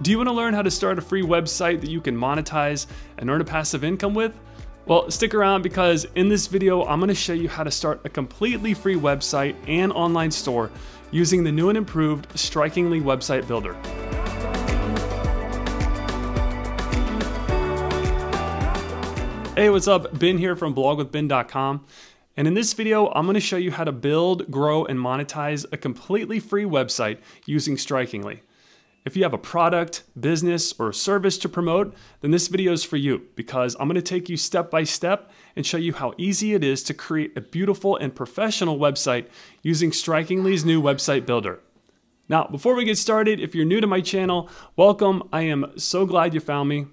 Do you want to learn how to start a free website that you can monetize and earn a passive income with? Well, stick around because in this video, I'm going to show you how to start a completely free website and online store using the new and improved Strikingly Website Builder. Hey, what's up? Ben here from blogwithben.com. And in this video, I'm gonna show you how to build, grow, and monetize a completely free website using Strikingly. If you have a product, business, or service to promote, then this video is for you because I'm gonna take you step by step and show you how easy it is to create a beautiful and professional website using Strikingly's new website builder. Now, before we get started, if you're new to my channel, welcome. I am so glad you found me.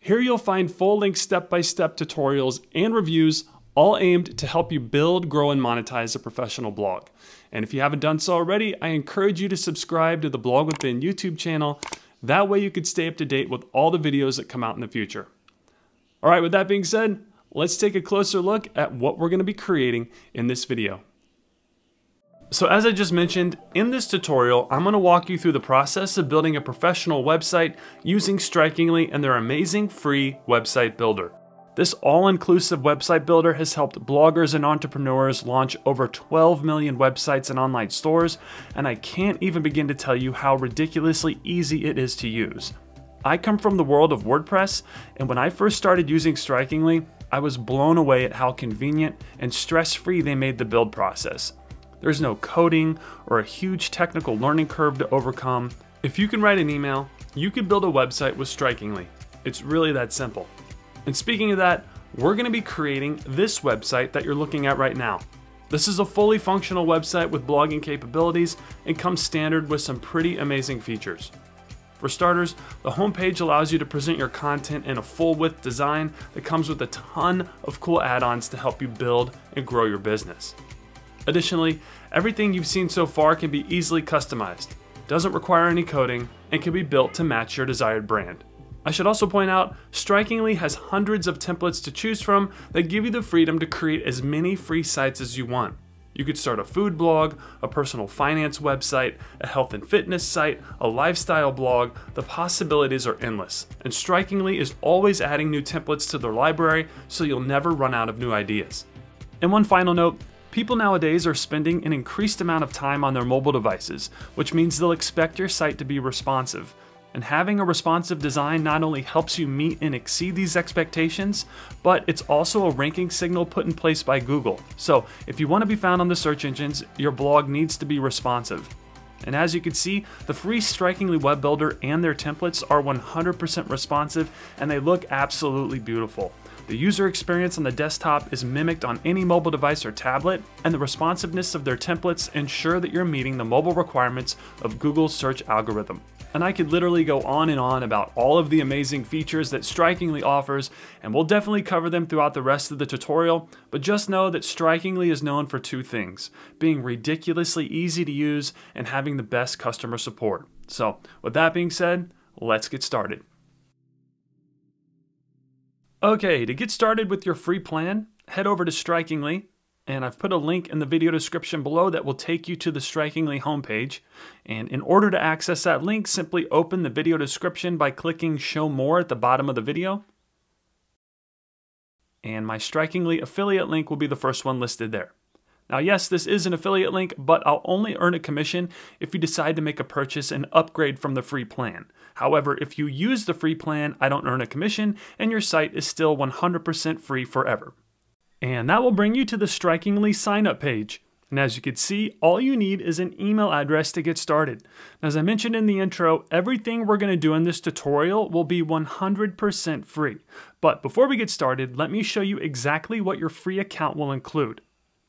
Here you'll find full-length step-by-step tutorials and reviews all aimed to help you build, grow, and monetize a professional blog. And if you haven't done so already, I encourage you to subscribe to the Blog With Ben YouTube channel. That way you could stay up to date with all the videos that come out in the future. All right, with that being said, let's take a closer look at what we're gonna be creating in this video. So as I just mentioned, in this tutorial, I'm gonna walk you through the process of building a professional website using Strikingly and their amazing free website builder. This all-inclusive website builder has helped bloggers and entrepreneurs launch over 12 million websites and online stores, and I can't even begin to tell you how ridiculously easy it is to use. I come from the world of WordPress, and when I first started using Strikingly, I was blown away at how convenient and stress-free they made the build process. There's no coding or a huge technical learning curve to overcome. If you can write an email, you can build a website with Strikingly. It's really that simple. And speaking of that, we're gonna be creating this website that you're looking at right now. This is a fully functional website with blogging capabilities and comes standard with some pretty amazing features. For starters, the homepage allows you to present your content in a full width design that comes with a ton of cool add-ons to help you build and grow your business. Additionally, everything you've seen so far can be easily customized, doesn't require any coding, and can be built to match your desired brand. I should also point out, Strikingly has hundreds of templates to choose from that give you the freedom to create as many free sites as you want. You could start a food blog, a personal finance website, a health and fitness site, a lifestyle blog. The possibilities are endless. And Strikingly is always adding new templates to their library so you'll never run out of new ideas. And one final note, People nowadays are spending an increased amount of time on their mobile devices, which means they'll expect your site to be responsive. And having a responsive design not only helps you meet and exceed these expectations, but it's also a ranking signal put in place by Google. So if you want to be found on the search engines, your blog needs to be responsive. And as you can see, the free Strikingly Web Builder and their templates are 100% responsive and they look absolutely beautiful. The user experience on the desktop is mimicked on any mobile device or tablet, and the responsiveness of their templates ensure that you're meeting the mobile requirements of Google's search algorithm. And I could literally go on and on about all of the amazing features that Strikingly offers, and we'll definitely cover them throughout the rest of the tutorial, but just know that Strikingly is known for two things, being ridiculously easy to use and having the best customer support. So with that being said, let's get started. Okay, to get started with your free plan, head over to Strikingly, and I've put a link in the video description below that will take you to the Strikingly homepage. And in order to access that link, simply open the video description by clicking Show More at the bottom of the video. And my Strikingly affiliate link will be the first one listed there. Now, yes, this is an affiliate link, but I'll only earn a commission if you decide to make a purchase and upgrade from the free plan. However, if you use the free plan, I don't earn a commission, and your site is still 100% free forever. And that will bring you to the Strikingly sign up page. And as you can see, all you need is an email address to get started. As I mentioned in the intro, everything we're going to do in this tutorial will be 100% free. But before we get started, let me show you exactly what your free account will include.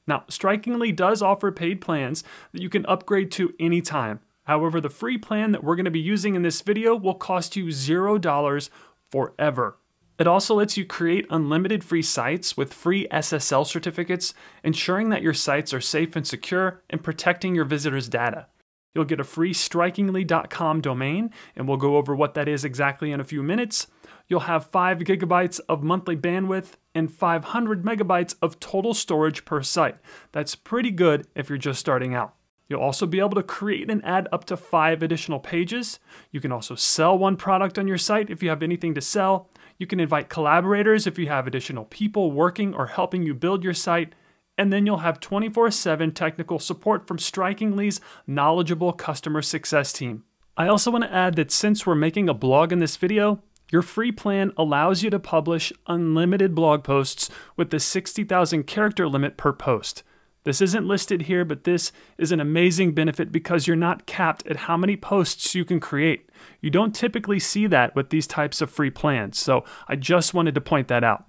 Now, Strikingly does offer paid plans that you can upgrade to anytime. However, the free plan that we're going to be using in this video will cost you $0 forever. It also lets you create unlimited free sites with free SSL certificates, ensuring that your sites are safe and secure and protecting your visitors' data. You'll get a free strikingly.com domain, and we'll go over what that is exactly in a few minutes. You'll have 5 gigabytes of monthly bandwidth and 500 megabytes of total storage per site. That's pretty good if you're just starting out. You'll also be able to create and add up to five additional pages. You can also sell one product on your site if you have anything to sell. You can invite collaborators if you have additional people working or helping you build your site. And then you'll have 24 7 technical support from Strikingly's knowledgeable customer success team. I also want to add that since we're making a blog in this video, your free plan allows you to publish unlimited blog posts with the 60,000 character limit per post. This isn't listed here, but this is an amazing benefit because you're not capped at how many posts you can create. You don't typically see that with these types of free plans, so I just wanted to point that out.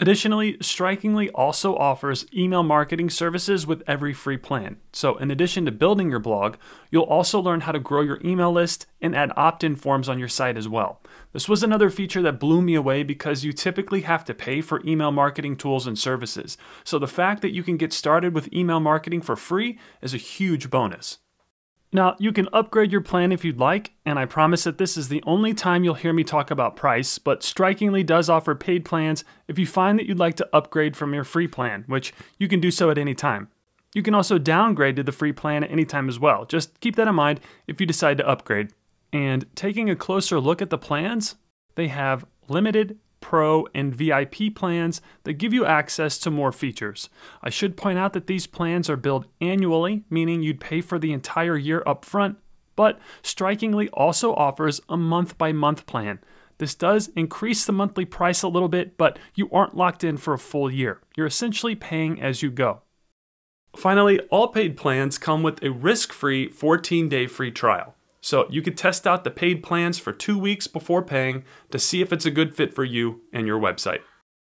Additionally, Strikingly also offers email marketing services with every free plan. So, in addition to building your blog, you'll also learn how to grow your email list and add opt in forms on your site as well. This was another feature that blew me away because you typically have to pay for email marketing tools and services. So, the fact that you can get started with email marketing for free is a huge bonus. Now, you can upgrade your plan if you'd like, and I promise that this is the only time you'll hear me talk about price, but Strikingly does offer paid plans if you find that you'd like to upgrade from your free plan, which you can do so at any time. You can also downgrade to the free plan at any time as well. Just keep that in mind if you decide to upgrade. And taking a closer look at the plans, they have limited, Pro, and VIP plans that give you access to more features. I should point out that these plans are billed annually, meaning you'd pay for the entire year up front, but Strikingly also offers a month by month plan. This does increase the monthly price a little bit, but you aren't locked in for a full year. You're essentially paying as you go. Finally, all paid plans come with a risk free 14 day free trial. So you could test out the paid plans for two weeks before paying to see if it's a good fit for you and your website.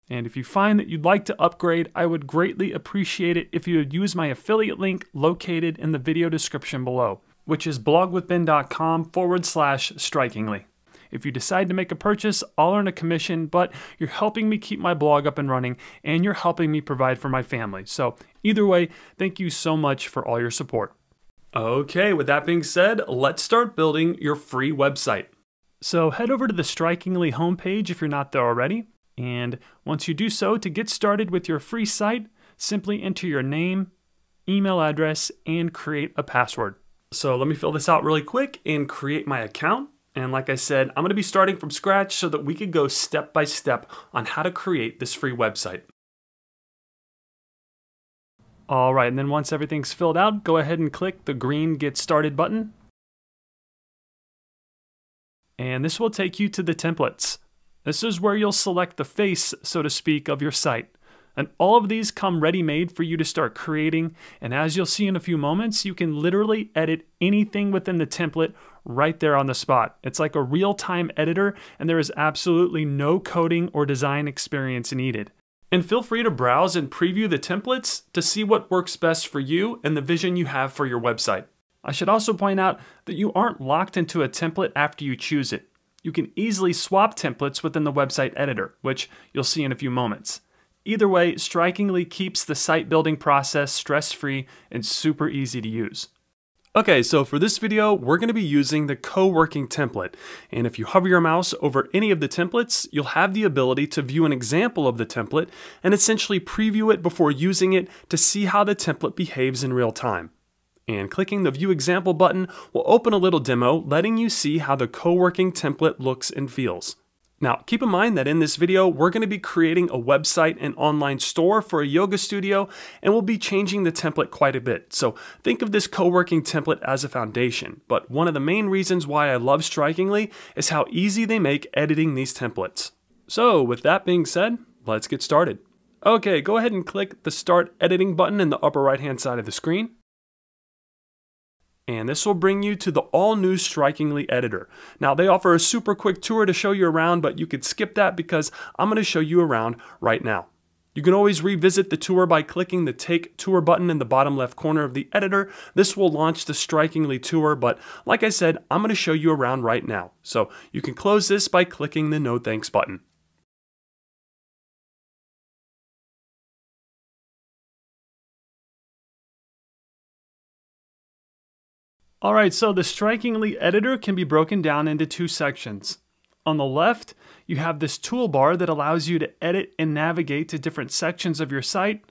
And if you find that you'd like to upgrade, I would greatly appreciate it if you would use my affiliate link located in the video description below, which is blogwithben.com forward slash strikingly. If you decide to make a purchase, I'll earn a commission, but you're helping me keep my blog up and running and you're helping me provide for my family. So, either way, thank you so much for all your support. Okay, with that being said, let's start building your free website. So head over to the Strikingly homepage if you're not there already. And once you do so, to get started with your free site, simply enter your name, email address, and create a password. So let me fill this out really quick and create my account. And like I said, I'm gonna be starting from scratch so that we could go step by step on how to create this free website. All right, and then once everything's filled out, go ahead and click the green Get Started button. And this will take you to the templates. This is where you'll select the face, so to speak, of your site. And all of these come ready-made for you to start creating. And as you'll see in a few moments, you can literally edit anything within the template right there on the spot. It's like a real-time editor, and there is absolutely no coding or design experience needed. And feel free to browse and preview the templates to see what works best for you and the vision you have for your website. I should also point out that you aren't locked into a template after you choose it. You can easily swap templates within the website editor, which you'll see in a few moments. Either way, Strikingly keeps the site building process stress-free and super easy to use. Okay, so for this video, we're going to be using the co-working template. And if you hover your mouse over any of the templates, you'll have the ability to view an example of the template and essentially preview it before using it to see how the template behaves in real time. And clicking the View Example button will open a little demo letting you see how the co-working template looks and feels. Now, keep in mind that in this video, we're going to be creating a website and online store for a yoga studio, and we'll be changing the template quite a bit. So think of this co-working template as a foundation. But one of the main reasons why I love Strikingly is how easy they make editing these templates. So with that being said, let's get started. Okay, go ahead and click the Start Editing button in the upper right hand side of the screen and this will bring you to the all new Strikingly editor. Now they offer a super quick tour to show you around, but you could skip that because I'm going to show you around right now. You can always revisit the tour by clicking the Take Tour button in the bottom left corner of the editor. This will launch the Strikingly tour, but like I said, I'm going to show you around right now. So you can close this by clicking the No Thanks button. All right, so the Strikingly editor can be broken down into two sections. On the left, you have this toolbar that allows you to edit and navigate to different sections of your site.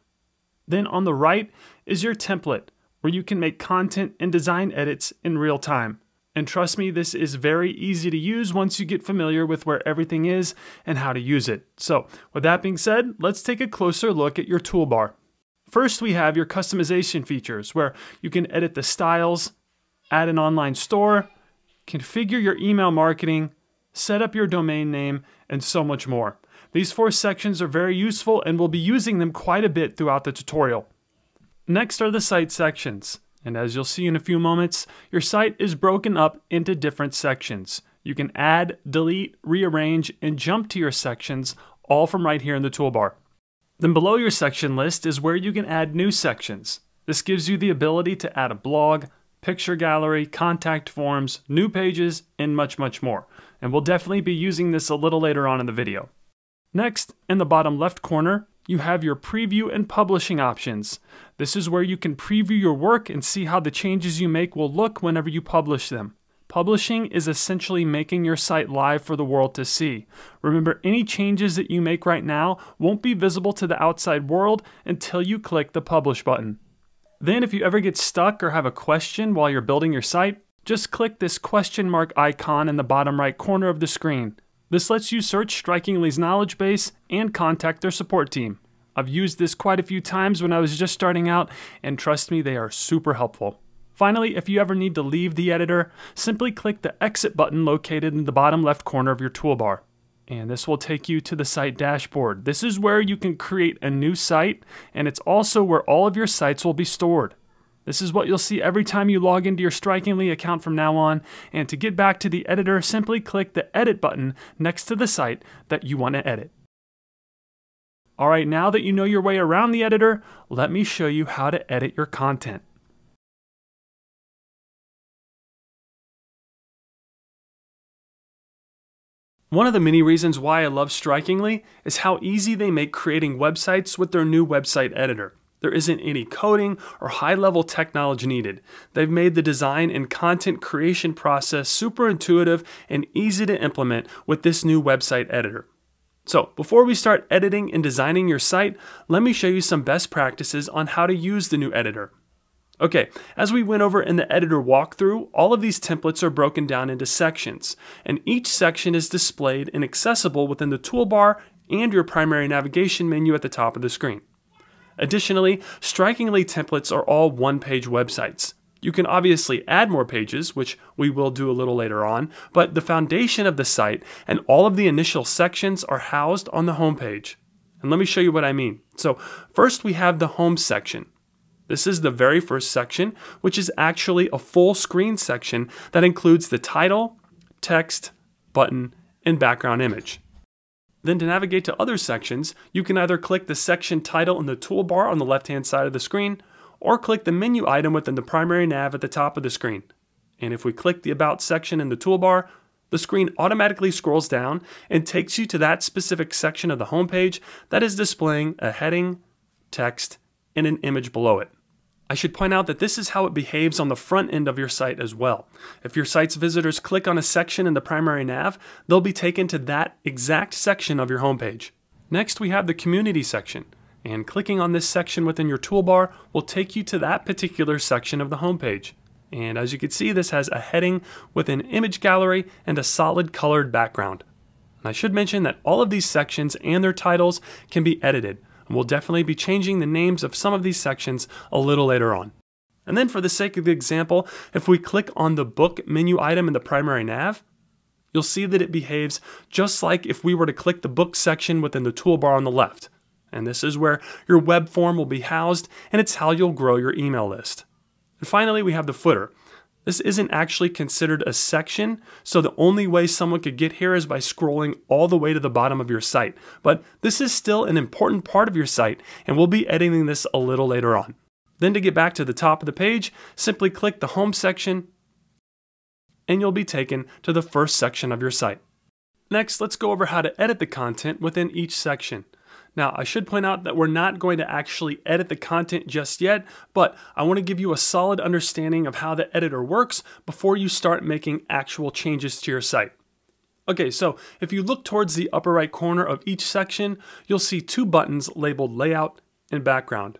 Then on the right is your template, where you can make content and design edits in real time. And trust me, this is very easy to use once you get familiar with where everything is and how to use it. So, with that being said, let's take a closer look at your toolbar. First, we have your customization features where you can edit the styles, add an online store, configure your email marketing, set up your domain name, and so much more. These four sections are very useful and we'll be using them quite a bit throughout the tutorial. Next are the site sections. And as you'll see in a few moments, your site is broken up into different sections. You can add, delete, rearrange, and jump to your sections all from right here in the toolbar. Then below your section list is where you can add new sections. This gives you the ability to add a blog, picture gallery, contact forms, new pages, and much, much more. And we'll definitely be using this a little later on in the video. Next, in the bottom left corner, you have your preview and publishing options. This is where you can preview your work and see how the changes you make will look whenever you publish them. Publishing is essentially making your site live for the world to see. Remember, any changes that you make right now won't be visible to the outside world until you click the publish button. Then if you ever get stuck or have a question while you're building your site, just click this question mark icon in the bottom right corner of the screen. This lets you search Strikingly's knowledge base and contact their support team. I've used this quite a few times when I was just starting out, and trust me, they are super helpful. Finally, if you ever need to leave the editor, simply click the exit button located in the bottom left corner of your toolbar and this will take you to the site dashboard. This is where you can create a new site, and it's also where all of your sites will be stored. This is what you'll see every time you log into your Strikingly account from now on, and to get back to the editor, simply click the Edit button next to the site that you want to edit. Alright, now that you know your way around the editor, let me show you how to edit your content. One of the many reasons why I love Strikingly is how easy they make creating websites with their new website editor. There isn't any coding or high level technology needed. They've made the design and content creation process super intuitive and easy to implement with this new website editor. So, before we start editing and designing your site, let me show you some best practices on how to use the new editor. Okay, as we went over in the editor walkthrough, all of these templates are broken down into sections, and each section is displayed and accessible within the toolbar and your primary navigation menu at the top of the screen. Additionally, Strikingly templates are all one-page websites. You can obviously add more pages, which we will do a little later on, but the foundation of the site and all of the initial sections are housed on the home page. And let me show you what I mean. So first we have the home section. This is the very first section, which is actually a full screen section that includes the title, text, button, and background image. Then to navigate to other sections, you can either click the section title in the toolbar on the left-hand side of the screen, or click the menu item within the primary nav at the top of the screen. And if we click the About section in the toolbar, the screen automatically scrolls down and takes you to that specific section of the homepage that is displaying a heading, text, and an image below it. I should point out that this is how it behaves on the front end of your site as well. If your site's visitors click on a section in the primary nav, they'll be taken to that exact section of your homepage. Next, we have the community section, and clicking on this section within your toolbar will take you to that particular section of the homepage. And as you can see, this has a heading with an image gallery and a solid colored background. And I should mention that all of these sections and their titles can be edited, and we'll definitely be changing the names of some of these sections a little later on. And then for the sake of the example, if we click on the book menu item in the primary nav, you'll see that it behaves just like if we were to click the book section within the toolbar on the left. And this is where your web form will be housed, and it's how you'll grow your email list. And finally, we have the footer. This isn't actually considered a section, so the only way someone could get here is by scrolling all the way to the bottom of your site. But this is still an important part of your site, and we'll be editing this a little later on. Then to get back to the top of the page, simply click the Home section, and you'll be taken to the first section of your site. Next, let's go over how to edit the content within each section. Now, I should point out that we're not going to actually edit the content just yet, but I want to give you a solid understanding of how the editor works before you start making actual changes to your site. Okay, so if you look towards the upper right corner of each section, you'll see two buttons labeled Layout and Background.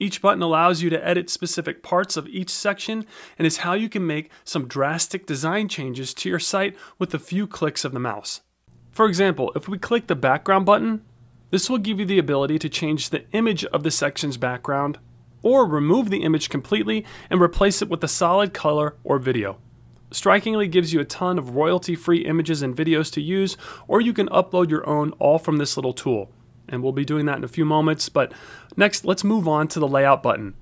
Each button allows you to edit specific parts of each section and is how you can make some drastic design changes to your site with a few clicks of the mouse. For example, if we click the background button, this will give you the ability to change the image of the section's background or remove the image completely and replace it with a solid color or video. Strikingly gives you a ton of royalty-free images and videos to use, or you can upload your own all from this little tool. And we'll be doing that in a few moments, but next let's move on to the layout button.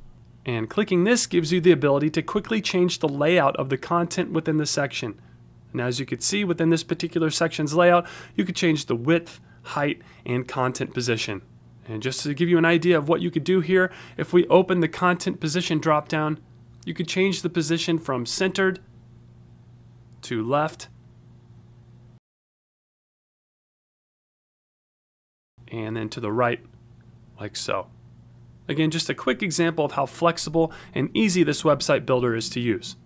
And clicking this gives you the ability to quickly change the layout of the content within the section. And as you can see within this particular section's layout, you could change the width, height, and content position. And just to give you an idea of what you could do here, if we open the content position dropdown, you could change the position from centered to left and then to the right like so. Again, just a quick example of how flexible and easy this website builder is to use.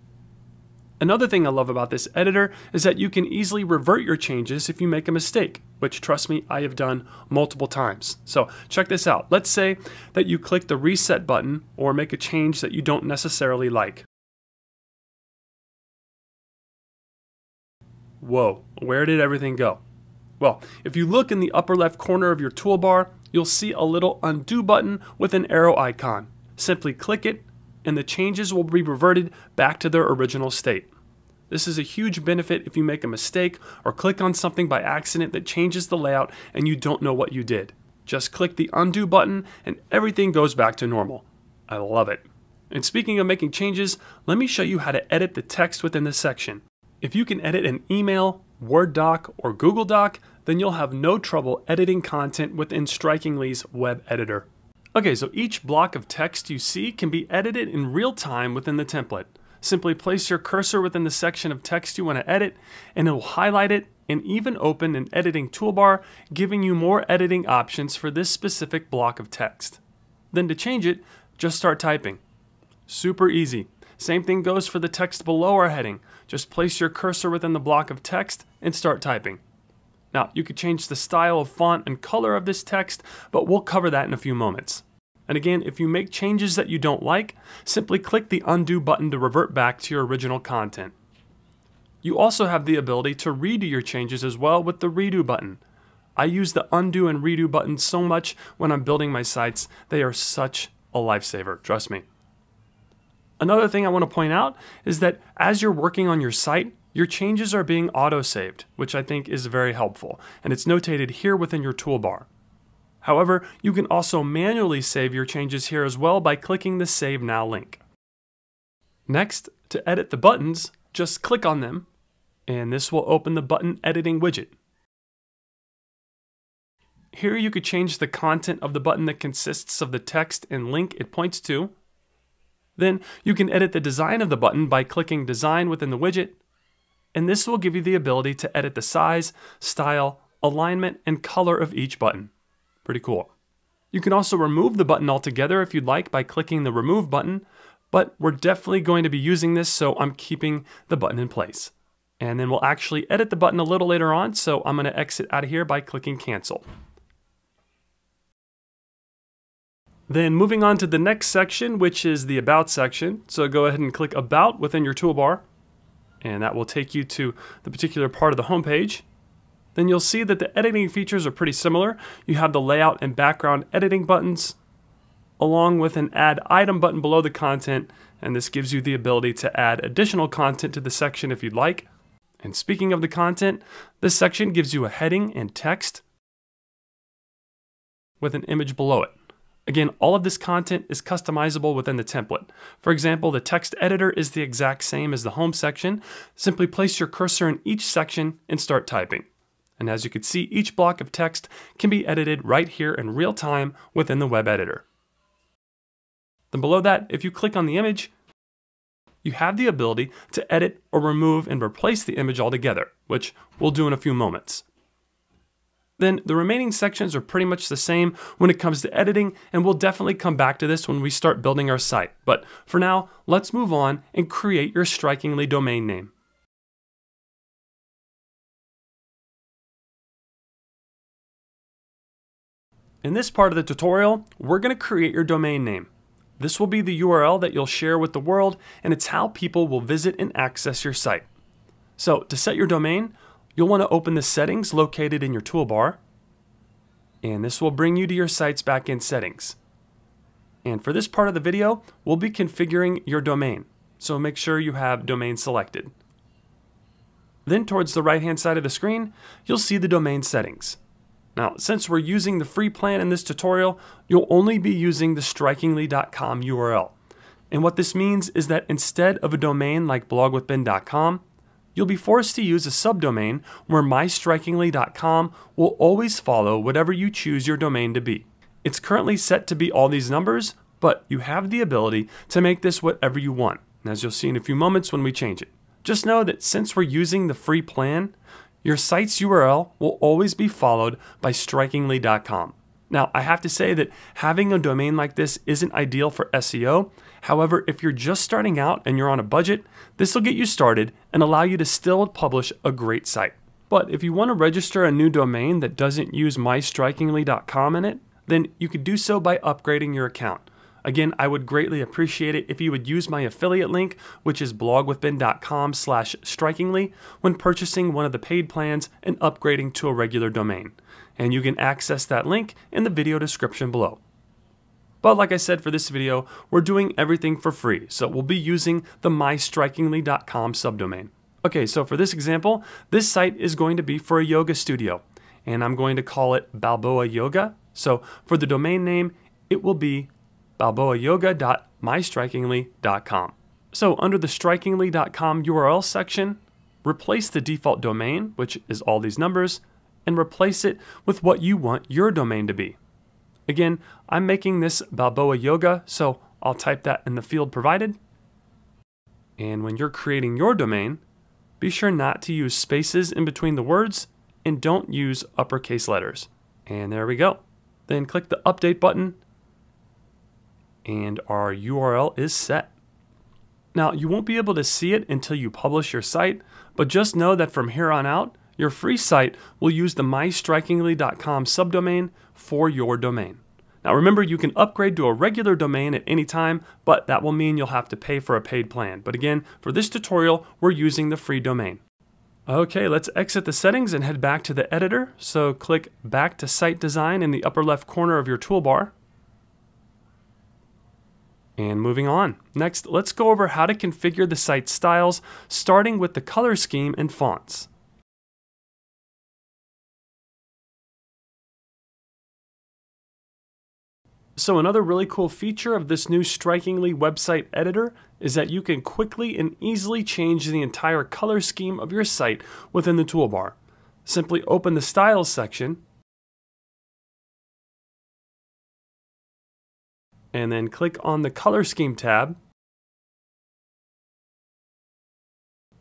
Another thing I love about this editor is that you can easily revert your changes if you make a mistake, which trust me, I have done multiple times. So check this out. Let's say that you click the reset button or make a change that you don't necessarily like. Whoa, where did everything go? Well, if you look in the upper left corner of your toolbar, you'll see a little undo button with an arrow icon. Simply click it and the changes will be reverted back to their original state. This is a huge benefit if you make a mistake or click on something by accident that changes the layout and you don't know what you did. Just click the undo button and everything goes back to normal. I love it. And speaking of making changes, let me show you how to edit the text within this section. If you can edit an email, Word doc, or Google Doc, then you'll have no trouble editing content within Strikingly's web editor. Okay, so each block of text you see can be edited in real time within the template. Simply place your cursor within the section of text you want to edit, and it will highlight it and even open an editing toolbar, giving you more editing options for this specific block of text. Then to change it, just start typing. Super easy. Same thing goes for the text below our heading. Just place your cursor within the block of text and start typing. Now, you could change the style of font and color of this text, but we'll cover that in a few moments. And again, if you make changes that you don't like, simply click the undo button to revert back to your original content. You also have the ability to redo your changes as well with the redo button. I use the undo and redo buttons so much when I'm building my sites. They are such a lifesaver, trust me. Another thing I want to point out is that as you're working on your site, your changes are being auto-saved, which I think is very helpful, and it's notated here within your toolbar. However, you can also manually save your changes here as well by clicking the Save Now link. Next, to edit the buttons, just click on them, and this will open the button editing widget. Here you could change the content of the button that consists of the text and link it points to. Then you can edit the design of the button by clicking Design within the widget, and this will give you the ability to edit the size, style, alignment, and color of each button. Pretty cool. You can also remove the button altogether if you'd like by clicking the remove button, but we're definitely going to be using this so I'm keeping the button in place. And then we'll actually edit the button a little later on, so I'm gonna exit out of here by clicking cancel. Then moving on to the next section, which is the About section. So go ahead and click About within your toolbar, and that will take you to the particular part of the homepage then you'll see that the editing features are pretty similar. You have the layout and background editing buttons, along with an add item button below the content, and this gives you the ability to add additional content to the section if you'd like. And speaking of the content, this section gives you a heading and text with an image below it. Again, all of this content is customizable within the template. For example, the text editor is the exact same as the home section. Simply place your cursor in each section and start typing. And as you can see, each block of text can be edited right here in real time within the web editor. Then below that, if you click on the image, you have the ability to edit or remove and replace the image altogether, which we'll do in a few moments. Then the remaining sections are pretty much the same when it comes to editing, and we'll definitely come back to this when we start building our site. But for now, let's move on and create your strikingly domain name. In this part of the tutorial, we're going to create your domain name. This will be the URL that you'll share with the world, and it's how people will visit and access your site. So to set your domain, you'll want to open the settings located in your toolbar, and this will bring you to your site's backend settings. And for this part of the video, we'll be configuring your domain, so make sure you have domain selected. Then towards the right hand side of the screen, you'll see the domain settings. Now, since we're using the free plan in this tutorial, you'll only be using the strikingly.com URL. And what this means is that instead of a domain like blogwithben.com, you'll be forced to use a subdomain where mystrikingly.com will always follow whatever you choose your domain to be. It's currently set to be all these numbers, but you have the ability to make this whatever you want, as you'll see in a few moments when we change it. Just know that since we're using the free plan, your site's URL will always be followed by strikingly.com. Now, I have to say that having a domain like this isn't ideal for SEO. However, if you're just starting out and you're on a budget, this will get you started and allow you to still publish a great site. But if you want to register a new domain that doesn't use mystrikingly.com in it, then you could do so by upgrading your account. Again, I would greatly appreciate it if you would use my affiliate link, which is blogwithben.com slash strikingly, when purchasing one of the paid plans and upgrading to a regular domain. And you can access that link in the video description below. But like I said for this video, we're doing everything for free, so we'll be using the mystrikingly.com subdomain. Okay, so for this example, this site is going to be for a yoga studio, and I'm going to call it Balboa Yoga. So for the domain name, it will be balboayoga.mystrikingly.com. So under the strikingly.com URL section, replace the default domain, which is all these numbers, and replace it with what you want your domain to be. Again, I'm making this Balboa Yoga, so I'll type that in the field provided. And when you're creating your domain, be sure not to use spaces in between the words and don't use uppercase letters. And there we go. Then click the update button and our URL is set. Now, you won't be able to see it until you publish your site, but just know that from here on out, your free site will use the mystrikingly.com subdomain for your domain. Now remember, you can upgrade to a regular domain at any time, but that will mean you'll have to pay for a paid plan. But again, for this tutorial, we're using the free domain. Okay, let's exit the settings and head back to the editor. So click back to site design in the upper left corner of your toolbar. And moving on. Next, let's go over how to configure the site styles, starting with the color scheme and fonts. So another really cool feature of this new Strikingly website editor is that you can quickly and easily change the entire color scheme of your site within the toolbar. Simply open the Styles section and then click on the Color Scheme tab.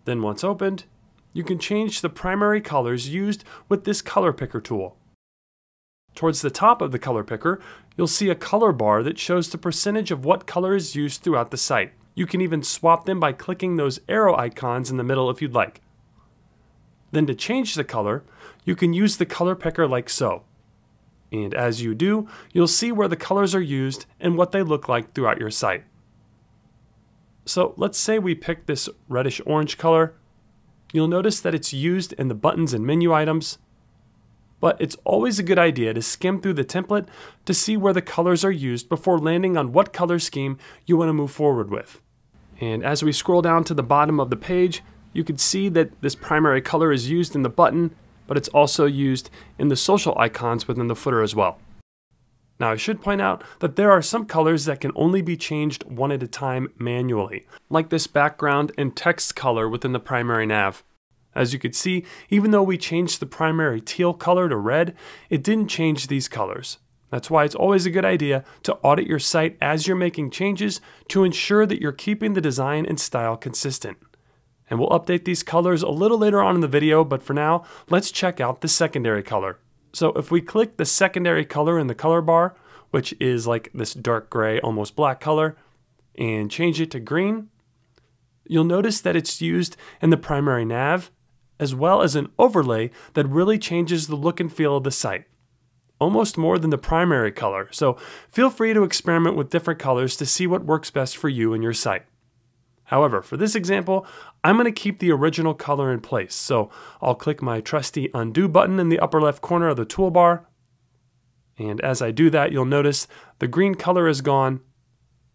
Then once opened, you can change the primary colors used with this color picker tool. Towards the top of the color picker, you'll see a color bar that shows the percentage of what color is used throughout the site. You can even swap them by clicking those arrow icons in the middle if you'd like. Then to change the color, you can use the color picker like so. And as you do, you'll see where the colors are used and what they look like throughout your site. So let's say we pick this reddish orange color. You'll notice that it's used in the buttons and menu items, but it's always a good idea to skim through the template to see where the colors are used before landing on what color scheme you want to move forward with. And as we scroll down to the bottom of the page, you can see that this primary color is used in the button but it's also used in the social icons within the footer as well. Now I should point out that there are some colors that can only be changed one at a time manually, like this background and text color within the primary nav. As you can see, even though we changed the primary teal color to red, it didn't change these colors. That's why it's always a good idea to audit your site as you're making changes to ensure that you're keeping the design and style consistent and we'll update these colors a little later on in the video, but for now, let's check out the secondary color. So if we click the secondary color in the color bar, which is like this dark gray, almost black color, and change it to green, you'll notice that it's used in the primary nav, as well as an overlay that really changes the look and feel of the site. almost more than the primary color, so feel free to experiment with different colors to see what works best for you and your site. However, for this example, I'm going to keep the original color in place, so I'll click my trusty undo button in the upper left corner of the toolbar, and as I do that, you'll notice the green color is gone,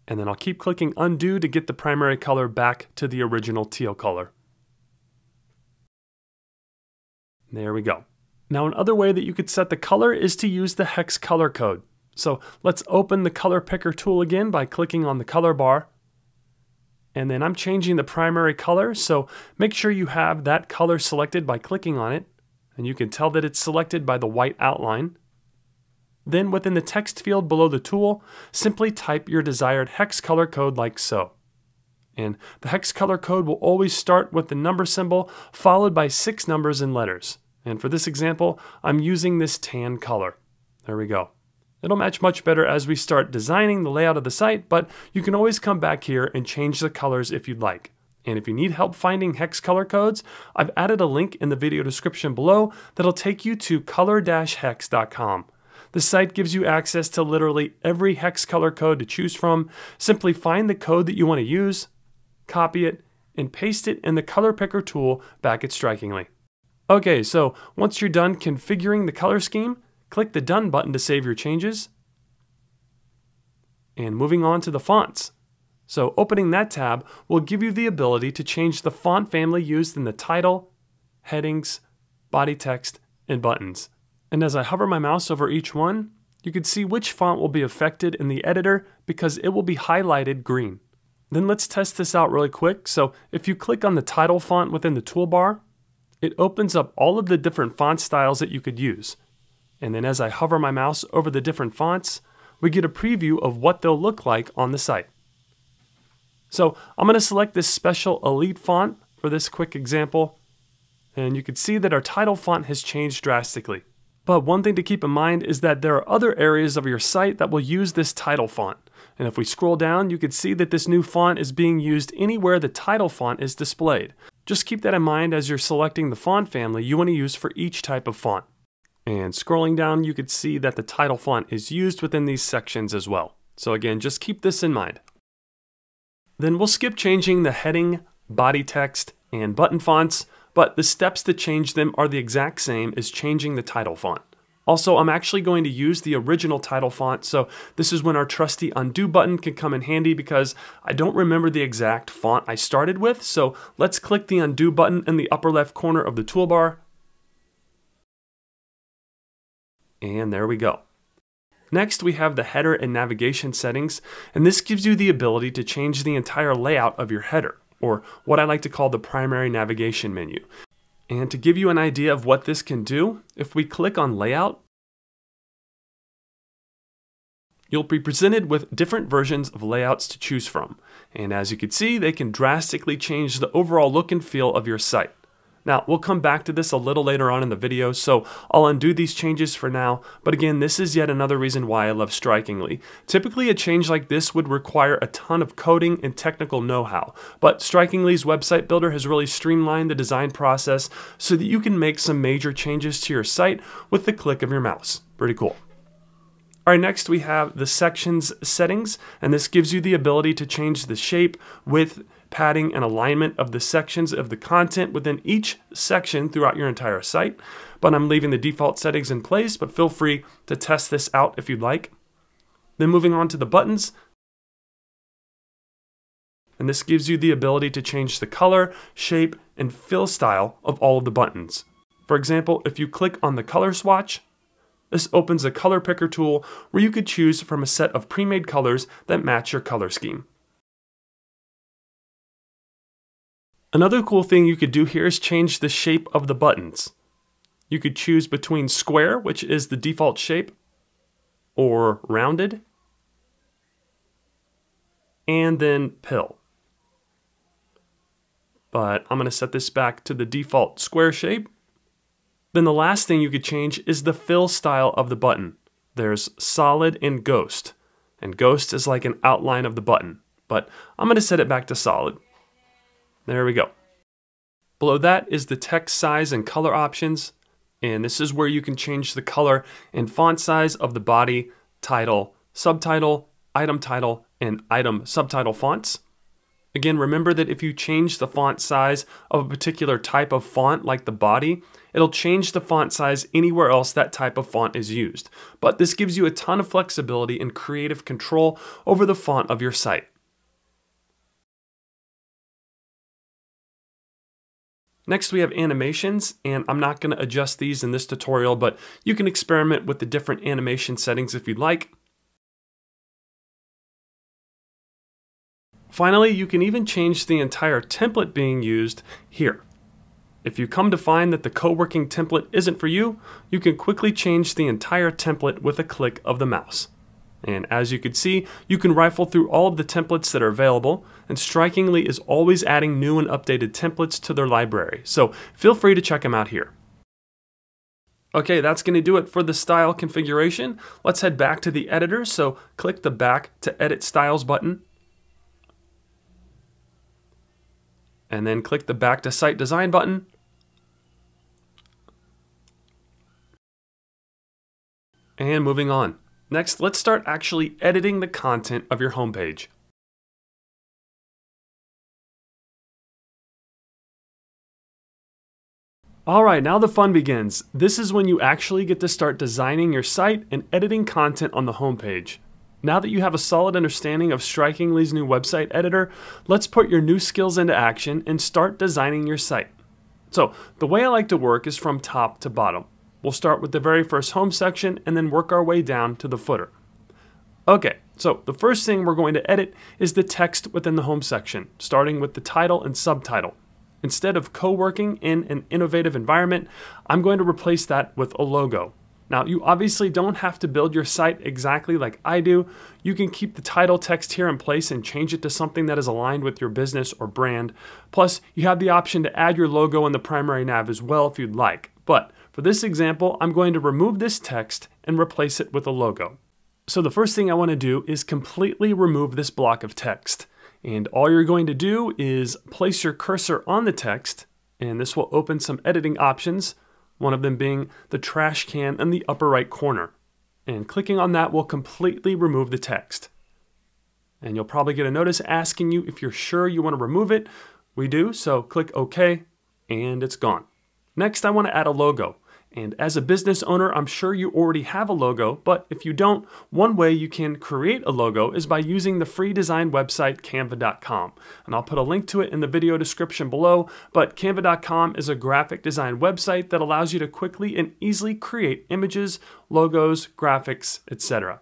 and then I'll keep clicking undo to get the primary color back to the original teal color. There we go. Now another way that you could set the color is to use the hex color code. So let's open the color picker tool again by clicking on the color bar. And then I'm changing the primary color, so make sure you have that color selected by clicking on it. And you can tell that it's selected by the white outline. Then within the text field below the tool, simply type your desired hex color code like so. And the hex color code will always start with the number symbol followed by six numbers and letters. And for this example, I'm using this tan color. There we go. It'll match much better as we start designing the layout of the site, but you can always come back here and change the colors if you'd like. And if you need help finding hex color codes, I've added a link in the video description below that'll take you to color-hex.com. The site gives you access to literally every hex color code to choose from. Simply find the code that you want to use, copy it, and paste it in the color picker tool back at Strikingly. Okay, so once you're done configuring the color scheme, click the Done button to save your changes. And moving on to the fonts. So opening that tab will give you the ability to change the font family used in the title, headings, body text, and buttons. And as I hover my mouse over each one, you can see which font will be affected in the editor because it will be highlighted green. Then let's test this out really quick. So if you click on the title font within the toolbar, it opens up all of the different font styles that you could use. And then as I hover my mouse over the different fonts, we get a preview of what they'll look like on the site. So I'm going to select this special Elite font for this quick example. And you can see that our title font has changed drastically. But one thing to keep in mind is that there are other areas of your site that will use this title font. And if we scroll down, you can see that this new font is being used anywhere the title font is displayed. Just keep that in mind as you're selecting the font family you want to use for each type of font. And scrolling down, you could see that the title font is used within these sections as well. So again, just keep this in mind. Then we'll skip changing the heading, body text, and button fonts, but the steps to change them are the exact same as changing the title font. Also, I'm actually going to use the original title font, so this is when our trusty undo button can come in handy because I don't remember the exact font I started with, so let's click the undo button in the upper left corner of the toolbar. And there we go. Next, we have the header and navigation settings, and this gives you the ability to change the entire layout of your header, or what I like to call the primary navigation menu. And to give you an idea of what this can do, if we click on Layout, you'll be presented with different versions of layouts to choose from. And as you can see, they can drastically change the overall look and feel of your site. Now, we'll come back to this a little later on in the video, so I'll undo these changes for now, but again, this is yet another reason why I love Strikingly. Typically, a change like this would require a ton of coding and technical know-how, but Strikingly's website builder has really streamlined the design process so that you can make some major changes to your site with the click of your mouse. Pretty cool. All right, next we have the sections settings, and this gives you the ability to change the shape, width, padding, and alignment of the sections of the content within each section throughout your entire site. But I'm leaving the default settings in place, but feel free to test this out if you'd like. Then moving on to the buttons, and this gives you the ability to change the color, shape, and fill style of all of the buttons. For example, if you click on the color swatch, this opens a color picker tool where you could choose from a set of pre-made colors that match your color scheme. Another cool thing you could do here is change the shape of the buttons. You could choose between square, which is the default shape, or rounded, and then pill. But I'm going to set this back to the default square shape. Then the last thing you could change is the fill style of the button. There's solid and ghost, and ghost is like an outline of the button, but I'm going to set it back to solid. There we go. Below that is the text size and color options. And this is where you can change the color and font size of the body, title, subtitle, item title, and item subtitle fonts. Again, remember that if you change the font size of a particular type of font like the body, it'll change the font size anywhere else that type of font is used. But this gives you a ton of flexibility and creative control over the font of your site. Next, we have animations, and I'm not going to adjust these in this tutorial, but you can experiment with the different animation settings if you'd like. Finally, you can even change the entire template being used here. If you come to find that the co-working template isn't for you, you can quickly change the entire template with a click of the mouse. And as you can see, you can rifle through all of the templates that are available, and Strikingly is always adding new and updated templates to their library, so feel free to check them out here. Okay, that's going to do it for the style configuration. Let's head back to the editor, so click the Back to Edit Styles button, and then click the Back to Site Design button, and moving on. Next, let's start actually editing the content of your homepage. Alright, now the fun begins. This is when you actually get to start designing your site and editing content on the homepage. Now that you have a solid understanding of Strikingly's new website editor, let's put your new skills into action and start designing your site. So, the way I like to work is from top to bottom. We'll start with the very first home section and then work our way down to the footer. Okay, so the first thing we're going to edit is the text within the home section, starting with the title and subtitle. Instead of co-working in an innovative environment, I'm going to replace that with a logo. Now, you obviously don't have to build your site exactly like I do. You can keep the title text here in place and change it to something that is aligned with your business or brand. Plus, you have the option to add your logo in the primary nav as well if you'd like. But for this example, I'm going to remove this text and replace it with a logo. So the first thing I want to do is completely remove this block of text. And all you're going to do is place your cursor on the text, and this will open some editing options, one of them being the trash can in the upper right corner. And clicking on that will completely remove the text. And you'll probably get a notice asking you if you're sure you want to remove it. We do, so click OK, and it's gone. Next, I want to add a logo. And as a business owner, I'm sure you already have a logo, but if you don't, one way you can create a logo is by using the free design website canva.com. And I'll put a link to it in the video description below, but canva.com is a graphic design website that allows you to quickly and easily create images, logos, graphics, etc.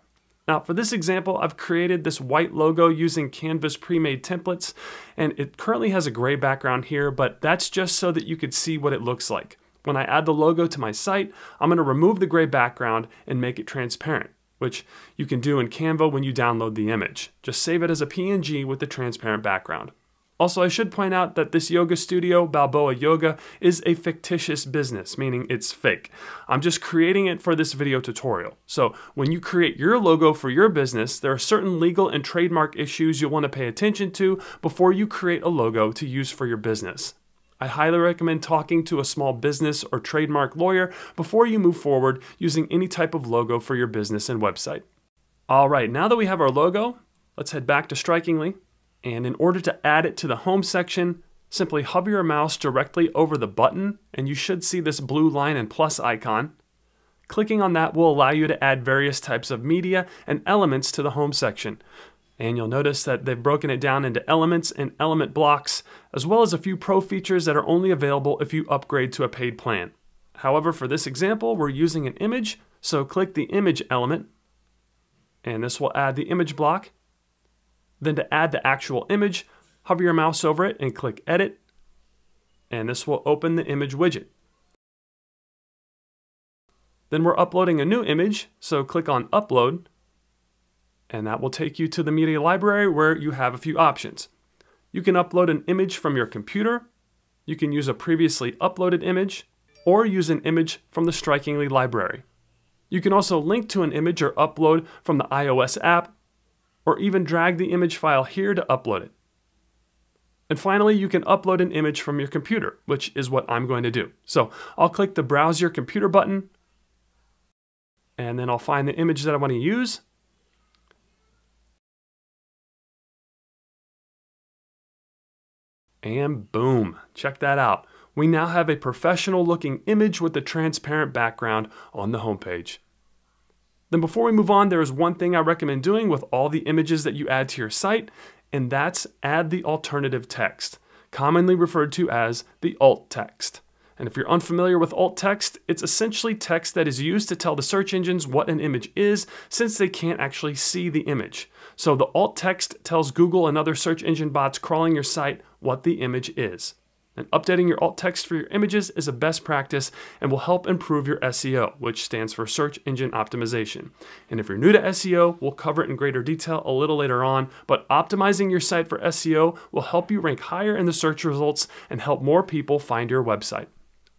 Now for this example, I've created this white logo using Canva's pre-made templates, and it currently has a gray background here, but that's just so that you could see what it looks like. When I add the logo to my site, I'm going to remove the gray background and make it transparent, which you can do in Canva when you download the image. Just save it as a PNG with the transparent background. Also, I should point out that this yoga studio, Balboa Yoga, is a fictitious business, meaning it's fake. I'm just creating it for this video tutorial. So when you create your logo for your business, there are certain legal and trademark issues you'll want to pay attention to before you create a logo to use for your business. I highly recommend talking to a small business or trademark lawyer before you move forward using any type of logo for your business and website. All right, now that we have our logo, let's head back to Strikingly. And in order to add it to the home section, simply hover your mouse directly over the button and you should see this blue line and plus icon. Clicking on that will allow you to add various types of media and elements to the home section. And you'll notice that they've broken it down into elements and element blocks, as well as a few pro features that are only available if you upgrade to a paid plan. However, for this example, we're using an image, so click the image element, and this will add the image block. Then to add the actual image, hover your mouse over it and click edit, and this will open the image widget. Then we're uploading a new image, so click on upload, and that will take you to the media library where you have a few options. You can upload an image from your computer, you can use a previously uploaded image, or use an image from the Strikingly library. You can also link to an image or upload from the iOS app, or even drag the image file here to upload it. And finally, you can upload an image from your computer, which is what I'm going to do. So I'll click the Browse Your Computer button, and then I'll find the image that I want to use. And boom, check that out. We now have a professional looking image with a transparent background on the homepage. Then before we move on, there is one thing I recommend doing with all the images that you add to your site, and that's add the alternative text, commonly referred to as the alt text. And if you're unfamiliar with alt text, it's essentially text that is used to tell the search engines what an image is since they can't actually see the image. So the alt text tells Google and other search engine bots crawling your site what the image is. And updating your alt text for your images is a best practice and will help improve your SEO, which stands for search engine optimization. And if you're new to SEO, we'll cover it in greater detail a little later on, but optimizing your site for SEO will help you rank higher in the search results and help more people find your website.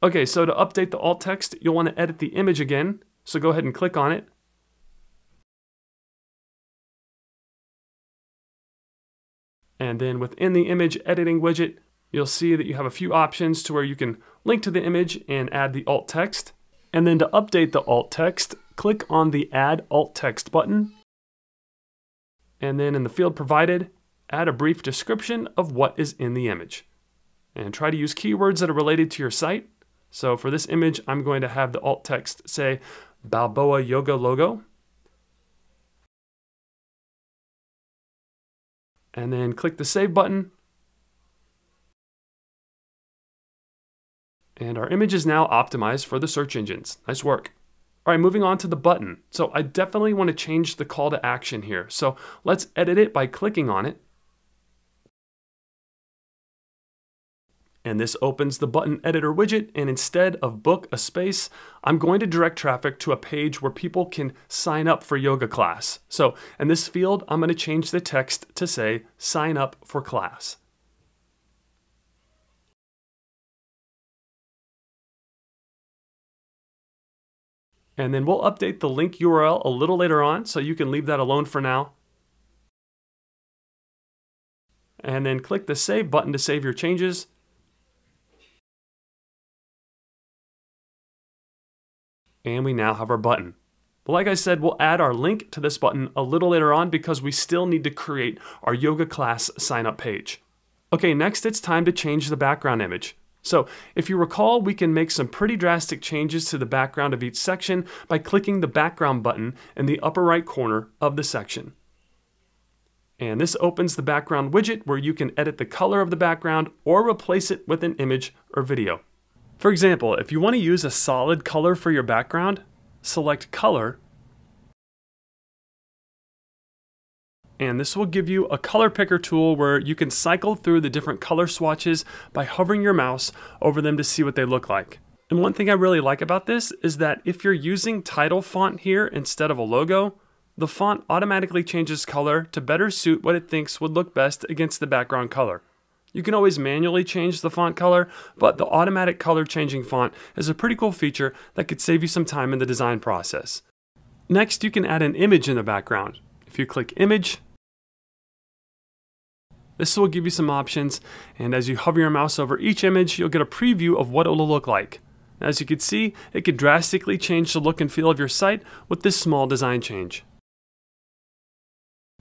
Okay, so to update the alt text, you'll want to edit the image again. So go ahead and click on it. And then within the image editing widget, you'll see that you have a few options to where you can link to the image and add the alt text. And then to update the alt text, click on the Add Alt Text button. And then in the field provided, add a brief description of what is in the image. And try to use keywords that are related to your site. So for this image, I'm going to have the alt text say Balboa Yoga logo. And then click the Save button And our image is now optimized for the search engines. Nice work. All right, moving on to the button. So I definitely want to change the call to action here. So let's edit it by clicking on it. And this opens the button editor widget. And instead of book a space, I'm going to direct traffic to a page where people can sign up for yoga class. So in this field, I'm going to change the text to say sign up for class. And then we'll update the link URL a little later on, so you can leave that alone for now. And then click the Save button to save your changes. And we now have our button. But like I said, we'll add our link to this button a little later on because we still need to create our yoga class sign up page. Okay, next it's time to change the background image. So if you recall, we can make some pretty drastic changes to the background of each section by clicking the background button in the upper right corner of the section. And this opens the background widget where you can edit the color of the background or replace it with an image or video. For example, if you want to use a solid color for your background, select color and this will give you a color picker tool where you can cycle through the different color swatches by hovering your mouse over them to see what they look like. And one thing I really like about this is that if you're using title font here instead of a logo, the font automatically changes color to better suit what it thinks would look best against the background color. You can always manually change the font color, but the automatic color changing font is a pretty cool feature that could save you some time in the design process. Next, you can add an image in the background. If you click Image, this will give you some options, and as you hover your mouse over each image, you'll get a preview of what it will look like. As you can see, it could drastically change the look and feel of your site with this small design change.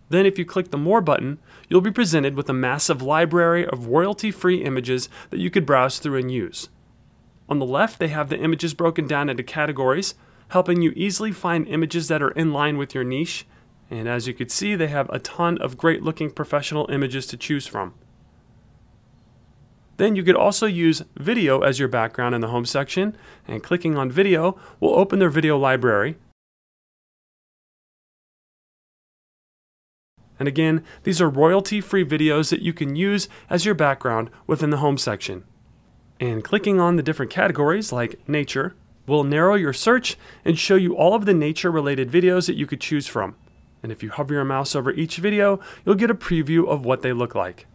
Then if you click the More button, you'll be presented with a massive library of royalty-free images that you could browse through and use. On the left, they have the images broken down into categories, helping you easily find images that are in line with your niche, and as you can see, they have a ton of great looking professional images to choose from. Then you could also use video as your background in the home section, and clicking on video will open their video library. And again, these are royalty-free videos that you can use as your background within the home section. And clicking on the different categories like nature will narrow your search and show you all of the nature-related videos that you could choose from. And if you hover your mouse over each video, you'll get a preview of what they look like.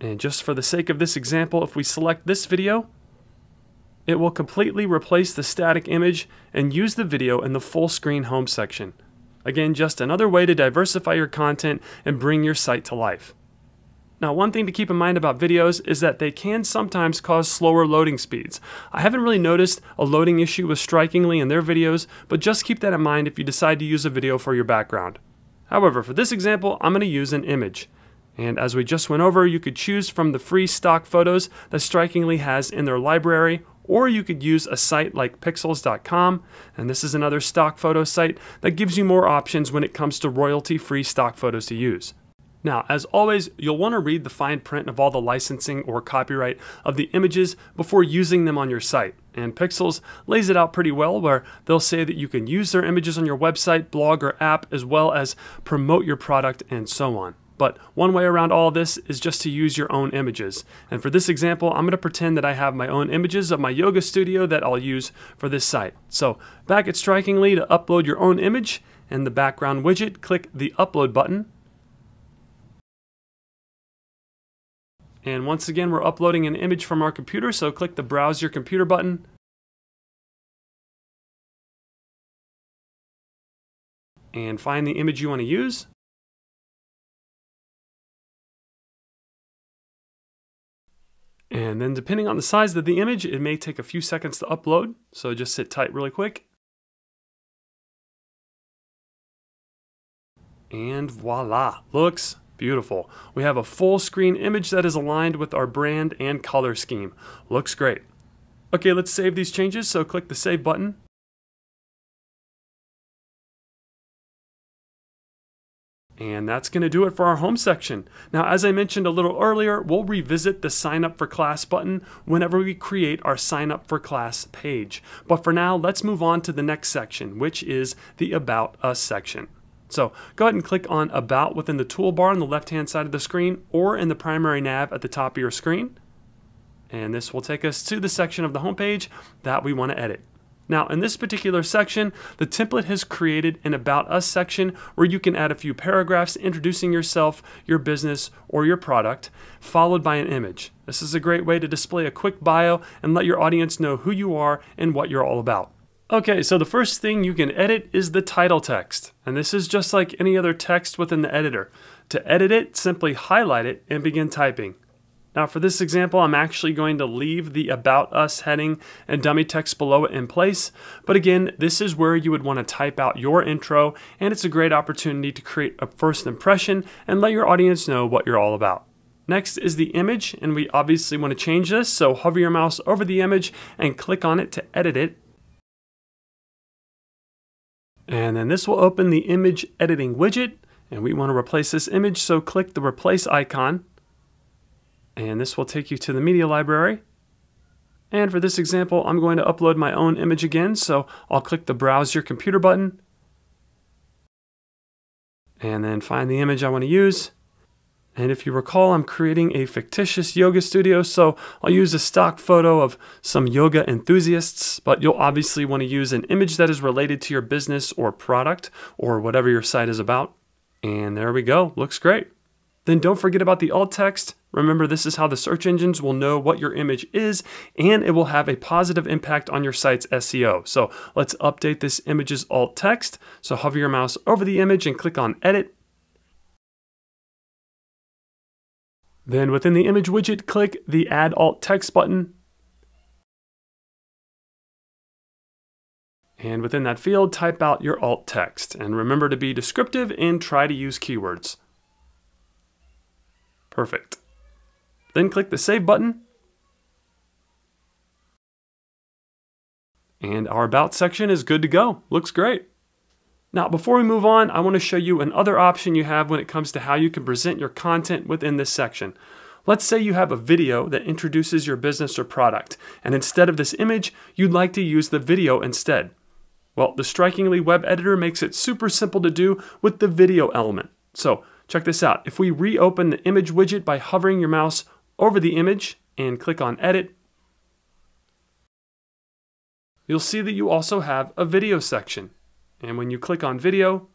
And just for the sake of this example, if we select this video, it will completely replace the static image and use the video in the full screen home section. Again, just another way to diversify your content and bring your site to life. Now, one thing to keep in mind about videos is that they can sometimes cause slower loading speeds. I haven't really noticed a loading issue with Strikingly in their videos, but just keep that in mind if you decide to use a video for your background. However, for this example, I'm going to use an image. And as we just went over, you could choose from the free stock photos that Strikingly has in their library, or you could use a site like pexels.com, and this is another stock photo site that gives you more options when it comes to royalty free stock photos to use. Now, as always, you'll want to read the fine print of all the licensing or copyright of the images before using them on your site. And Pexels lays it out pretty well where they'll say that you can use their images on your website, blog, or app, as well as promote your product and so on. But one way around all this is just to use your own images. And for this example, I'm going to pretend that I have my own images of my yoga studio that I'll use for this site. So back at Strikingly to upload your own image, in the background widget, click the upload button And once again, we're uploading an image from our computer, so click the Browse Your Computer button. And find the image you want to use. And then depending on the size of the image, it may take a few seconds to upload, so just sit tight really quick. And voila, looks Beautiful. We have a full screen image that is aligned with our brand and color scheme. Looks great. Okay, let's save these changes, so click the Save button. And that's going to do it for our home section. Now, as I mentioned a little earlier, we'll revisit the sign up for class button whenever we create our sign up for class page. But for now, let's move on to the next section, which is the About Us section. So go ahead and click on About within the toolbar on the left-hand side of the screen or in the primary nav at the top of your screen. And this will take us to the section of the homepage that we want to edit. Now, in this particular section, the template has created an About Us section where you can add a few paragraphs introducing yourself, your business, or your product, followed by an image. This is a great way to display a quick bio and let your audience know who you are and what you're all about. Okay, so the first thing you can edit is the title text. And this is just like any other text within the editor. To edit it, simply highlight it and begin typing. Now for this example, I'm actually going to leave the About Us heading and dummy text below it in place. But again, this is where you would want to type out your intro, and it's a great opportunity to create a first impression and let your audience know what you're all about. Next is the image, and we obviously want to change this, so hover your mouse over the image and click on it to edit it and then this will open the image editing widget. And we want to replace this image, so click the replace icon. And this will take you to the media library. And for this example, I'm going to upload my own image again, so I'll click the browse your computer button. And then find the image I want to use. And if you recall, I'm creating a fictitious yoga studio, so I'll use a stock photo of some yoga enthusiasts, but you'll obviously want to use an image that is related to your business or product or whatever your site is about. And there we go, looks great. Then don't forget about the alt text. Remember, this is how the search engines will know what your image is, and it will have a positive impact on your site's SEO. So let's update this image's alt text. So hover your mouse over the image and click on Edit, Then within the image widget, click the Add Alt Text button. And within that field, type out your alt text. And remember to be descriptive and try to use keywords. Perfect. Then click the Save button. And our About section is good to go. Looks great. Now, before we move on, I want to show you another option you have when it comes to how you can present your content within this section. Let's say you have a video that introduces your business or product, and instead of this image, you'd like to use the video instead. Well, the Strikingly web editor makes it super simple to do with the video element. So, check this out. If we reopen the image widget by hovering your mouse over the image and click on Edit, you'll see that you also have a video section. And when you click on video,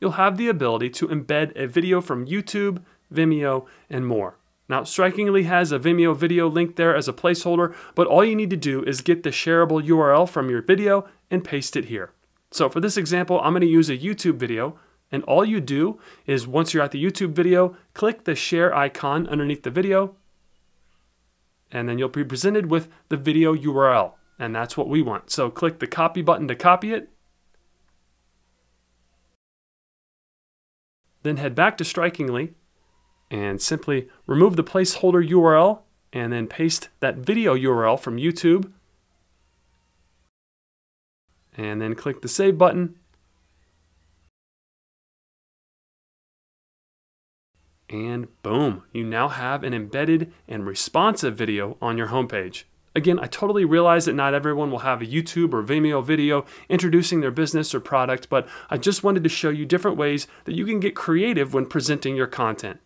you'll have the ability to embed a video from YouTube, Vimeo, and more. Now, Strikingly has a Vimeo video link there as a placeholder, but all you need to do is get the shareable URL from your video and paste it here. So for this example, I'm going to use a YouTube video. And all you do is once you're at the YouTube video, click the share icon underneath the video, and then you'll be presented with the video URL. And that's what we want. So click the copy button to copy it. Then head back to Strikingly and simply remove the placeholder URL and then paste that video URL from YouTube. And then click the save button and boom, you now have an embedded and responsive video on your homepage. Again, I totally realize that not everyone will have a YouTube or Vimeo video introducing their business or product, but I just wanted to show you different ways that you can get creative when presenting your content.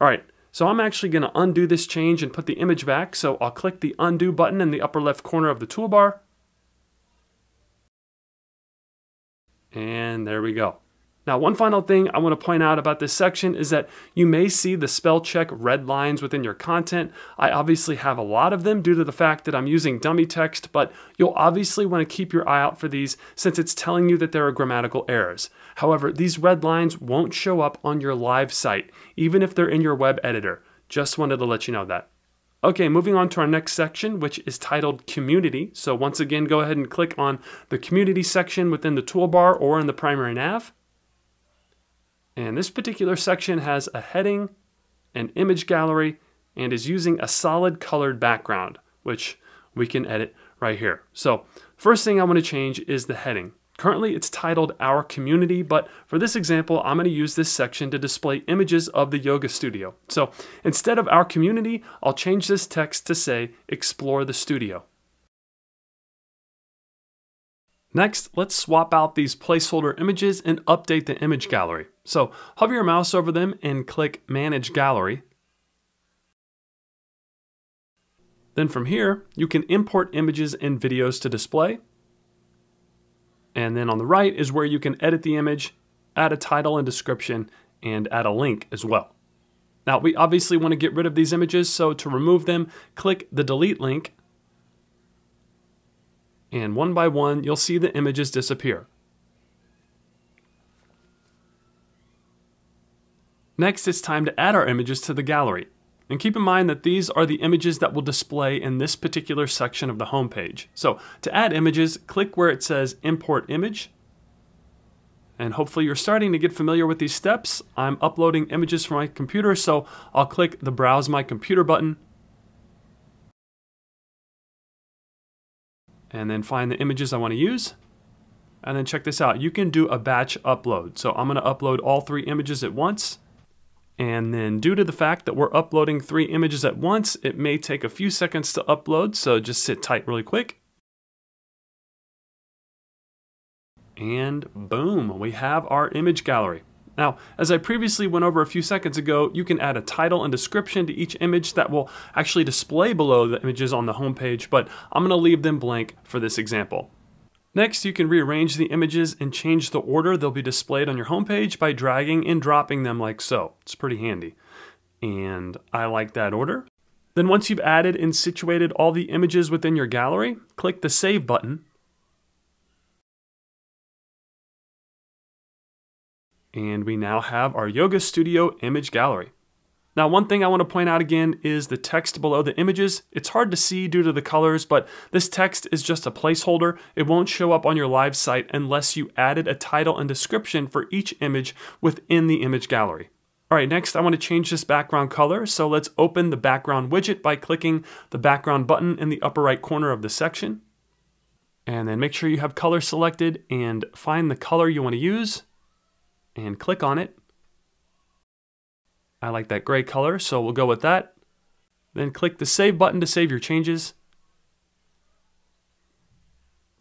All right, so I'm actually going to undo this change and put the image back. So I'll click the undo button in the upper left corner of the toolbar. And there we go. Now, one final thing I want to point out about this section is that you may see the spell check red lines within your content. I obviously have a lot of them due to the fact that I'm using dummy text, but you'll obviously want to keep your eye out for these since it's telling you that there are grammatical errors. However, these red lines won't show up on your live site, even if they're in your web editor. Just wanted to let you know that. Okay, moving on to our next section, which is titled Community. So once again, go ahead and click on the Community section within the toolbar or in the primary nav. And this particular section has a heading, an image gallery, and is using a solid colored background, which we can edit right here. So first thing I want to change is the heading. Currently it's titled Our Community, but for this example, I'm going to use this section to display images of the yoga studio. So instead of Our Community, I'll change this text to say Explore the Studio. Next, let's swap out these placeholder images and update the image gallery. So hover your mouse over them and click Manage Gallery. Then from here, you can import images and videos to display. And then on the right is where you can edit the image, add a title and description, and add a link as well. Now, we obviously want to get rid of these images, so to remove them, click the delete link and one by one, you'll see the images disappear. Next, it's time to add our images to the gallery. And keep in mind that these are the images that will display in this particular section of the homepage. So to add images, click where it says Import Image. And hopefully you're starting to get familiar with these steps. I'm uploading images from my computer, so I'll click the Browse My Computer button and then find the images I want to use. And then check this out. You can do a batch upload. So I'm going to upload all three images at once. And then due to the fact that we're uploading three images at once, it may take a few seconds to upload. So just sit tight really quick. And boom, we have our image gallery. Now, as I previously went over a few seconds ago, you can add a title and description to each image that will actually display below the images on the homepage, but I'm going to leave them blank for this example. Next, you can rearrange the images and change the order they'll be displayed on your homepage by dragging and dropping them like so. It's pretty handy. And I like that order. Then once you've added and situated all the images within your gallery, click the Save button and we now have our Yoga Studio image gallery. Now, one thing I want to point out again is the text below the images. It's hard to see due to the colors, but this text is just a placeholder. It won't show up on your live site unless you added a title and description for each image within the image gallery. All right, next I want to change this background color. So let's open the background widget by clicking the background button in the upper right corner of the section. And then make sure you have color selected and find the color you want to use and click on it. I like that gray color, so we'll go with that. Then click the Save button to save your changes.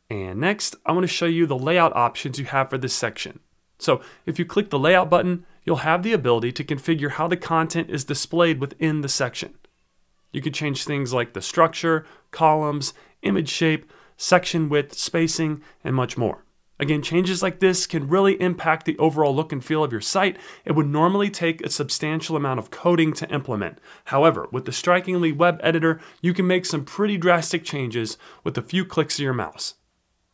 And next, I want to show you the layout options you have for this section. So if you click the Layout button, you'll have the ability to configure how the content is displayed within the section. You can change things like the structure, columns, image shape, section width, spacing, and much more. Again, changes like this can really impact the overall look and feel of your site. It would normally take a substantial amount of coding to implement. However, with the Strikingly web editor, you can make some pretty drastic changes with a few clicks of your mouse.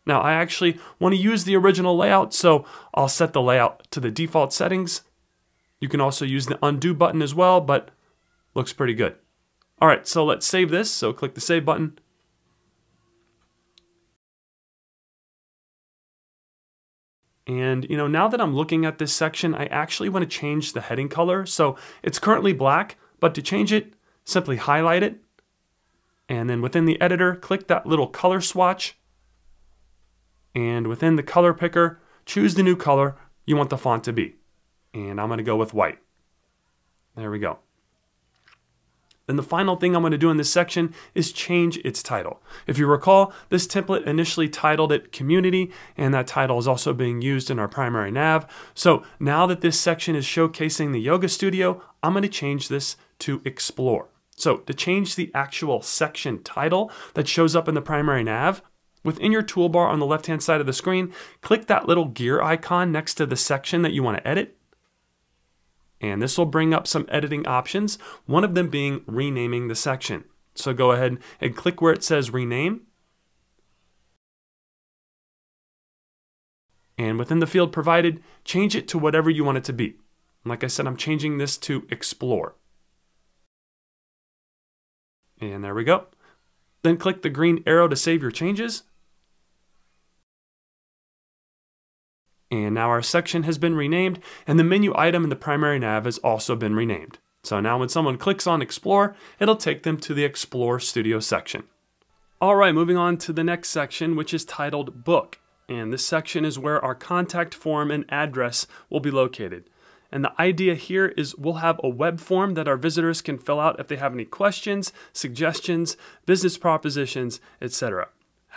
Now I actually want to use the original layout, so I'll set the layout to the default settings. You can also use the undo button as well, but looks pretty good. All right, so let's save this. So click the save button. And you know, now that I'm looking at this section, I actually want to change the heading color. So it's currently black, but to change it, simply highlight it. And then within the editor, click that little color swatch. And within the color picker, choose the new color you want the font to be. And I'm going to go with white. There we go. Then the final thing I'm going to do in this section is change its title. If you recall, this template initially titled it Community, and that title is also being used in our primary nav. So now that this section is showcasing the yoga studio, I'm going to change this to Explore. So to change the actual section title that shows up in the primary nav, within your toolbar on the left-hand side of the screen, click that little gear icon next to the section that you want to edit, and this will bring up some editing options, one of them being renaming the section. So go ahead and click where it says rename. And within the field provided, change it to whatever you want it to be. Like I said, I'm changing this to explore. And there we go. Then click the green arrow to save your changes. And now our section has been renamed, and the menu item in the primary nav has also been renamed. So now when someone clicks on Explore, it'll take them to the Explore Studio section. All right, moving on to the next section, which is titled Book. And this section is where our contact form and address will be located. And the idea here is we'll have a web form that our visitors can fill out if they have any questions, suggestions, business propositions, etc.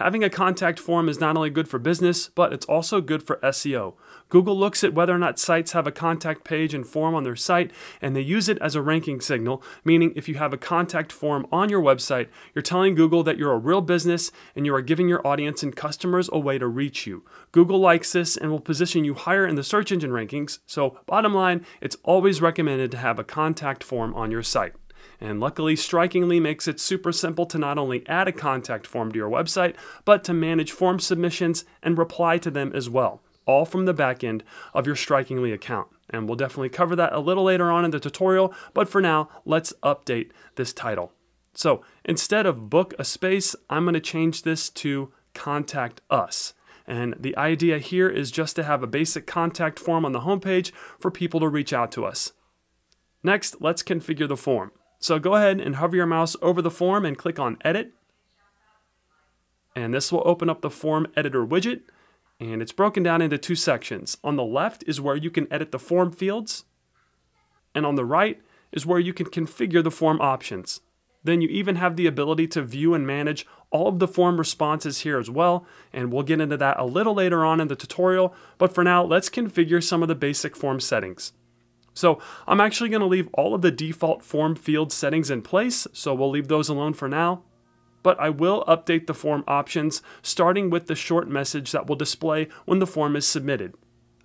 Having a contact form is not only good for business, but it's also good for SEO. Google looks at whether or not sites have a contact page and form on their site, and they use it as a ranking signal, meaning if you have a contact form on your website, you're telling Google that you're a real business and you are giving your audience and customers a way to reach you. Google likes this and will position you higher in the search engine rankings, so bottom line, it's always recommended to have a contact form on your site. And luckily, Strikingly makes it super simple to not only add a contact form to your website, but to manage form submissions and reply to them as well, all from the back end of your Strikingly account. And we'll definitely cover that a little later on in the tutorial, but for now, let's update this title. So instead of book a space, I'm going to change this to contact us. And the idea here is just to have a basic contact form on the homepage for people to reach out to us. Next, let's configure the form. So go ahead and hover your mouse over the form and click on Edit. And this will open up the Form Editor widget. And it's broken down into two sections. On the left is where you can edit the form fields. And on the right is where you can configure the form options. Then you even have the ability to view and manage all of the form responses here as well, and we'll get into that a little later on in the tutorial, but for now, let's configure some of the basic form settings. So I'm actually going to leave all of the default form field settings in place, so we'll leave those alone for now. But I will update the form options, starting with the short message that will display when the form is submitted.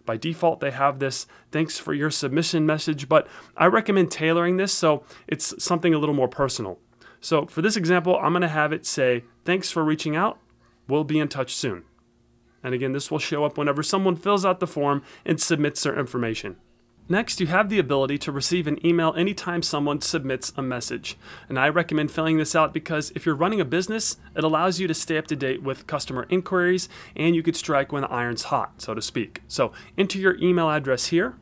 By default, they have this thanks for your submission message, but I recommend tailoring this so it's something a little more personal. So for this example, I'm going to have it say, thanks for reaching out. We'll be in touch soon. And again, this will show up whenever someone fills out the form and submits their information. Next, you have the ability to receive an email anytime someone submits a message. And I recommend filling this out because if you're running a business, it allows you to stay up to date with customer inquiries and you could strike when the iron's hot, so to speak. So enter your email address here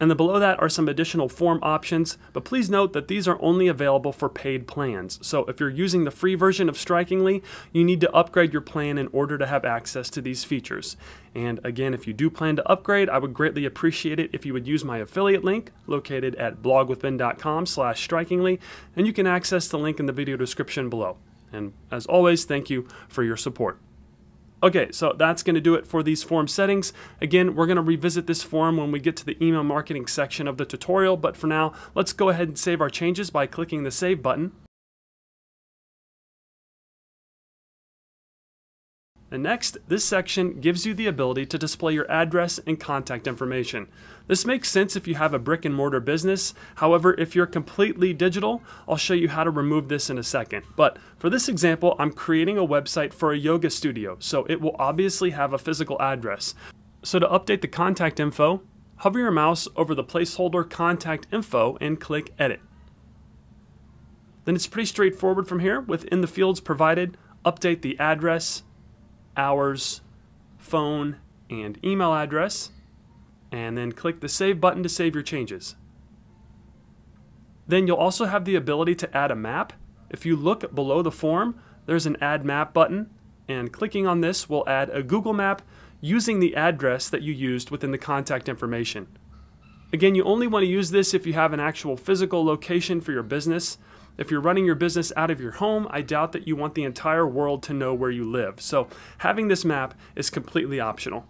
And then below that are some additional form options, but please note that these are only available for paid plans. So if you're using the free version of Strikingly, you need to upgrade your plan in order to have access to these features. And again, if you do plan to upgrade, I would greatly appreciate it if you would use my affiliate link located at blogwithben.com slash strikingly, and you can access the link in the video description below. And as always, thank you for your support. Okay, so that's going to do it for these form settings. Again, we're going to revisit this form when we get to the email marketing section of the tutorial, but for now, let's go ahead and save our changes by clicking the Save button. And next, this section gives you the ability to display your address and contact information. This makes sense if you have a brick and mortar business. However, if you're completely digital, I'll show you how to remove this in a second. But for this example, I'm creating a website for a yoga studio, so it will obviously have a physical address. So to update the contact info, hover your mouse over the placeholder contact info and click edit. Then it's pretty straightforward from here. Within the fields provided, update the address, hours, phone, and email address, and then click the Save button to save your changes. Then you'll also have the ability to add a map. If you look below the form, there's an Add Map button, and clicking on this will add a Google map using the address that you used within the contact information. Again, you only want to use this if you have an actual physical location for your business. If you're running your business out of your home, I doubt that you want the entire world to know where you live. So having this map is completely optional.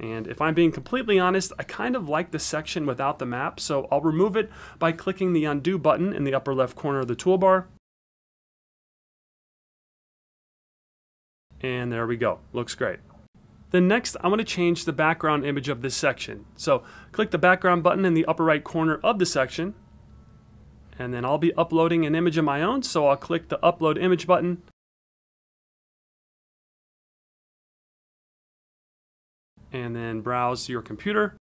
And if I'm being completely honest, I kind of like the section without the map, so I'll remove it by clicking the undo button in the upper left corner of the toolbar. And there we go, looks great. Then next, I'm going to change the background image of this section. So click the background button in the upper right corner of the section, and then I'll be uploading an image of my own, so I'll click the upload image button. And then browse your computer.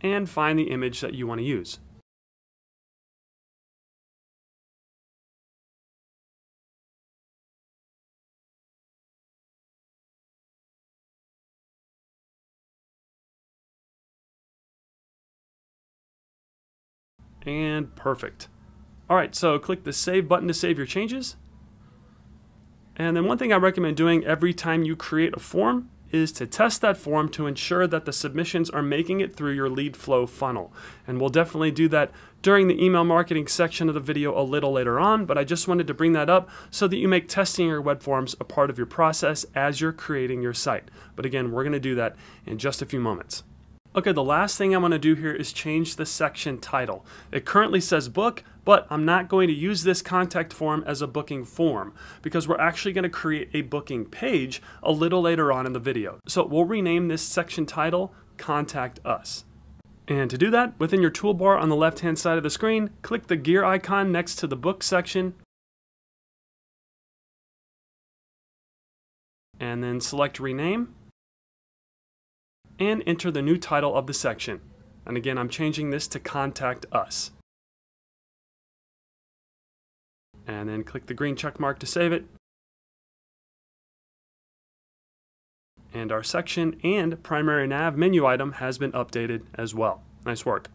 And find the image that you want to use. And perfect. All right, so click the save button to save your changes. And then one thing I recommend doing every time you create a form is to test that form to ensure that the submissions are making it through your lead flow funnel. And we'll definitely do that during the email marketing section of the video a little later on, but I just wanted to bring that up so that you make testing your web forms a part of your process as you're creating your site. But again, we're gonna do that in just a few moments. Okay, the last thing I'm to do here is change the section title. It currently says book, but I'm not going to use this contact form as a booking form because we're actually going to create a booking page a little later on in the video. So we'll rename this section title Contact Us. And to do that, within your toolbar on the left-hand side of the screen, click the gear icon next to the book section and then select rename and enter the new title of the section. And again, I'm changing this to Contact Us. And then click the green check mark to save it. And our section and primary nav menu item has been updated as well. Nice work.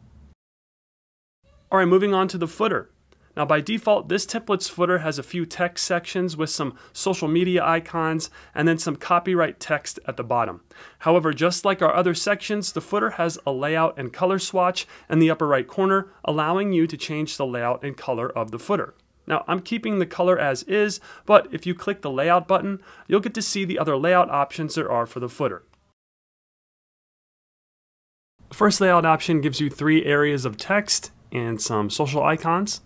All right, moving on to the footer. Now by default, this template's footer has a few text sections with some social media icons and then some copyright text at the bottom. However, just like our other sections, the footer has a layout and color swatch in the upper right corner, allowing you to change the layout and color of the footer. Now I'm keeping the color as is, but if you click the layout button, you'll get to see the other layout options there are for the footer. The first layout option gives you three areas of text and some social icons.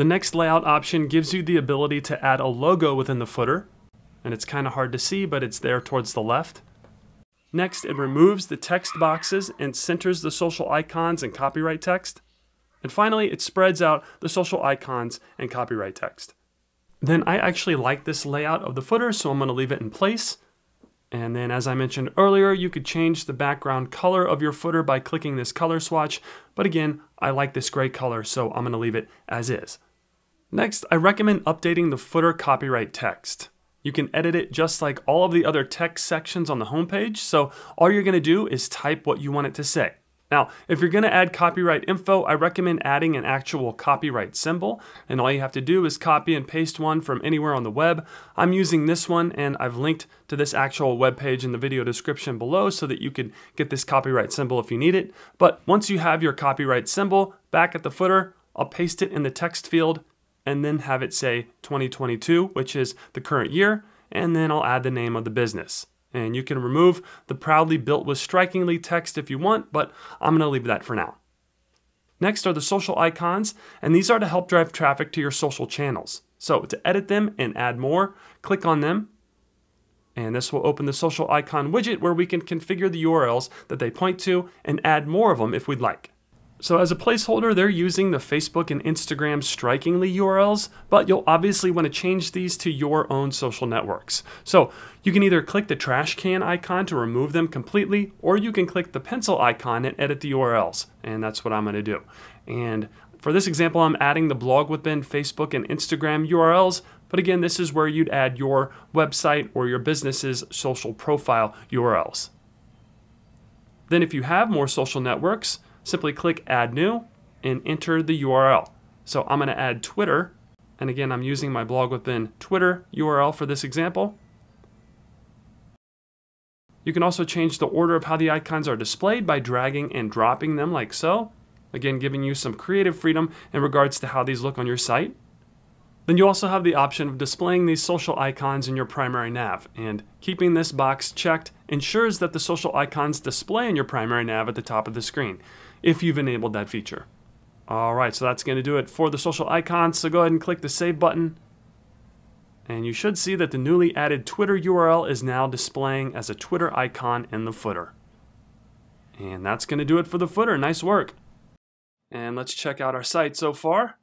The next layout option gives you the ability to add a logo within the footer, and it's kind of hard to see, but it's there towards the left. Next, it removes the text boxes and centers the social icons and copyright text. And finally, it spreads out the social icons and copyright text. Then I actually like this layout of the footer, so I'm going to leave it in place. And then as I mentioned earlier, you could change the background color of your footer by clicking this color swatch. But again, I like this gray color, so I'm going to leave it as is. Next, I recommend updating the footer copyright text. You can edit it just like all of the other text sections on the homepage, so all you're gonna do is type what you want it to say. Now, if you're gonna add copyright info, I recommend adding an actual copyright symbol, and all you have to do is copy and paste one from anywhere on the web. I'm using this one, and I've linked to this actual web page in the video description below so that you can get this copyright symbol if you need it. But once you have your copyright symbol back at the footer, I'll paste it in the text field and then have it say 2022, which is the current year, and then I'll add the name of the business. And you can remove the proudly built with strikingly text if you want, but I'm gonna leave that for now. Next are the social icons, and these are to help drive traffic to your social channels. So to edit them and add more, click on them and this will open the social icon widget where we can configure the URLs that they point to and add more of them if we'd like. So as a placeholder, they're using the Facebook and Instagram strikingly URLs, but you'll obviously want to change these to your own social networks. So you can either click the trash can icon to remove them completely, or you can click the pencil icon and edit the URLs. And that's what I'm going to do. And for this example, I'm adding the Blog With Ben Facebook and Instagram URLs, but again, this is where you'd add your website or your business's social profile URLs. Then if you have more social networks, simply click Add New and enter the URL. So I'm going to add Twitter, and again, I'm using my Blog With Ben Twitter URL for this example. You can also change the order of how the icons are displayed by dragging and dropping them like so. Again, giving you some creative freedom in regards to how these look on your site. Then you also have the option of displaying these social icons in your primary nav, and keeping this box checked ensures that the social icons display in your primary nav at the top of the screen, if you've enabled that feature. Alright, so that's going to do it for the social icons, so go ahead and click the Save button. And you should see that the newly added Twitter URL is now displaying as a Twitter icon in the footer. And that's going to do it for the footer. Nice work. And let's check out our site so far.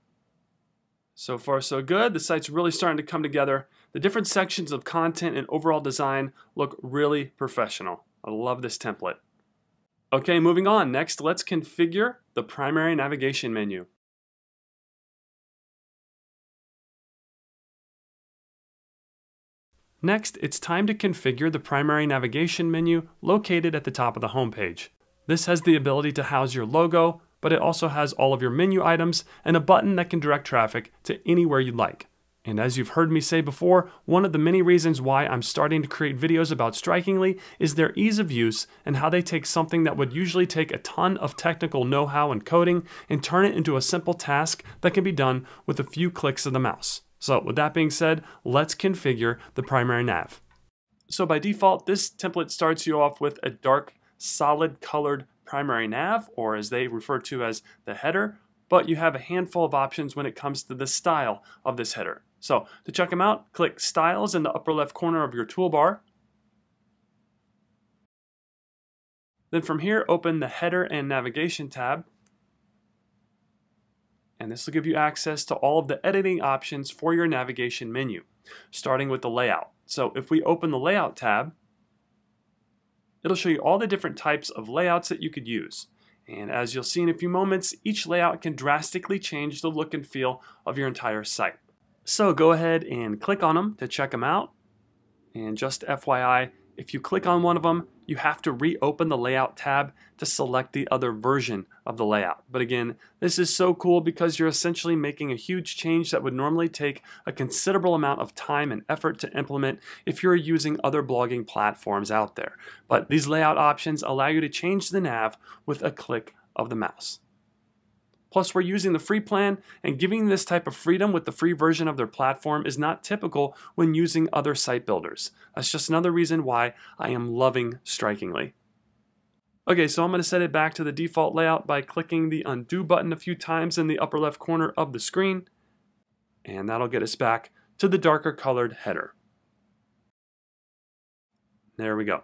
So far, so good. The site's really starting to come together. The different sections of content and overall design look really professional. I love this template. Okay, moving on. Next, let's configure the primary navigation menu. Next, it's time to configure the primary navigation menu located at the top of the homepage. This has the ability to house your logo, but it also has all of your menu items and a button that can direct traffic to anywhere you'd like. And as you've heard me say before, one of the many reasons why I'm starting to create videos about Strikingly is their ease of use and how they take something that would usually take a ton of technical know-how and coding and turn it into a simple task that can be done with a few clicks of the mouse. So with that being said, let's configure the primary nav. So by default, this template starts you off with a dark, solid colored primary nav, or as they refer to as the header, but you have a handful of options when it comes to the style of this header. So to check them out, click Styles in the upper left corner of your toolbar. Then from here, open the Header and Navigation tab. And this will give you access to all of the editing options for your navigation menu, starting with the layout. So if we open the Layout tab, It'll show you all the different types of layouts that you could use. And as you'll see in a few moments, each layout can drastically change the look and feel of your entire site. So go ahead and click on them to check them out. And just FYI, if you click on one of them, you have to reopen the layout tab to select the other version of the layout. But again, this is so cool because you're essentially making a huge change that would normally take a considerable amount of time and effort to implement if you're using other blogging platforms out there. But these layout options allow you to change the nav with a click of the mouse. Plus, we're using the free plan, and giving this type of freedom with the free version of their platform is not typical when using other site builders. That's just another reason why I am loving Strikingly. Okay, so I'm going to set it back to the default layout by clicking the undo button a few times in the upper left corner of the screen, and that'll get us back to the darker colored header. There we go.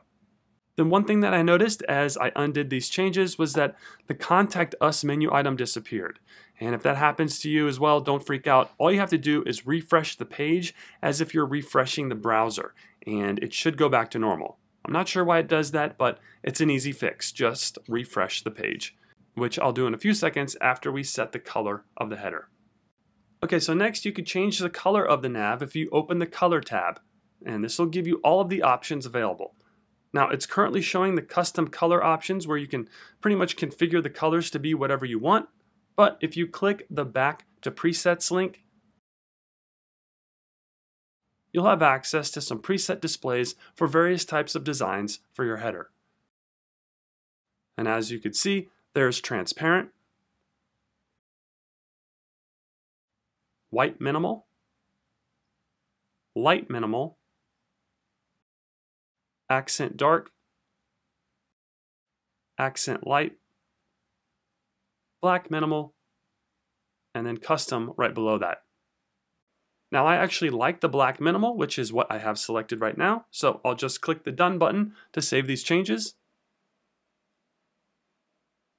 Then one thing that I noticed as I undid these changes was that the contact us menu item disappeared. And if that happens to you as well, don't freak out. All you have to do is refresh the page as if you're refreshing the browser and it should go back to normal. I'm not sure why it does that, but it's an easy fix. Just refresh the page, which I'll do in a few seconds after we set the color of the header. Okay, so next you could change the color of the nav if you open the color tab, and this will give you all of the options available. Now it's currently showing the custom color options where you can pretty much configure the colors to be whatever you want. But if you click the back to presets link, you'll have access to some preset displays for various types of designs for your header. And as you can see, there's transparent, white minimal, light minimal, accent dark, accent light, black minimal, and then custom right below that. Now I actually like the black minimal, which is what I have selected right now. So I'll just click the done button to save these changes.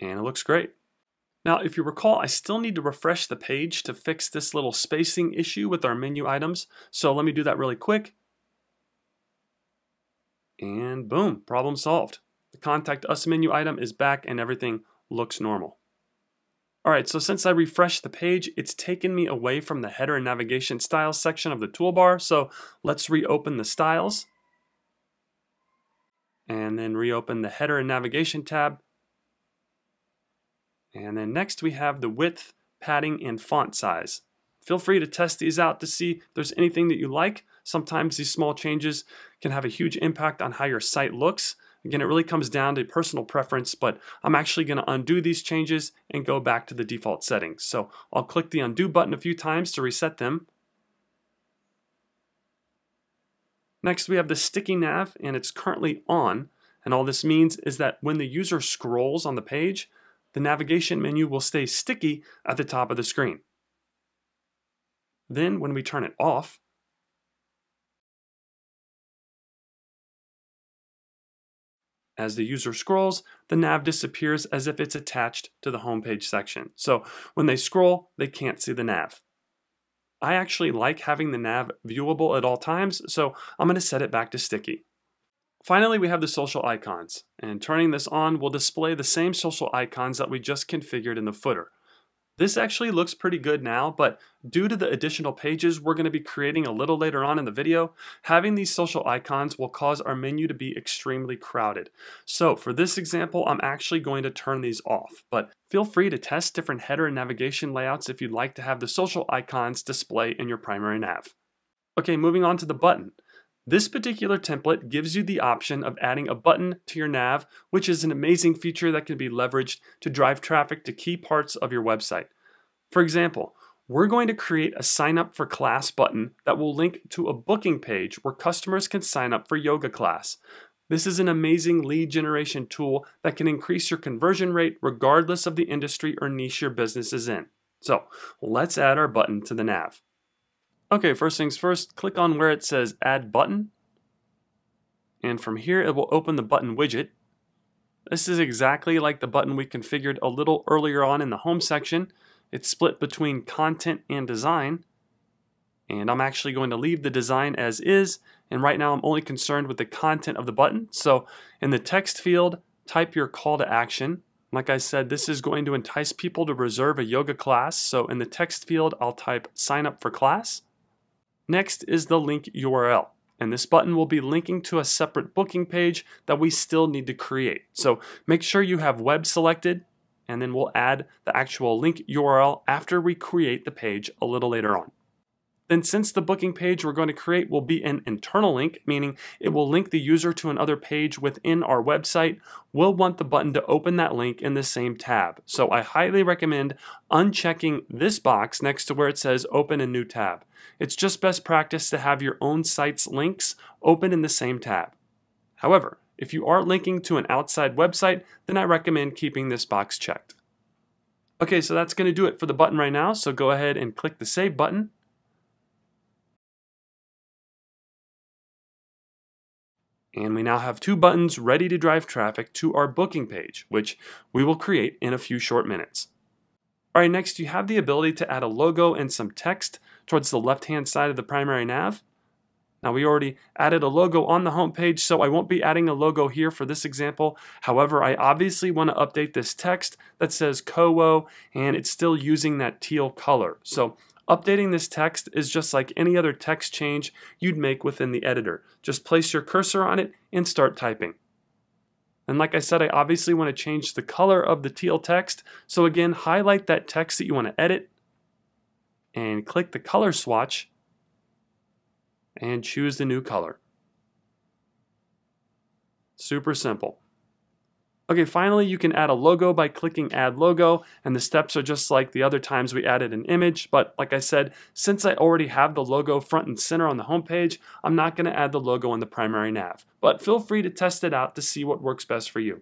And it looks great. Now, if you recall, I still need to refresh the page to fix this little spacing issue with our menu items. So let me do that really quick. And boom, problem solved. The contact us menu item is back and everything looks normal. All right, so since I refreshed the page, it's taken me away from the header and navigation styles section of the toolbar. So let's reopen the styles and then reopen the header and navigation tab. And then next we have the width, padding, and font size. Feel free to test these out to see if there's anything that you like. Sometimes these small changes can have a huge impact on how your site looks. Again, it really comes down to personal preference, but I'm actually going to undo these changes and go back to the default settings. So I'll click the undo button a few times to reset them. Next, we have the sticky nav, and it's currently on. And all this means is that when the user scrolls on the page, the navigation menu will stay sticky at the top of the screen. Then when we turn it off, As the user scrolls, the nav disappears as if it's attached to the homepage section. So when they scroll, they can't see the nav. I actually like having the nav viewable at all times, so I'm going to set it back to sticky. Finally, we have the social icons, and turning this on will display the same social icons that we just configured in the footer. This actually looks pretty good now, but due to the additional pages we're going to be creating a little later on in the video, having these social icons will cause our menu to be extremely crowded. So for this example, I'm actually going to turn these off, but feel free to test different header and navigation layouts if you'd like to have the social icons display in your primary nav. Okay, moving on to the button. This particular template gives you the option of adding a button to your nav, which is an amazing feature that can be leveraged to drive traffic to key parts of your website. For example, we're going to create a sign up for class button that will link to a booking page where customers can sign up for yoga class. This is an amazing lead generation tool that can increase your conversion rate regardless of the industry or niche your business is in. So let's add our button to the nav. Okay, first things first, click on where it says Add Button. And from here, it will open the button widget. This is exactly like the button we configured a little earlier on in the Home section. It's split between Content and Design. And I'm actually going to leave the design as is. And right now, I'm only concerned with the content of the button. So in the text field, type your call to action. Like I said, this is going to entice people to reserve a yoga class. So in the text field, I'll type sign up for class. Next is the link URL. And this button will be linking to a separate booking page that we still need to create. So make sure you have web selected, and then we'll add the actual link URL after we create the page a little later on. Then since the booking page we're going to create will be an internal link, meaning it will link the user to another page within our website, we'll want the button to open that link in the same tab. So I highly recommend unchecking this box next to where it says open a new tab. It's just best practice to have your own site's links open in the same tab. However, if you are linking to an outside website, then I recommend keeping this box checked. Okay, so that's going to do it for the button right now, so go ahead and click the Save button. And we now have two buttons ready to drive traffic to our booking page, which we will create in a few short minutes. All right, next you have the ability to add a logo and some text towards the left-hand side of the primary nav. Now we already added a logo on the home page, so I won't be adding a logo here for this example. However, I obviously want to update this text that says COWO, and it's still using that teal color. So Updating this text is just like any other text change you'd make within the editor. Just place your cursor on it and start typing. And like I said, I obviously want to change the color of the teal text. So again, highlight that text that you want to edit and click the color swatch and choose the new color. Super simple. Okay, finally, you can add a logo by clicking Add Logo, and the steps are just like the other times we added an image, but like I said, since I already have the logo front and center on the homepage, I'm not going to add the logo in the primary nav, but feel free to test it out to see what works best for you.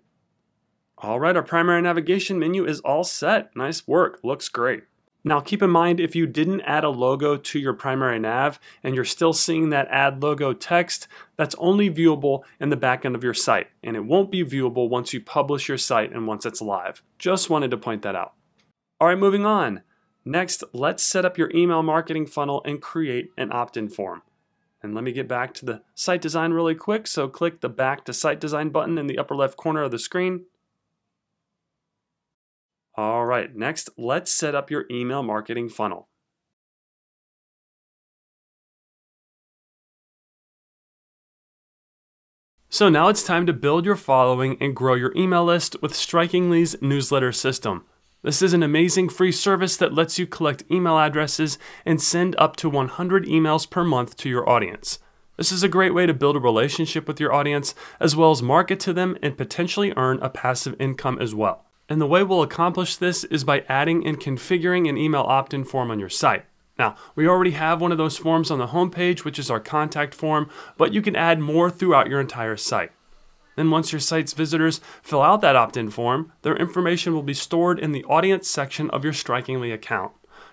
All right, our primary navigation menu is all set. Nice work, looks great. Now keep in mind if you didn't add a logo to your primary nav and you're still seeing that add logo text, that's only viewable in the back end of your site and it won't be viewable once you publish your site and once it's live. Just wanted to point that out. All right, moving on. Next, let's set up your email marketing funnel and create an opt-in form. And let me get back to the site design really quick. So click the back to site design button in the upper left corner of the screen. All right, next, let's set up your email marketing funnel. So now it's time to build your following and grow your email list with Strikingly's newsletter system. This is an amazing free service that lets you collect email addresses and send up to 100 emails per month to your audience. This is a great way to build a relationship with your audience, as well as market to them and potentially earn a passive income as well. And the way we'll accomplish this is by adding and configuring an email opt-in form on your site. Now, we already have one of those forms on the homepage, which is our contact form, but you can add more throughout your entire site. Then once your site's visitors fill out that opt-in form, their information will be stored in the audience section of your Strikingly account.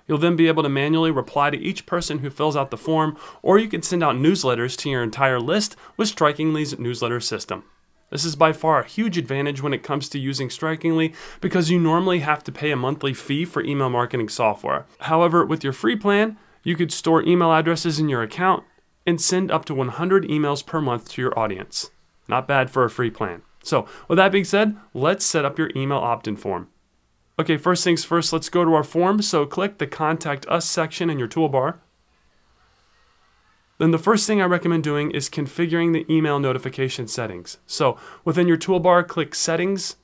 You'll then be able to manually reply to each person who fills out the form, or you can send out newsletters to your entire list with Strikingly's newsletter system. This is by far a huge advantage when it comes to using Strikingly because you normally have to pay a monthly fee for email marketing software. However, with your free plan, you could store email addresses in your account and send up to 100 emails per month to your audience. Not bad for a free plan. So, with that being said, let's set up your email opt in form. Okay, first things first, let's go to our form. So, click the Contact Us section in your toolbar. Then the first thing I recommend doing is configuring the email notification settings. So within your toolbar, click Settings,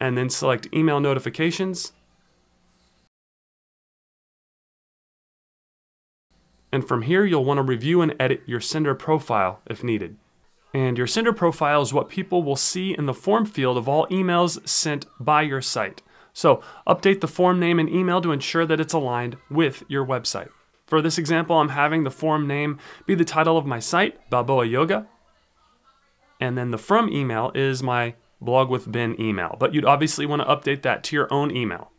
and then select Email Notifications. And from here, you'll want to review and edit your sender profile if needed. And your sender profile is what people will see in the form field of all emails sent by your site. So update the form name and email to ensure that it's aligned with your website. For this example, I'm having the form name be the title of my site, Balboa Yoga. And then the from email is my blog with Ben email, but you'd obviously want to update that to your own email.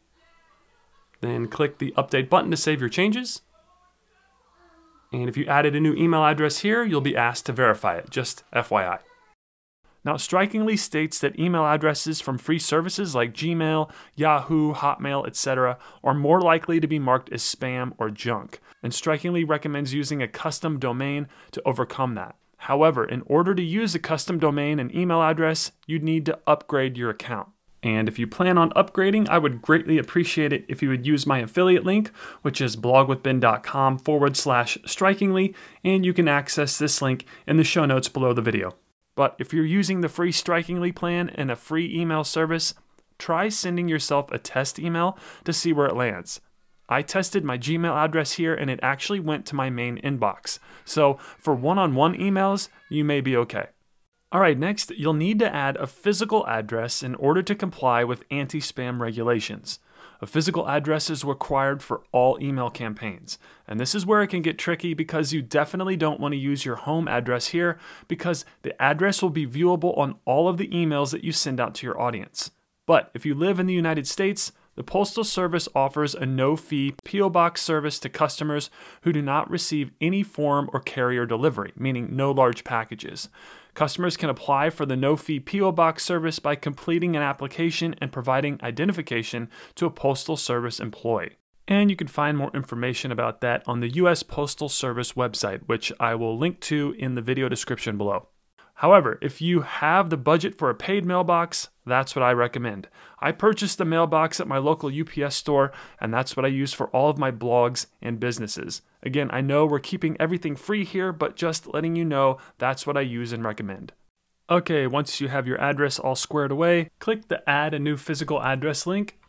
Then click the update button to save your changes. And if you added a new email address here, you'll be asked to verify it, just FYI. Now, Strikingly states that email addresses from free services like Gmail, Yahoo, Hotmail, etc., are more likely to be marked as spam or junk, and Strikingly recommends using a custom domain to overcome that. However, in order to use a custom domain and email address, you'd need to upgrade your account. And if you plan on upgrading, I would greatly appreciate it if you would use my affiliate link, which is blogwithben.com forward slash strikingly, and you can access this link in the show notes below the video. But if you're using the free Strikingly plan and a free email service, try sending yourself a test email to see where it lands. I tested my Gmail address here and it actually went to my main inbox. So for one on one emails, you may be okay. All right, next, you'll need to add a physical address in order to comply with anti spam regulations. A physical address is required for all email campaigns. And this is where it can get tricky because you definitely don't want to use your home address here because the address will be viewable on all of the emails that you send out to your audience. But if you live in the United States, the Postal Service offers a no fee P.O. Box service to customers who do not receive any form or carrier delivery, meaning no large packages. Customers can apply for the no fee P.O. Box service by completing an application and providing identification to a Postal Service employee. And you can find more information about that on the US Postal Service website, which I will link to in the video description below. However, if you have the budget for a paid mailbox, that's what I recommend. I purchased a mailbox at my local UPS store, and that's what I use for all of my blogs and businesses. Again, I know we're keeping everything free here, but just letting you know that's what I use and recommend. Okay, once you have your address all squared away, click the Add a New Physical Address link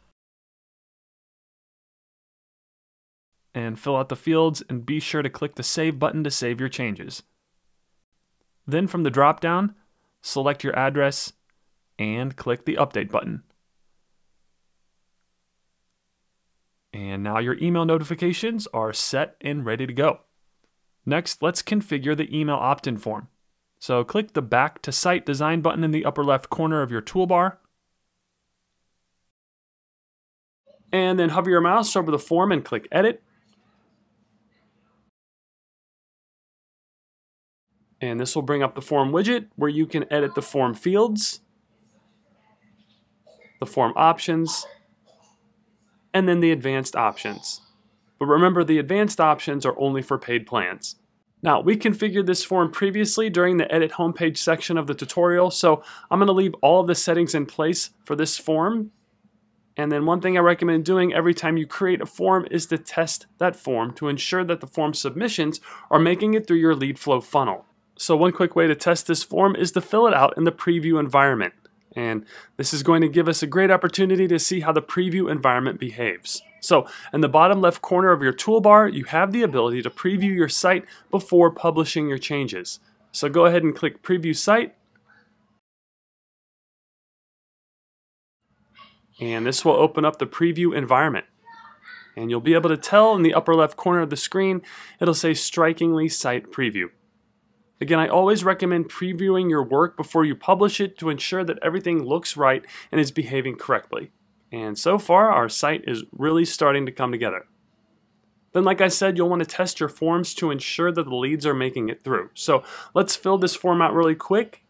and fill out the fields and be sure to click the Save button to save your changes. Then from the drop-down, select your address and click the Update button. And now your email notifications are set and ready to go. Next, let's configure the email opt-in form. So click the Back to Site Design button in the upper left corner of your toolbar. And then hover your mouse over the form and click Edit. And this will bring up the form widget where you can edit the form fields, the form options, and then the advanced options. But remember, the advanced options are only for paid plans. Now, we configured this form previously during the edit homepage section of the tutorial, so I'm going to leave all of the settings in place for this form. And then one thing I recommend doing every time you create a form is to test that form to ensure that the form submissions are making it through your lead flow funnel. So one quick way to test this form is to fill it out in the preview environment. And this is going to give us a great opportunity to see how the preview environment behaves. So in the bottom left corner of your toolbar, you have the ability to preview your site before publishing your changes. So go ahead and click Preview Site. And this will open up the preview environment. And you'll be able to tell in the upper left corner of the screen, it'll say Strikingly Site Preview. Again, I always recommend previewing your work before you publish it to ensure that everything looks right and is behaving correctly. And so far, our site is really starting to come together. Then, like I said, you'll want to test your forms to ensure that the leads are making it through. So let's fill this form out really quick.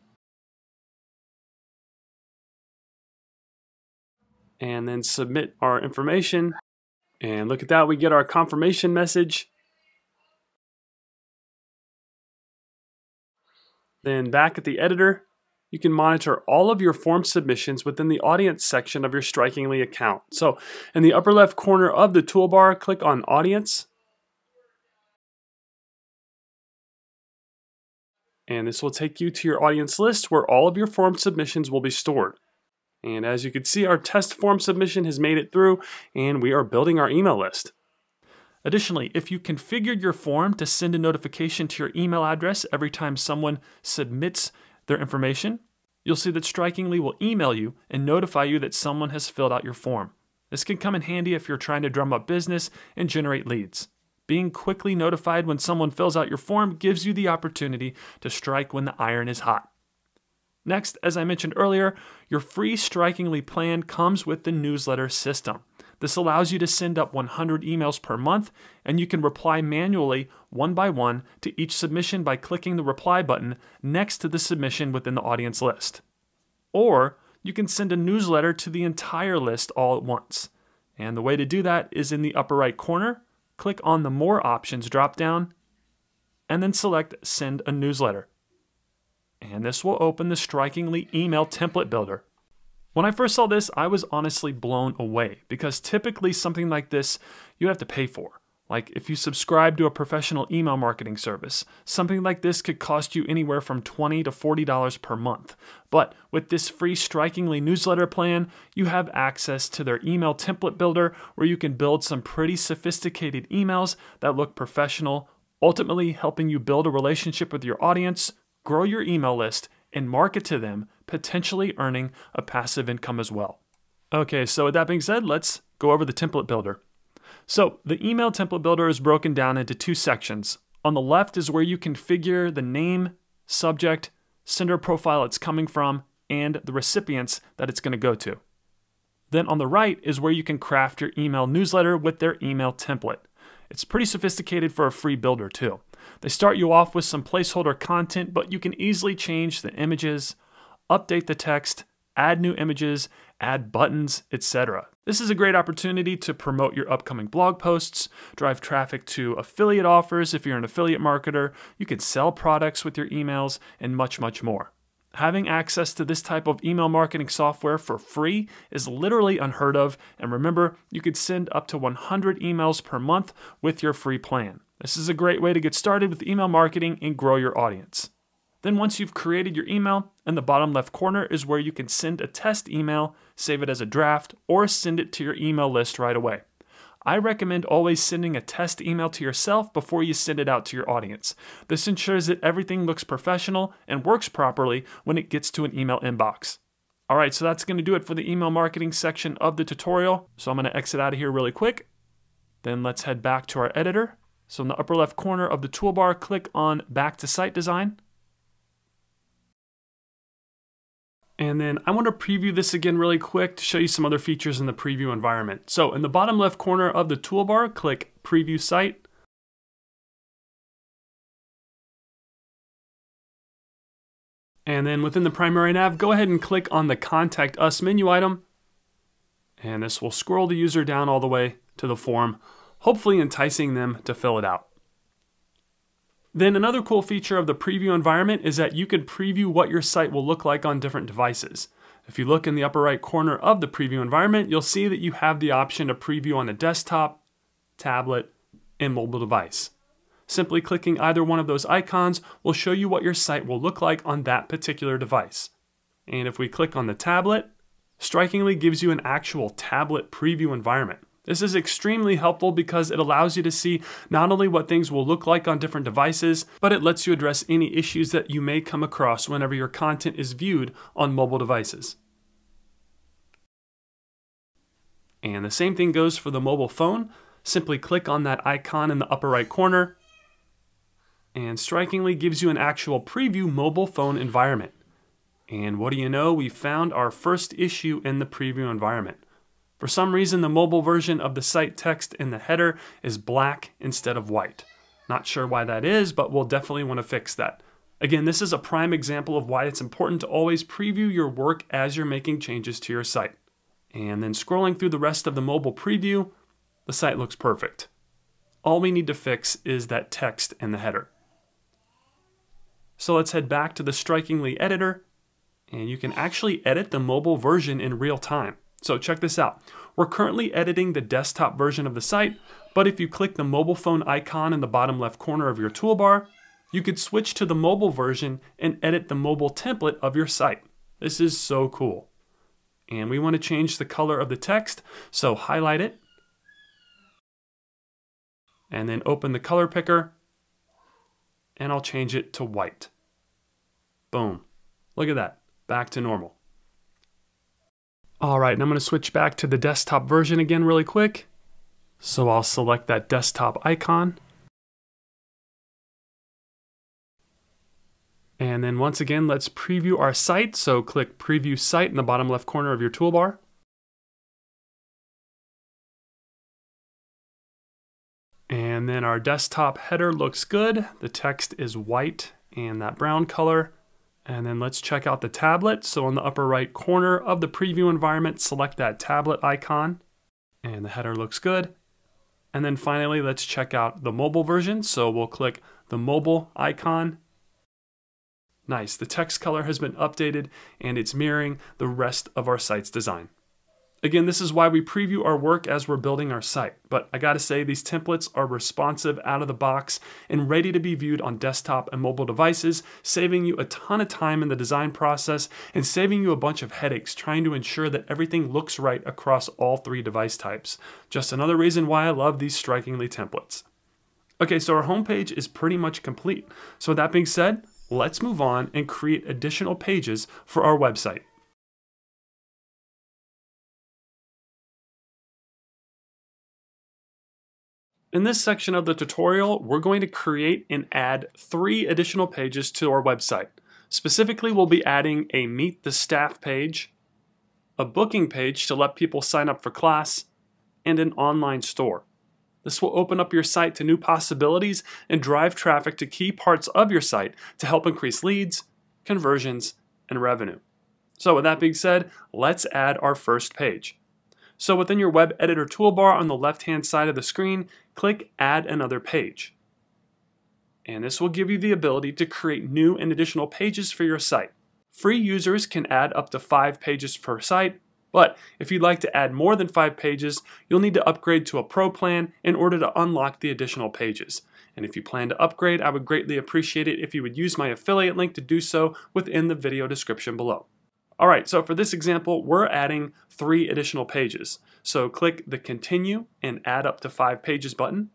And then submit our information. And look at that, we get our confirmation message. Then back at the editor, you can monitor all of your form submissions within the audience section of your Strikingly account. So in the upper left corner of the toolbar, click on audience. And this will take you to your audience list where all of your form submissions will be stored. And as you can see, our test form submission has made it through and we are building our email list. Additionally, if you configured your form to send a notification to your email address every time someone submits their information, you'll see that Strikingly will email you and notify you that someone has filled out your form. This can come in handy if you're trying to drum up business and generate leads. Being quickly notified when someone fills out your form gives you the opportunity to strike when the iron is hot. Next, as I mentioned earlier, your free Strikingly plan comes with the newsletter system. This allows you to send up 100 emails per month, and you can reply manually one by one to each submission by clicking the reply button next to the submission within the audience list. Or you can send a newsletter to the entire list all at once. And the way to do that is in the upper right corner, click on the More Options dropdown, and then select Send a Newsletter. And this will open the Strikingly Email Template Builder. When I first saw this, I was honestly blown away because typically something like this you have to pay for. Like if you subscribe to a professional email marketing service, something like this could cost you anywhere from 20 to $40 per month. But with this free Strikingly newsletter plan, you have access to their email template builder where you can build some pretty sophisticated emails that look professional, ultimately helping you build a relationship with your audience, grow your email list, and market to them, potentially earning a passive income as well. Okay, so with that being said, let's go over the template builder. So the email template builder is broken down into two sections. On the left is where you configure the name, subject, sender profile it's coming from, and the recipients that it's going to go to. Then on the right is where you can craft your email newsletter with their email template. It's pretty sophisticated for a free builder too. They start you off with some placeholder content, but you can easily change the images, update the text, add new images, add buttons, etc. This is a great opportunity to promote your upcoming blog posts, drive traffic to affiliate offers if you're an affiliate marketer, you can sell products with your emails, and much, much more. Having access to this type of email marketing software for free is literally unheard of, and remember, you could send up to 100 emails per month with your free plan. This is a great way to get started with email marketing and grow your audience. Then once you've created your email, in the bottom left corner is where you can send a test email, save it as a draft, or send it to your email list right away. I recommend always sending a test email to yourself before you send it out to your audience. This ensures that everything looks professional and works properly when it gets to an email inbox. All right, so that's going to do it for the email marketing section of the tutorial. So I'm going to exit out of here really quick. Then let's head back to our editor. So in the upper left corner of the toolbar, click on Back to Site Design. And then I want to preview this again really quick to show you some other features in the preview environment. So in the bottom left corner of the toolbar, click Preview Site. And then within the primary nav, go ahead and click on the Contact Us menu item. And this will scroll the user down all the way to the form, hopefully enticing them to fill it out. Then another cool feature of the preview environment is that you can preview what your site will look like on different devices. If you look in the upper right corner of the preview environment, you'll see that you have the option to preview on a desktop, tablet, and mobile device. Simply clicking either one of those icons will show you what your site will look like on that particular device. And if we click on the tablet, Strikingly gives you an actual tablet preview environment. This is extremely helpful because it allows you to see not only what things will look like on different devices, but it lets you address any issues that you may come across whenever your content is viewed on mobile devices. And the same thing goes for the mobile phone. Simply click on that icon in the upper right corner, and strikingly gives you an actual preview mobile phone environment. And what do you know? We found our first issue in the preview environment. For some reason, the mobile version of the site text in the header is black instead of white. Not sure why that is, but we'll definitely want to fix that. Again, this is a prime example of why it's important to always preview your work as you're making changes to your site. And then scrolling through the rest of the mobile preview, the site looks perfect. All we need to fix is that text in the header. So let's head back to the Strikingly editor, and you can actually edit the mobile version in real time. So check this out. We're currently editing the desktop version of the site, but if you click the mobile phone icon in the bottom left corner of your toolbar, you could switch to the mobile version and edit the mobile template of your site. This is so cool. And we want to change the color of the text, so highlight it, and then open the color picker, and I'll change it to white. Boom. Look at that. Back to normal. All right, and I'm going to switch back to the desktop version again really quick. So I'll select that desktop icon. And then once again, let's preview our site. So click Preview Site in the bottom left corner of your toolbar. And then our desktop header looks good. The text is white and that brown color. And then let's check out the tablet. So on the upper right corner of the preview environment, select that tablet icon and the header looks good. And then finally, let's check out the mobile version. So we'll click the mobile icon. Nice, the text color has been updated and it's mirroring the rest of our site's design. Again, this is why we preview our work as we're building our site. But I gotta say, these templates are responsive out of the box and ready to be viewed on desktop and mobile devices, saving you a ton of time in the design process and saving you a bunch of headaches trying to ensure that everything looks right across all three device types. Just another reason why I love these strikingly templates. Okay, so our homepage is pretty much complete. So that being said, let's move on and create additional pages for our website. In this section of the tutorial, we're going to create and add three additional pages to our website. Specifically, we'll be adding a Meet the Staff page, a booking page to let people sign up for class, and an online store. This will open up your site to new possibilities and drive traffic to key parts of your site to help increase leads, conversions, and revenue. So with that being said, let's add our first page. So within your web editor toolbar on the left-hand side of the screen, click Add Another Page. And this will give you the ability to create new and additional pages for your site. Free users can add up to five pages per site, but if you'd like to add more than five pages, you'll need to upgrade to a pro plan in order to unlock the additional pages. And if you plan to upgrade, I would greatly appreciate it if you would use my affiliate link to do so within the video description below. All right, so for this example, we're adding three additional pages. So click the continue and add up to five pages button.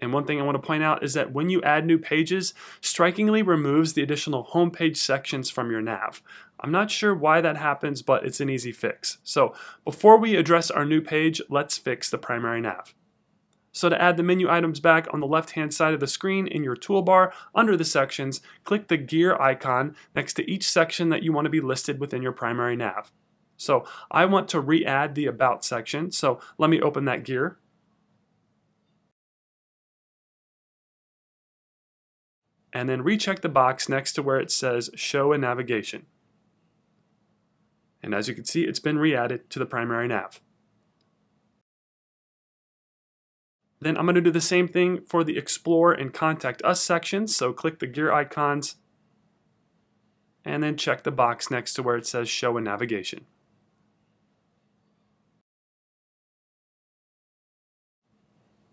And one thing I want to point out is that when you add new pages, strikingly removes the additional homepage sections from your nav. I'm not sure why that happens, but it's an easy fix. So before we address our new page, let's fix the primary nav. So to add the menu items back on the left-hand side of the screen in your toolbar under the sections, click the gear icon next to each section that you want to be listed within your primary nav. So I want to re-add the About section, so let me open that gear. And then recheck the box next to where it says Show and Navigation. And as you can see, it's been re-added to the primary nav. Then I'm going to do the same thing for the Explore and Contact Us sections. So click the gear icons and then check the box next to where it says Show and Navigation.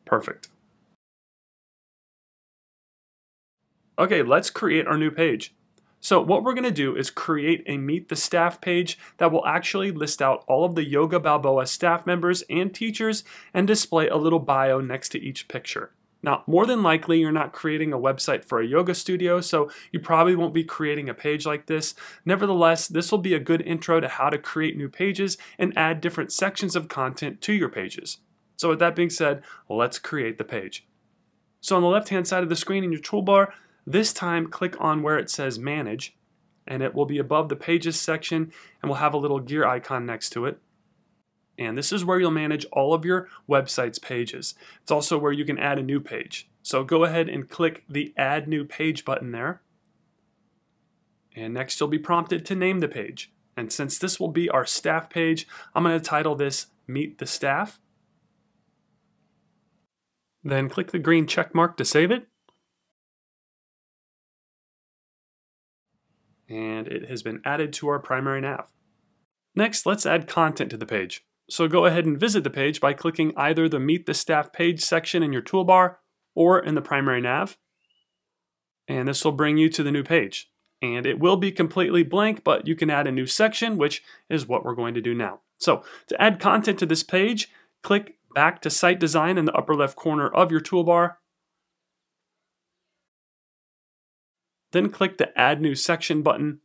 Perfect. Okay, let's create our new page. So what we're going to do is create a Meet the Staff page that will actually list out all of the Yoga Balboa staff members and teachers and display a little bio next to each picture. Now, more than likely, you're not creating a website for a yoga studio, so you probably won't be creating a page like this. Nevertheless, this will be a good intro to how to create new pages and add different sections of content to your pages. So with that being said, let's create the page. So on the left-hand side of the screen in your toolbar, this time, click on where it says Manage, and it will be above the Pages section, and we'll have a little gear icon next to it. And this is where you'll manage all of your website's pages. It's also where you can add a new page. So go ahead and click the Add New Page button there. And next you'll be prompted to name the page. And since this will be our staff page, I'm going to title this Meet the Staff. Then click the green check mark to save it. And it has been added to our primary nav. Next, let's add content to the page. So go ahead and visit the page by clicking either the Meet the Staff page section in your toolbar or in the primary nav. And this will bring you to the new page. And it will be completely blank, but you can add a new section, which is what we're going to do now. So to add content to this page, click back to Site Design in the upper left corner of your toolbar Then click the Add New Section button.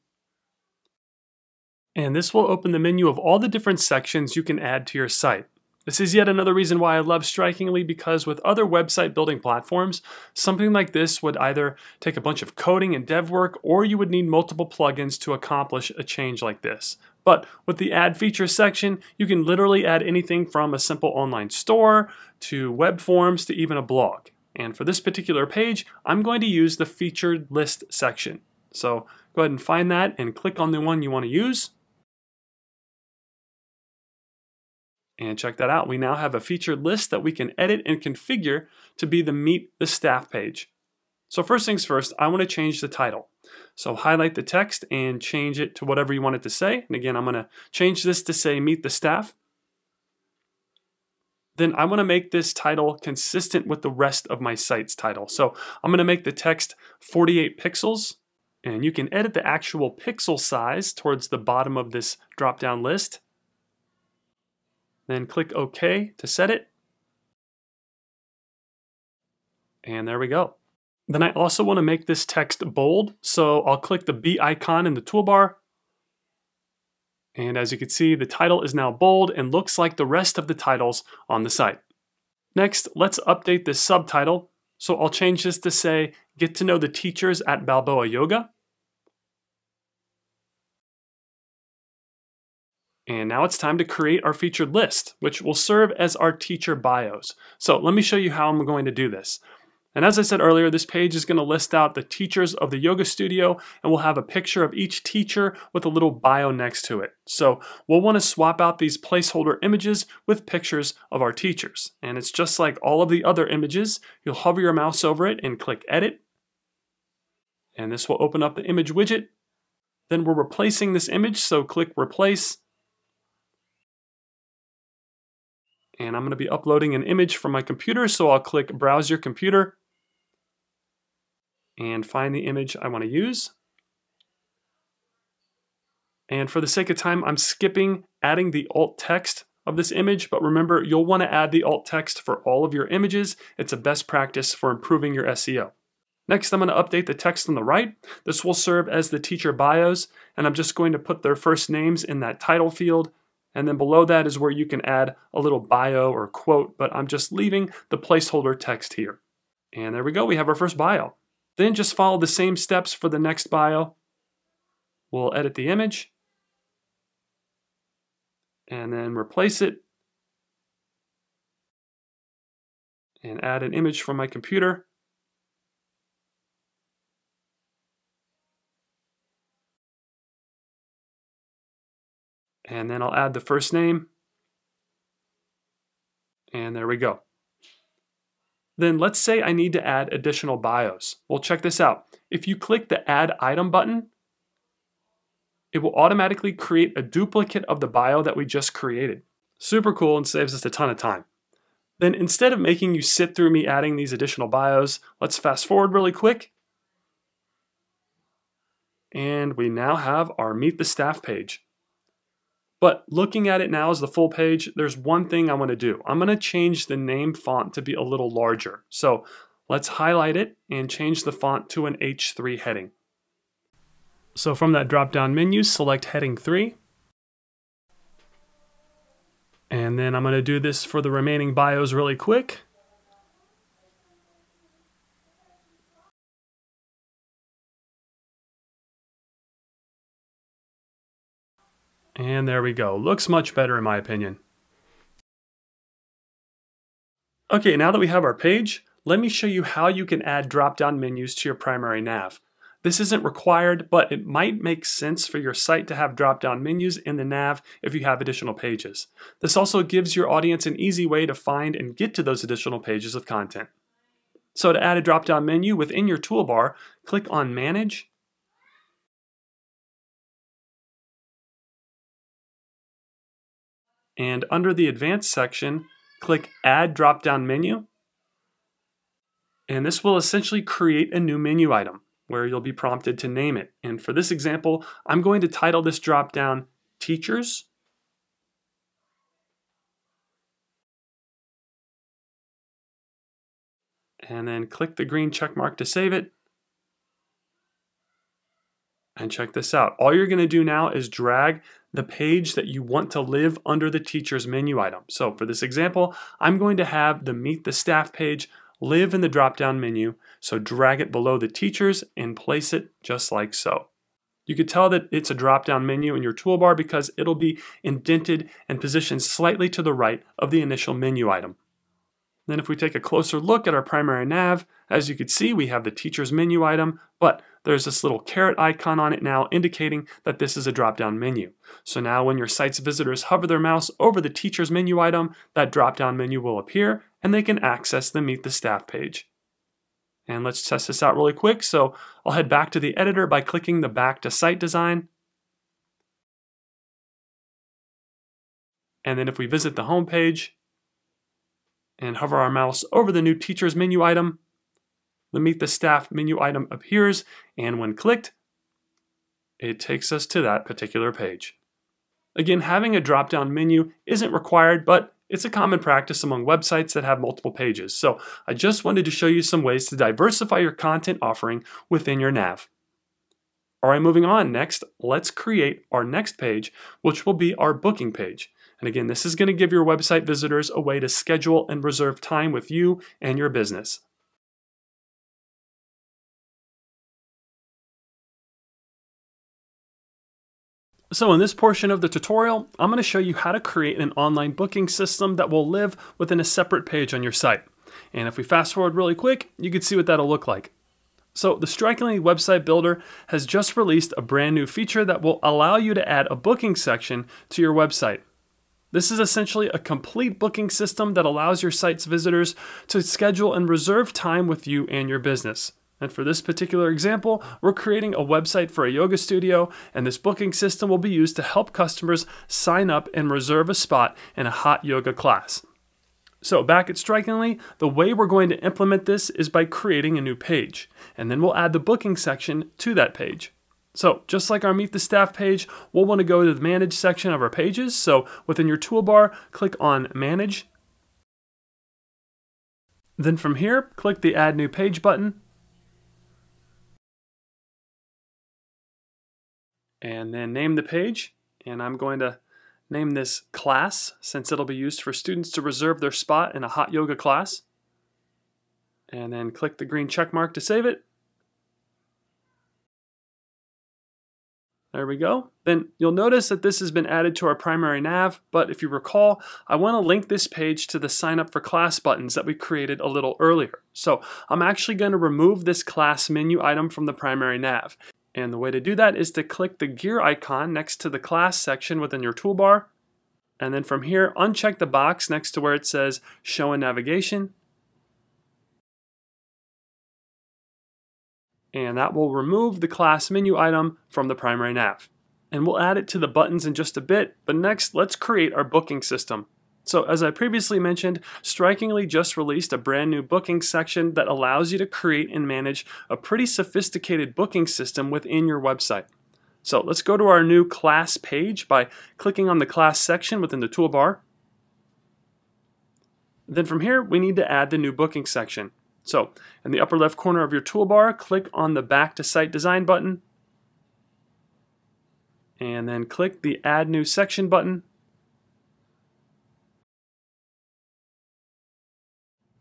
And this will open the menu of all the different sections you can add to your site. This is yet another reason why I love Strikingly because with other website building platforms, something like this would either take a bunch of coding and dev work or you would need multiple plugins to accomplish a change like this. But with the add features section, you can literally add anything from a simple online store to web forms to even a blog. And for this particular page, I'm going to use the featured list section. So go ahead and find that and click on the one you want to use. And check that out. We now have a featured list that we can edit and configure to be the Meet the Staff page. So first things first, I want to change the title. So highlight the text and change it to whatever you want it to say. And again, I'm going to change this to say Meet the Staff then I want to make this title consistent with the rest of my site's title. So I'm going to make the text 48 pixels, and you can edit the actual pixel size towards the bottom of this drop-down list. Then click OK to set it. And there we go. Then I also want to make this text bold, so I'll click the B icon in the toolbar, and as you can see, the title is now bold and looks like the rest of the titles on the site. Next, let's update this subtitle. So I'll change this to say, get to know the teachers at Balboa Yoga. And now it's time to create our featured list, which will serve as our teacher bios. So let me show you how I'm going to do this. And as I said earlier, this page is going to list out the teachers of the yoga studio and we'll have a picture of each teacher with a little bio next to it. So we'll want to swap out these placeholder images with pictures of our teachers. And it's just like all of the other images. You'll hover your mouse over it and click edit. And this will open up the image widget. Then we're replacing this image, so click replace. And I'm going to be uploading an image from my computer, so I'll click browse your computer and find the image I want to use. And for the sake of time, I'm skipping adding the alt text of this image, but remember, you'll want to add the alt text for all of your images. It's a best practice for improving your SEO. Next, I'm going to update the text on the right. This will serve as the teacher bios, and I'm just going to put their first names in that title field, And then below that is where you can add a little bio or quote, but I'm just leaving the placeholder text here. And there we go, we have our first bio. Then just follow the same steps for the next bio. We'll edit the image and then replace it and add an image from my computer. And then I'll add the first name. And there we go. Then let's say I need to add additional bios. Well, check this out. If you click the Add Item button, it will automatically create a duplicate of the bio that we just created. Super cool and saves us a ton of time. Then instead of making you sit through me adding these additional bios, let's fast forward really quick. And we now have our Meet the Staff page. But looking at it now as the full page, there's one thing I want to do. I'm going to change the name font to be a little larger. So let's highlight it and change the font to an H3 heading. So from that drop-down menu, select heading 3. And then I'm going to do this for the remaining bios really quick. And there we go. Looks much better in my opinion. Okay, now that we have our page, let me show you how you can add drop-down menus to your primary nav. This isn't required, but it might make sense for your site to have drop-down menus in the nav if you have additional pages. This also gives your audience an easy way to find and get to those additional pages of content. So to add a drop-down menu within your toolbar, click on Manage, and under the Advanced section, click Add Drop-Down Menu. And this will essentially create a new menu item where you'll be prompted to name it. And for this example, I'm going to title this drop-down Teachers. And then click the green check mark to save it. And check this out. All you're going to do now is drag the page that you want to live under the teacher's menu item. So for this example, I'm going to have the Meet the Staff page live in the drop-down menu, so drag it below the teachers and place it just like so. You could tell that it's a drop-down menu in your toolbar because it'll be indented and positioned slightly to the right of the initial menu item. Then if we take a closer look at our primary nav, as you can see, we have the teacher's menu item, but there's this little caret icon on it now indicating that this is a drop-down menu. So now when your site's visitors hover their mouse over the teacher's menu item, that drop-down menu will appear and they can access the Meet the Staff page. And let's test this out really quick. So I'll head back to the editor by clicking the back to site design. And then if we visit the home page, and hover our mouse over the new Teachers menu item, the Meet the Staff menu item appears, and when clicked, it takes us to that particular page. Again, having a drop-down menu isn't required, but it's a common practice among websites that have multiple pages. So I just wanted to show you some ways to diversify your content offering within your nav. All right, moving on. Next, let's create our next page, which will be our booking page. And again, this is going to give your website visitors a way to schedule and reserve time with you and your business. So in this portion of the tutorial, I'm going to show you how to create an online booking system that will live within a separate page on your site. And if we fast forward really quick, you can see what that'll look like. So the Strikingly website builder has just released a brand new feature that will allow you to add a booking section to your website. This is essentially a complete booking system that allows your site's visitors to schedule and reserve time with you and your business. And for this particular example, we're creating a website for a yoga studio, and this booking system will be used to help customers sign up and reserve a spot in a hot yoga class. So back at Strikingly, the way we're going to implement this is by creating a new page, and then we'll add the booking section to that page. So just like our Meet the Staff page, we'll want to go to the Manage section of our pages. So within your toolbar, click on Manage. Then from here, click the Add New Page button. And then name the page. And I'm going to name this class since it'll be used for students to reserve their spot in a hot yoga class. And then click the green check mark to save it. There we go. Then you'll notice that this has been added to our primary nav, but if you recall, I want to link this page to the sign up for class buttons that we created a little earlier. So I'm actually going to remove this class menu item from the primary nav. And the way to do that is to click the gear icon next to the class section within your toolbar. And then from here, uncheck the box next to where it says show in navigation and that will remove the class menu item from the primary nav. And we'll add it to the buttons in just a bit, but next let's create our booking system. So as I previously mentioned, Strikingly just released a brand new booking section that allows you to create and manage a pretty sophisticated booking system within your website. So let's go to our new class page by clicking on the class section within the toolbar. Then from here, we need to add the new booking section. So in the upper left corner of your toolbar, click on the Back to Site Design button, and then click the Add New Section button,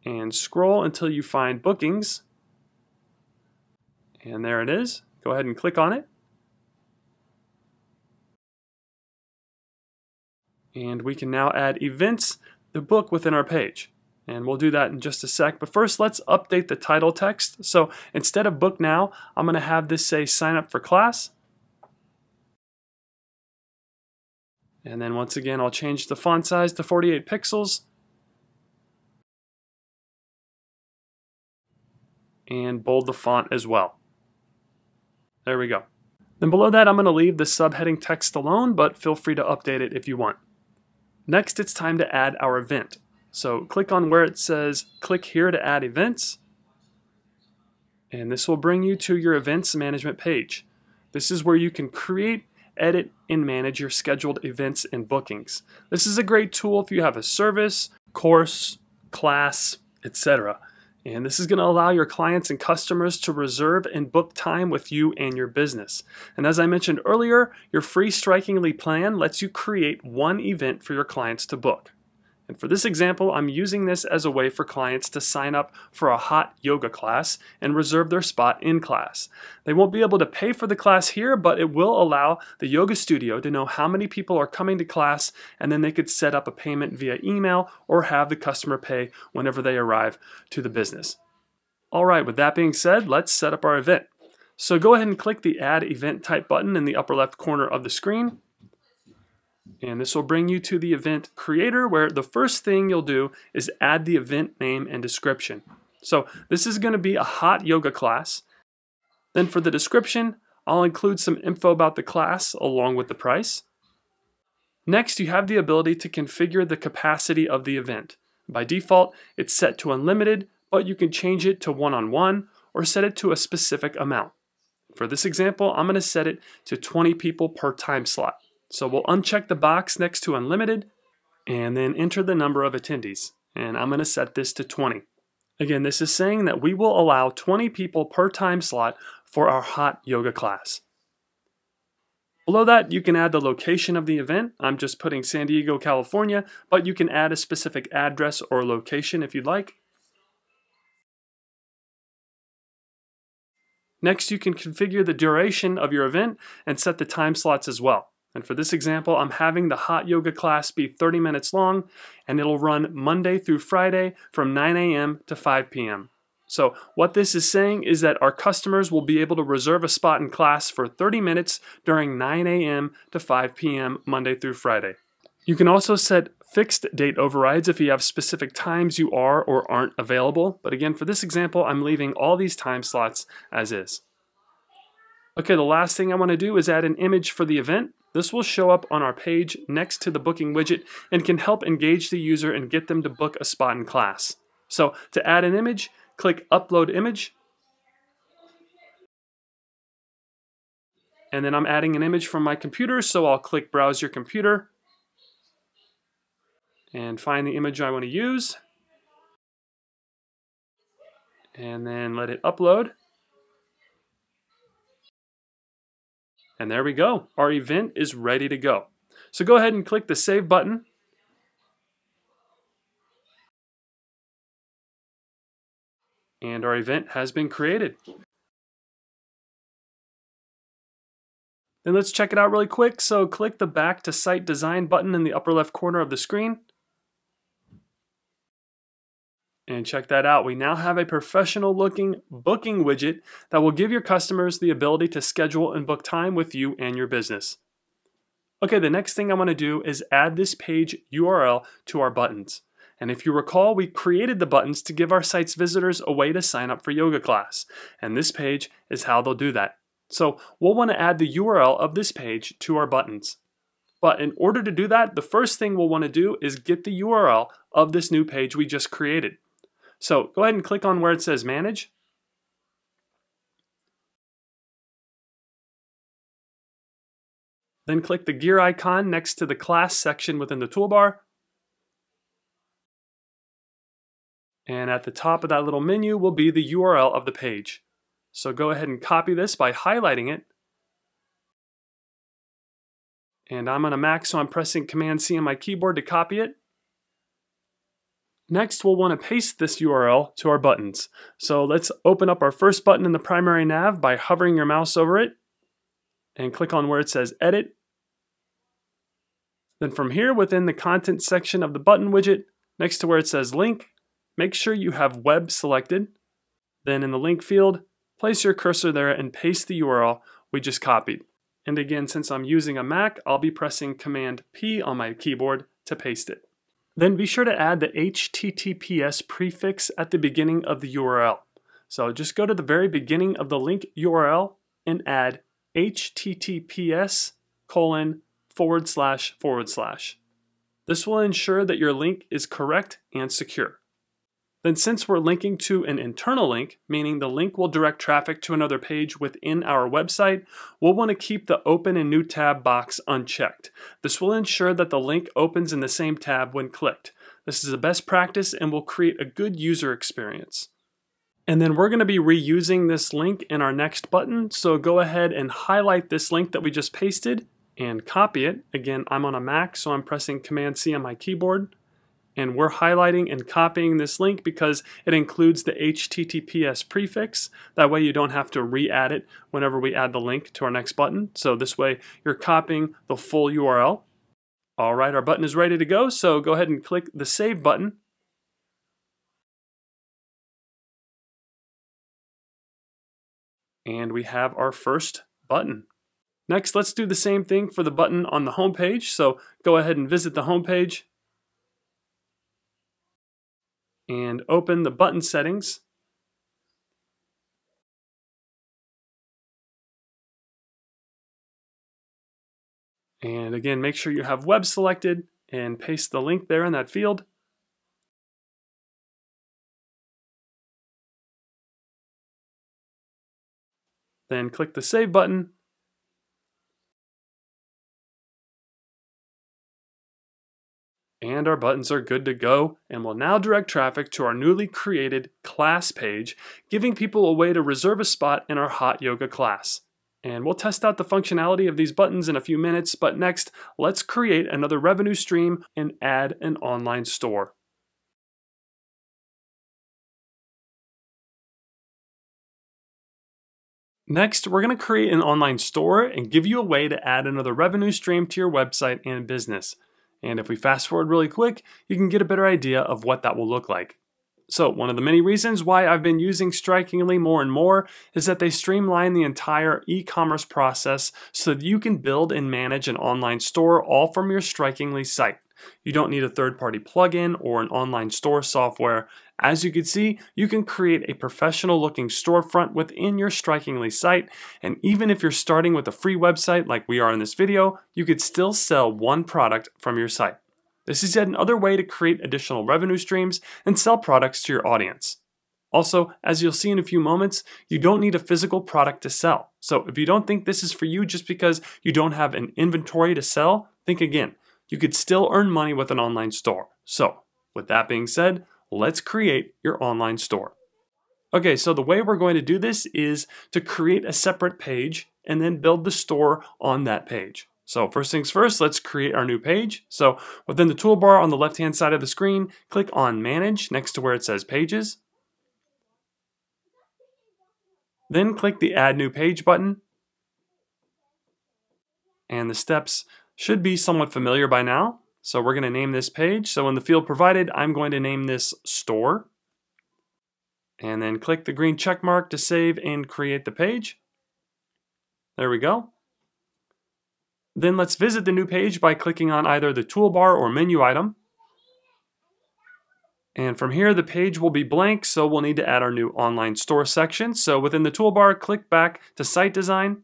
and scroll until you find Bookings, and there it is. Go ahead and click on it. And we can now add events, the book within our page. And we'll do that in just a sec. But first, let's update the title text. So instead of book now, I'm going to have this say sign up for class. And then once again, I'll change the font size to 48 pixels. And bold the font as well. There we go. Then below that, I'm going to leave the subheading text alone, but feel free to update it if you want. Next, it's time to add our event. So click on where it says click here to add events. And this will bring you to your events management page. This is where you can create, edit, and manage your scheduled events and bookings. This is a great tool if you have a service, course, class, etc. And this is going to allow your clients and customers to reserve and book time with you and your business. And as I mentioned earlier, your free Strikingly plan lets you create one event for your clients to book. And for this example, I'm using this as a way for clients to sign up for a hot yoga class and reserve their spot in class. They won't be able to pay for the class here, but it will allow the yoga studio to know how many people are coming to class, and then they could set up a payment via email or have the customer pay whenever they arrive to the business. All right, with that being said, let's set up our event. So go ahead and click the Add Event Type button in the upper left corner of the screen. And this will bring you to the event creator where the first thing you'll do is add the event name and description. So this is going to be a hot yoga class. Then for the description, I'll include some info about the class along with the price. Next, you have the ability to configure the capacity of the event. By default, it's set to unlimited, but you can change it to one-on-one -on -one or set it to a specific amount. For this example, I'm going to set it to 20 people per time slot. So we'll uncheck the box next to unlimited and then enter the number of attendees. And I'm going to set this to 20. Again, this is saying that we will allow 20 people per time slot for our hot yoga class. Below that, you can add the location of the event. I'm just putting San Diego, California, but you can add a specific address or location if you'd like. Next, you can configure the duration of your event and set the time slots as well. And for this example, I'm having the hot yoga class be 30 minutes long, and it'll run Monday through Friday from 9 a.m. to 5 p.m. So what this is saying is that our customers will be able to reserve a spot in class for 30 minutes during 9 a.m. to 5 p.m. Monday through Friday. You can also set fixed date overrides if you have specific times you are or aren't available. But again, for this example, I'm leaving all these time slots as is. Okay, the last thing I want to do is add an image for the event. This will show up on our page next to the booking widget and can help engage the user and get them to book a spot in class. So to add an image, click Upload Image. And then I'm adding an image from my computer, so I'll click Browse Your Computer and find the image I want to use. And then let it upload. And there we go. Our event is ready to go. So go ahead and click the Save button. And our event has been created. Then let's check it out really quick. So click the Back to Site Design button in the upper left corner of the screen. And check that out. We now have a professional looking booking widget that will give your customers the ability to schedule and book time with you and your business. Okay, the next thing I want to do is add this page URL to our buttons. And if you recall, we created the buttons to give our site's visitors a way to sign up for yoga class. And this page is how they'll do that. So we'll want to add the URL of this page to our buttons. But in order to do that, the first thing we'll want to do is get the URL of this new page we just created. So go ahead and click on where it says Manage. Then click the gear icon next to the class section within the toolbar. And at the top of that little menu will be the URL of the page. So go ahead and copy this by highlighting it. And I'm on a Mac, so I'm pressing Command C on my keyboard to copy it. Next, we'll want to paste this URL to our buttons. So let's open up our first button in the primary nav by hovering your mouse over it and click on where it says Edit. Then from here, within the Content section of the button widget, next to where it says Link, make sure you have Web selected. Then in the link field, place your cursor there and paste the URL we just copied. And again, since I'm using a Mac, I'll be pressing Command P on my keyboard to paste it. Then be sure to add the HTTPS prefix at the beginning of the URL. So just go to the very beginning of the link URL and add HTTPS colon forward slash forward slash. This will ensure that your link is correct and secure. Then since we're linking to an internal link, meaning the link will direct traffic to another page within our website, we'll want to keep the Open a New Tab box unchecked. This will ensure that the link opens in the same tab when clicked. This is a best practice and will create a good user experience. And then we're going to be reusing this link in our next button, so go ahead and highlight this link that we just pasted and copy it. Again, I'm on a Mac, so I'm pressing Command C on my keyboard and we're highlighting and copying this link because it includes the HTTPS prefix. That way you don't have to re-add it whenever we add the link to our next button. So this way you're copying the full URL. All right, our button is ready to go, so go ahead and click the Save button. And we have our first button. Next, let's do the same thing for the button on the homepage. So go ahead and visit the home page and open the button settings. And again, make sure you have web selected and paste the link there in that field. Then click the Save button and our buttons are good to go and will now direct traffic to our newly created class page, giving people a way to reserve a spot in our hot yoga class. And we'll test out the functionality of these buttons in a few minutes, but next, let's create another revenue stream and add an online store. Next, we're going to create an online store and give you a way to add another revenue stream to your website and business. And if we fast forward really quick, you can get a better idea of what that will look like. So, one of the many reasons why I've been using Strikingly more and more is that they streamline the entire e commerce process so that you can build and manage an online store all from your Strikingly site. You don't need a third party plugin or an online store software. As you can see, you can create a professional looking storefront within your Strikingly site. And even if you're starting with a free website like we are in this video, you could still sell one product from your site. This is yet another way to create additional revenue streams and sell products to your audience. Also, as you'll see in a few moments, you don't need a physical product to sell. So if you don't think this is for you just because you don't have an inventory to sell, think again you could still earn money with an online store. So, with that being said, let's create your online store. Okay, so the way we're going to do this is to create a separate page and then build the store on that page. So first things first, let's create our new page. So within the toolbar on the left-hand side of the screen, click on Manage next to where it says Pages. Then click the Add New Page button. And the steps should be somewhat familiar by now. So we're going to name this page. So in the field provided, I'm going to name this Store. And then click the green check mark to save and create the page. There we go. Then let's visit the new page by clicking on either the toolbar or menu item. And from here, the page will be blank, so we'll need to add our new online store section. So within the toolbar, click back to site design.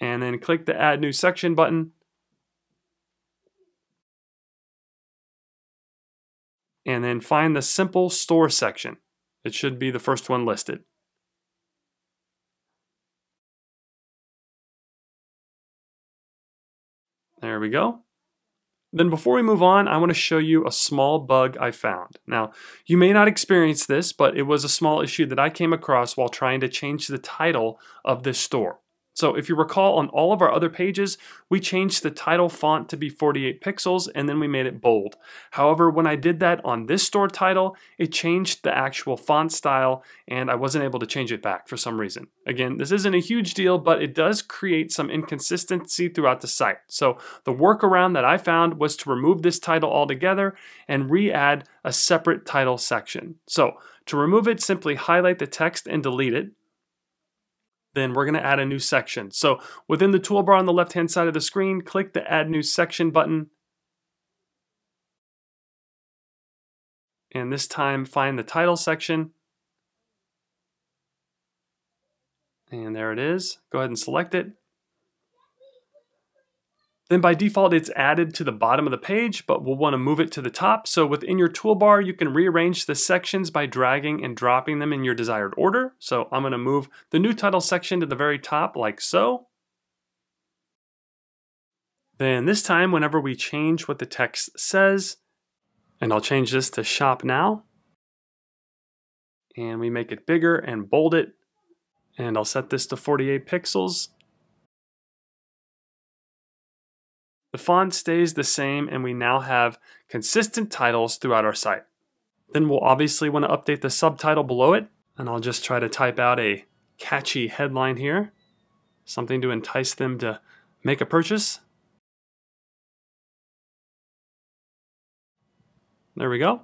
And then click the add new section button. And then find the simple store section. It should be the first one listed. There we go. Then before we move on, I want to show you a small bug I found. Now, you may not experience this, but it was a small issue that I came across while trying to change the title of this store. So if you recall on all of our other pages, we changed the title font to be 48 pixels and then we made it bold. However, when I did that on this store title, it changed the actual font style and I wasn't able to change it back for some reason. Again, this isn't a huge deal, but it does create some inconsistency throughout the site. So the workaround that I found was to remove this title altogether and re-add a separate title section. So to remove it, simply highlight the text and delete it then we're going to add a new section. So within the toolbar on the left-hand side of the screen, click the Add New Section button. And this time find the title section. And there it is. Go ahead and select it. Then by default, it's added to the bottom of the page, but we'll want to move it to the top. So within your toolbar, you can rearrange the sections by dragging and dropping them in your desired order. So I'm going to move the new title section to the very top like so. Then this time, whenever we change what the text says, and I'll change this to shop now, and we make it bigger and bold it, and I'll set this to 48 pixels, The font stays the same and we now have consistent titles throughout our site. Then we'll obviously want to update the subtitle below it and I'll just try to type out a catchy headline here, something to entice them to make a purchase. There we go.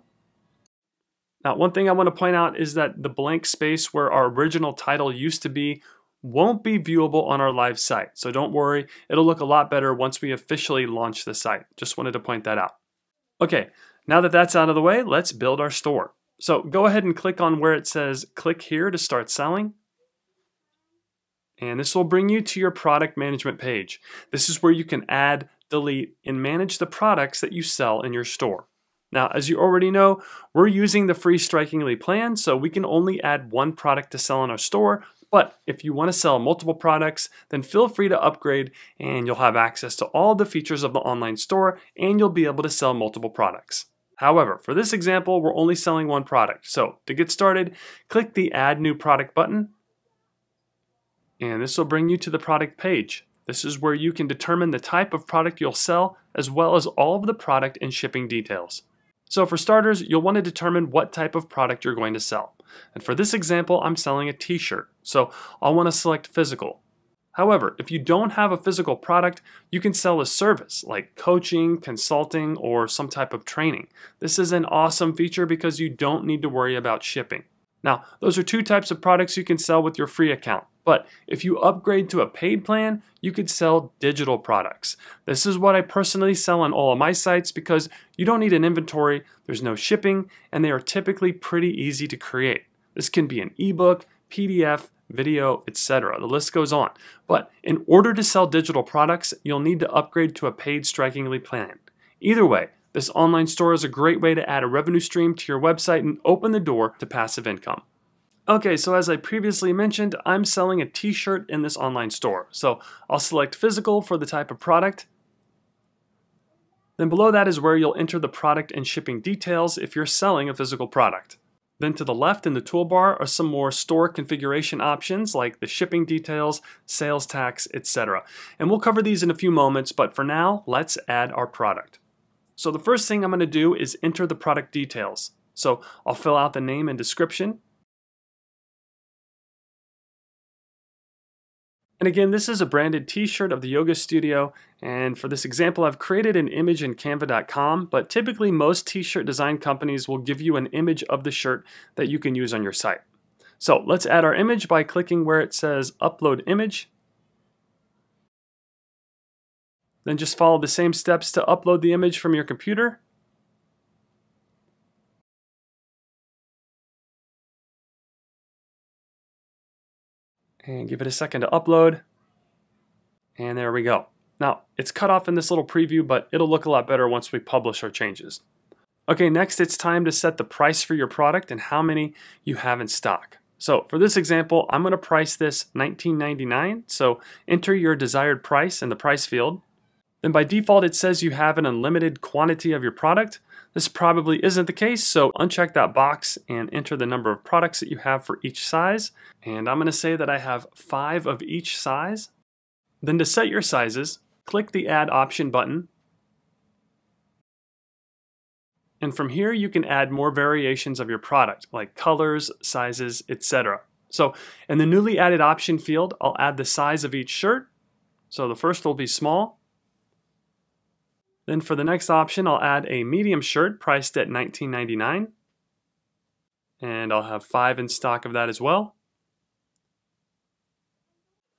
Now, one thing I want to point out is that the blank space where our original title used to be won't be viewable on our live site. So don't worry, it'll look a lot better once we officially launch the site. Just wanted to point that out. Okay, now that that's out of the way, let's build our store. So go ahead and click on where it says click here to start selling. And this will bring you to your product management page. This is where you can add, delete, and manage the products that you sell in your store. Now, as you already know, we're using the free Strikingly plan, so we can only add one product to sell in our store, but if you want to sell multiple products, then feel free to upgrade and you'll have access to all the features of the online store and you'll be able to sell multiple products. However, for this example, we're only selling one product. So to get started, click the Add New Product button and this will bring you to the product page. This is where you can determine the type of product you'll sell as well as all of the product and shipping details. So for starters, you'll want to determine what type of product you're going to sell. And for this example, I'm selling a t-shirt, so I'll want to select physical. However, if you don't have a physical product, you can sell a service like coaching, consulting, or some type of training. This is an awesome feature because you don't need to worry about shipping. Now, those are two types of products you can sell with your free account. But if you upgrade to a paid plan, you could sell digital products. This is what I personally sell on all of my sites because you don't need an inventory, there's no shipping, and they are typically pretty easy to create. This can be an ebook, PDF, video, etc. The list goes on. But in order to sell digital products, you'll need to upgrade to a paid Strikingly plan. Either way, this online store is a great way to add a revenue stream to your website and open the door to passive income. Okay, so as I previously mentioned, I'm selling a t-shirt in this online store. So I'll select physical for the type of product. Then below that is where you'll enter the product and shipping details if you're selling a physical product. Then to the left in the toolbar are some more store configuration options like the shipping details, sales tax, etc. And we'll cover these in a few moments, but for now, let's add our product. So the first thing I'm going to do is enter the product details. So I'll fill out the name and description. And again, this is a branded t-shirt of the Yoga Studio, and for this example, I've created an image in canva.com, but typically most t-shirt design companies will give you an image of the shirt that you can use on your site. So let's add our image by clicking where it says Upload Image. Then just follow the same steps to upload the image from your computer. and give it a second to upload. And there we go. Now, it's cut off in this little preview, but it'll look a lot better once we publish our changes. Okay, next it's time to set the price for your product and how many you have in stock. So for this example, I'm going to price this $19.99. So enter your desired price in the price field. Then by default, it says you have an unlimited quantity of your product. This probably isn't the case, so uncheck that box and enter the number of products that you have for each size. And I'm gonna say that I have five of each size. Then to set your sizes, click the Add Option button. And from here, you can add more variations of your product, like colors, sizes, etc. So in the newly added option field, I'll add the size of each shirt. So the first will be small, then for the next option, I'll add a medium shirt priced at $19.99. And I'll have five in stock of that as well.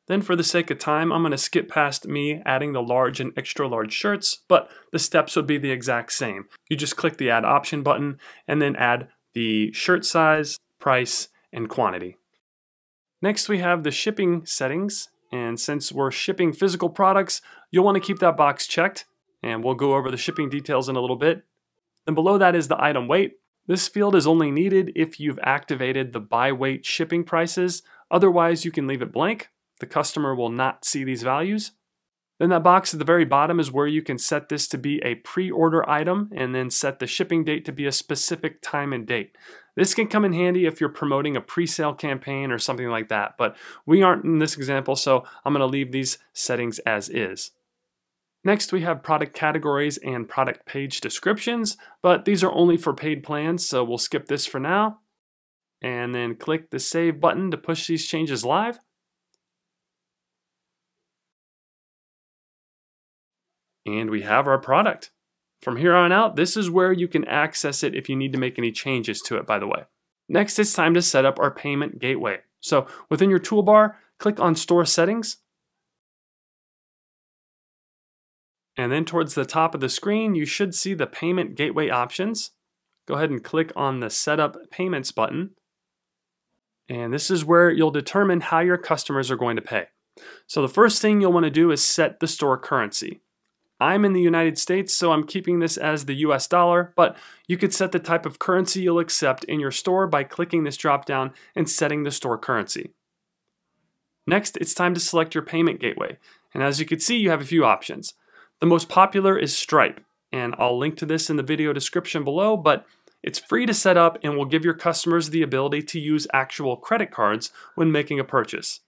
Then for the sake of time, I'm going to skip past me adding the large and extra large shirts, but the steps would be the exact same. You just click the add option button and then add the shirt size, price, and quantity. Next we have the shipping settings, and since we're shipping physical products, you'll want to keep that box checked and we'll go over the shipping details in a little bit. Then below that is the item weight. This field is only needed if you've activated the by weight shipping prices. Otherwise, you can leave it blank. The customer will not see these values. Then that box at the very bottom is where you can set this to be a pre-order item and then set the shipping date to be a specific time and date. This can come in handy if you're promoting a pre-sale campaign or something like that, but we aren't in this example, so I'm going to leave these settings as is. Next, we have product categories and product page descriptions, but these are only for paid plans, so we'll skip this for now. And then click the Save button to push these changes live. And we have our product. From here on out, this is where you can access it if you need to make any changes to it, by the way. Next, it's time to set up our payment gateway. So within your toolbar, click on Store Settings, And then towards the top of the screen, you should see the payment gateway options. Go ahead and click on the Setup Payments button. And this is where you'll determine how your customers are going to pay. So the first thing you'll want to do is set the store currency. I'm in the United States, so I'm keeping this as the US dollar, but you could set the type of currency you'll accept in your store by clicking this drop down and setting the store currency. Next, it's time to select your payment gateway. And as you can see, you have a few options. The most popular is Stripe, and I'll link to this in the video description below, but it's free to set up and will give your customers the ability to use actual credit cards when making a purchase.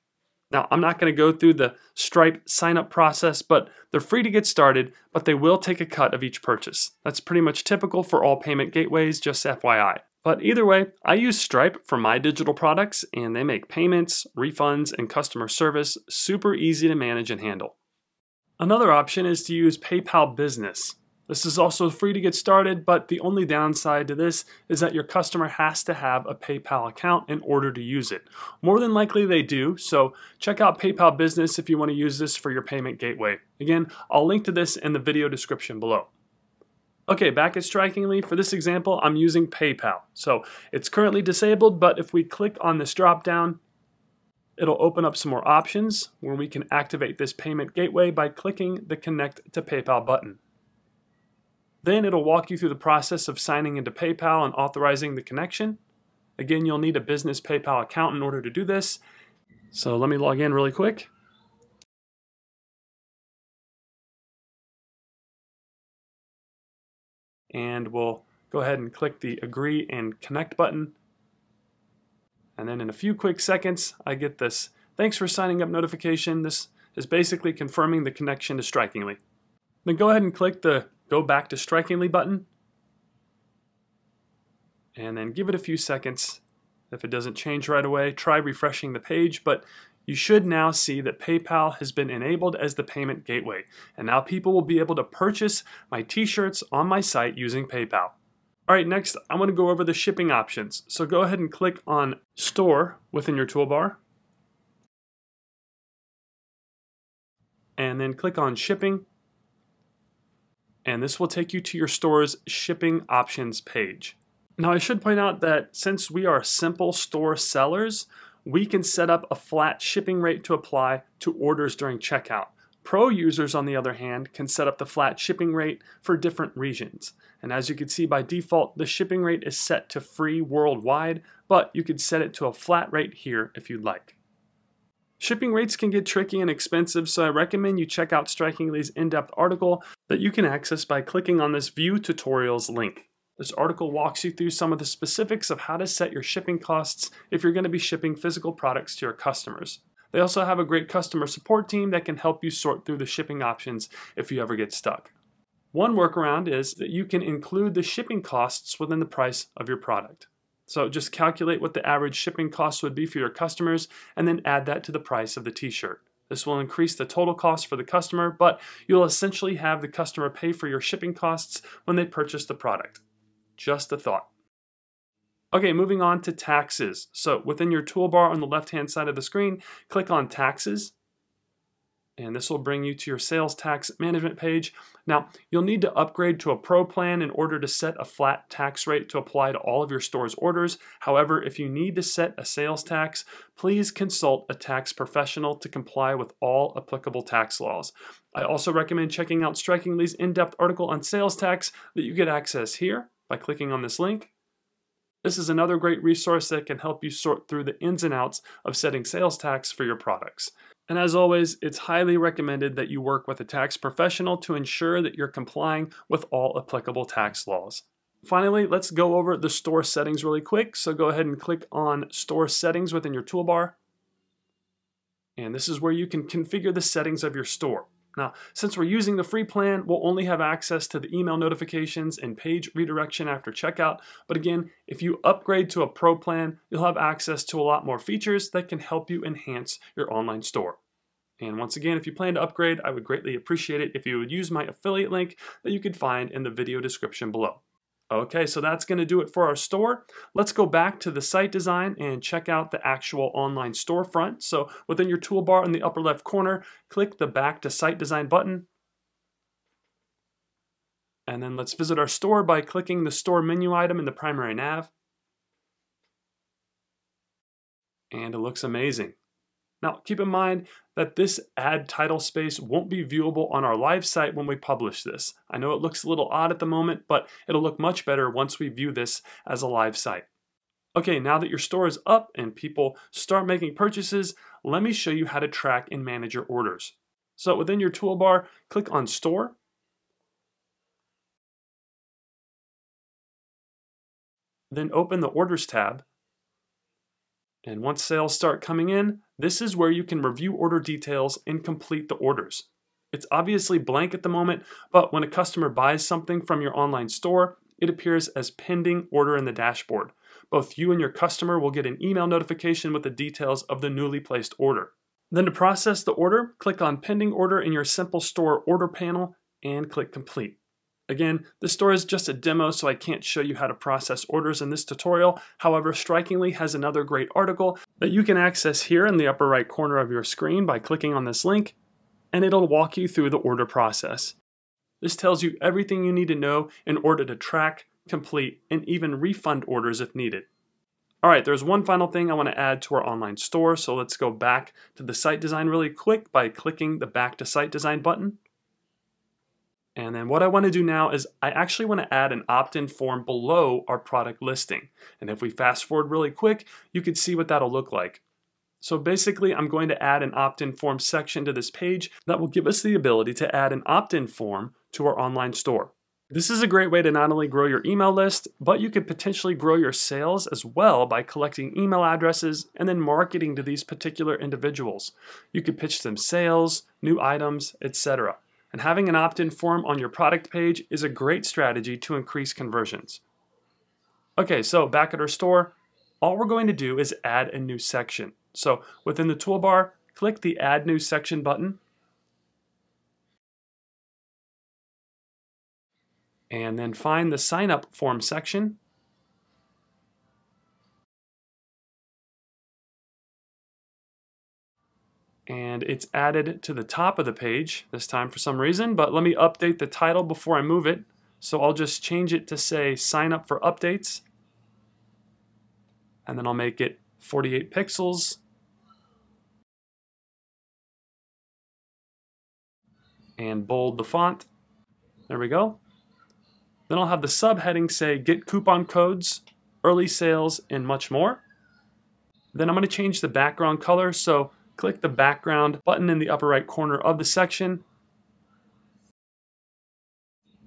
Now, I'm not going to go through the Stripe sign up process, but they're free to get started, but they will take a cut of each purchase. That's pretty much typical for all payment gateways, just FYI. But either way, I use Stripe for my digital products, and they make payments, refunds, and customer service super easy to manage and handle. Another option is to use PayPal Business. This is also free to get started, but the only downside to this is that your customer has to have a PayPal account in order to use it. More than likely they do, so check out PayPal Business if you want to use this for your payment gateway. Again, I'll link to this in the video description below. Okay, back at Strikingly, for this example, I'm using PayPal. So it's currently disabled, but if we click on this drop down, It'll open up some more options where we can activate this payment gateway by clicking the Connect to PayPal button. Then it'll walk you through the process of signing into PayPal and authorizing the connection. Again, you'll need a business PayPal account in order to do this. So let me log in really quick. And we'll go ahead and click the Agree and Connect button. And then in a few quick seconds, I get this thanks for signing up notification. This is basically confirming the connection to Strikingly. Then go ahead and click the go back to Strikingly button. And then give it a few seconds. If it doesn't change right away, try refreshing the page, but you should now see that PayPal has been enabled as the payment gateway, and now people will be able to purchase my t-shirts on my site using PayPal. All right, next I want to go over the shipping options. So go ahead and click on Store within your toolbar. And then click on Shipping. And this will take you to your store's shipping options page. Now I should point out that since we are simple store sellers, we can set up a flat shipping rate to apply to orders during checkout. Pro users, on the other hand, can set up the flat shipping rate for different regions. And as you can see by default, the shipping rate is set to free worldwide, but you could set it to a flat rate here if you'd like. Shipping rates can get tricky and expensive, so I recommend you check out Strikingly's in-depth article that you can access by clicking on this View Tutorials link. This article walks you through some of the specifics of how to set your shipping costs if you're going to be shipping physical products to your customers. They also have a great customer support team that can help you sort through the shipping options if you ever get stuck. One workaround is that you can include the shipping costs within the price of your product. So just calculate what the average shipping cost would be for your customers and then add that to the price of the t-shirt. This will increase the total cost for the customer, but you'll essentially have the customer pay for your shipping costs when they purchase the product. Just a thought. Okay, moving on to taxes. So within your toolbar on the left-hand side of the screen, click on Taxes, and this will bring you to your sales tax management page. Now, you'll need to upgrade to a pro plan in order to set a flat tax rate to apply to all of your store's orders. However, if you need to set a sales tax, please consult a tax professional to comply with all applicable tax laws. I also recommend checking out Strikingly's in-depth article on sales tax that you get access here by clicking on this link. This is another great resource that can help you sort through the ins and outs of setting sales tax for your products. And as always, it's highly recommended that you work with a tax professional to ensure that you're complying with all applicable tax laws. Finally, let's go over the store settings really quick. So go ahead and click on store settings within your toolbar. And this is where you can configure the settings of your store. Now, since we're using the free plan, we'll only have access to the email notifications and page redirection after checkout. But again, if you upgrade to a pro plan, you'll have access to a lot more features that can help you enhance your online store. And once again, if you plan to upgrade, I would greatly appreciate it if you would use my affiliate link that you can find in the video description below. Okay, so that's going to do it for our store. Let's go back to the site design and check out the actual online storefront. So within your toolbar in the upper left corner, click the Back to Site Design button. And then let's visit our store by clicking the store menu item in the primary nav. And it looks amazing. Now, keep in mind that this ad title space won't be viewable on our live site when we publish this. I know it looks a little odd at the moment, but it'll look much better once we view this as a live site. Okay, now that your store is up and people start making purchases, let me show you how to track and manage your orders. So within your toolbar, click on Store. Then open the Orders tab and once sales start coming in, this is where you can review order details and complete the orders. It's obviously blank at the moment, but when a customer buys something from your online store, it appears as pending order in the dashboard. Both you and your customer will get an email notification with the details of the newly placed order. Then to process the order, click on Pending Order in your Simple Store Order panel and click Complete. Again, this store is just a demo, so I can't show you how to process orders in this tutorial. However, Strikingly has another great article that you can access here in the upper right corner of your screen by clicking on this link, and it'll walk you through the order process. This tells you everything you need to know in order to track, complete, and even refund orders if needed. All right, there's one final thing I want to add to our online store, so let's go back to the site design really quick by clicking the Back to Site Design button. And then what I want to do now is I actually want to add an opt-in form below our product listing. And if we fast forward really quick, you can see what that'll look like. So basically, I'm going to add an opt-in form section to this page that will give us the ability to add an opt-in form to our online store. This is a great way to not only grow your email list, but you could potentially grow your sales as well by collecting email addresses and then marketing to these particular individuals. You could pitch them sales, new items, etc. And having an opt in form on your product page is a great strategy to increase conversions. Okay, so back at our store, all we're going to do is add a new section. So within the toolbar, click the Add New Section button and then find the sign up form section. And it's added to the top of the page this time for some reason, but let me update the title before I move it. So I'll just change it to say sign up for updates. And then I'll make it 48 pixels. And bold the font. There we go. Then I'll have the subheading say get coupon codes, early sales, and much more. Then I'm going to change the background color. So click the background button in the upper right corner of the section.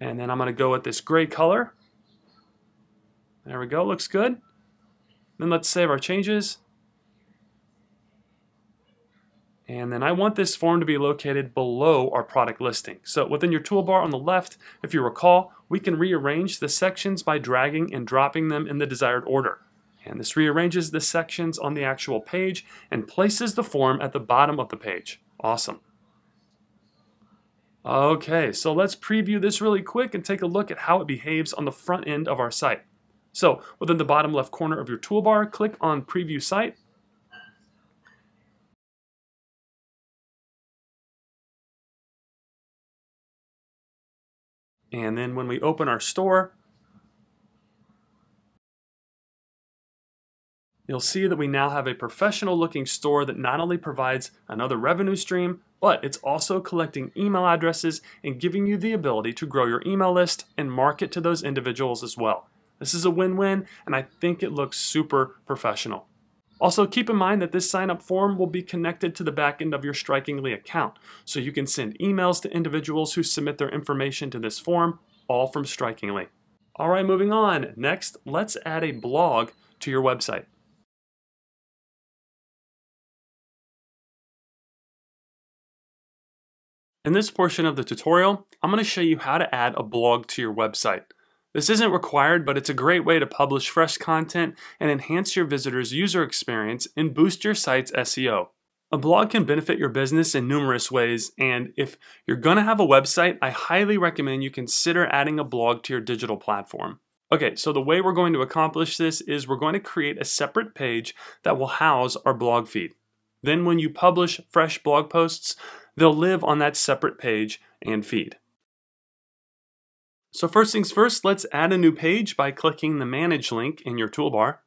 And then I'm going to go with this gray color. There we go, looks good. Then let's save our changes. And then I want this form to be located below our product listing. So within your toolbar on the left, if you recall, we can rearrange the sections by dragging and dropping them in the desired order. And this rearranges the sections on the actual page and places the form at the bottom of the page. Awesome. Okay, so let's preview this really quick and take a look at how it behaves on the front end of our site. So within the bottom left corner of your toolbar, click on Preview Site And then when we open our store, you'll see that we now have a professional looking store that not only provides another revenue stream, but it's also collecting email addresses and giving you the ability to grow your email list and market to those individuals as well. This is a win-win and I think it looks super professional. Also, keep in mind that this sign up form will be connected to the back end of your Strikingly account, so you can send emails to individuals who submit their information to this form, all from Strikingly. All right, moving on. Next, let's add a blog to your website. In this portion of the tutorial, I'm going to show you how to add a blog to your website. This isn't required, but it's a great way to publish fresh content and enhance your visitors' user experience and boost your site's SEO. A blog can benefit your business in numerous ways, and if you're going to have a website, I highly recommend you consider adding a blog to your digital platform. Okay, so the way we're going to accomplish this is we're going to create a separate page that will house our blog feed. Then when you publish fresh blog posts, they'll live on that separate page and feed. So first things first, let's add a new page by clicking the Manage link in your toolbar.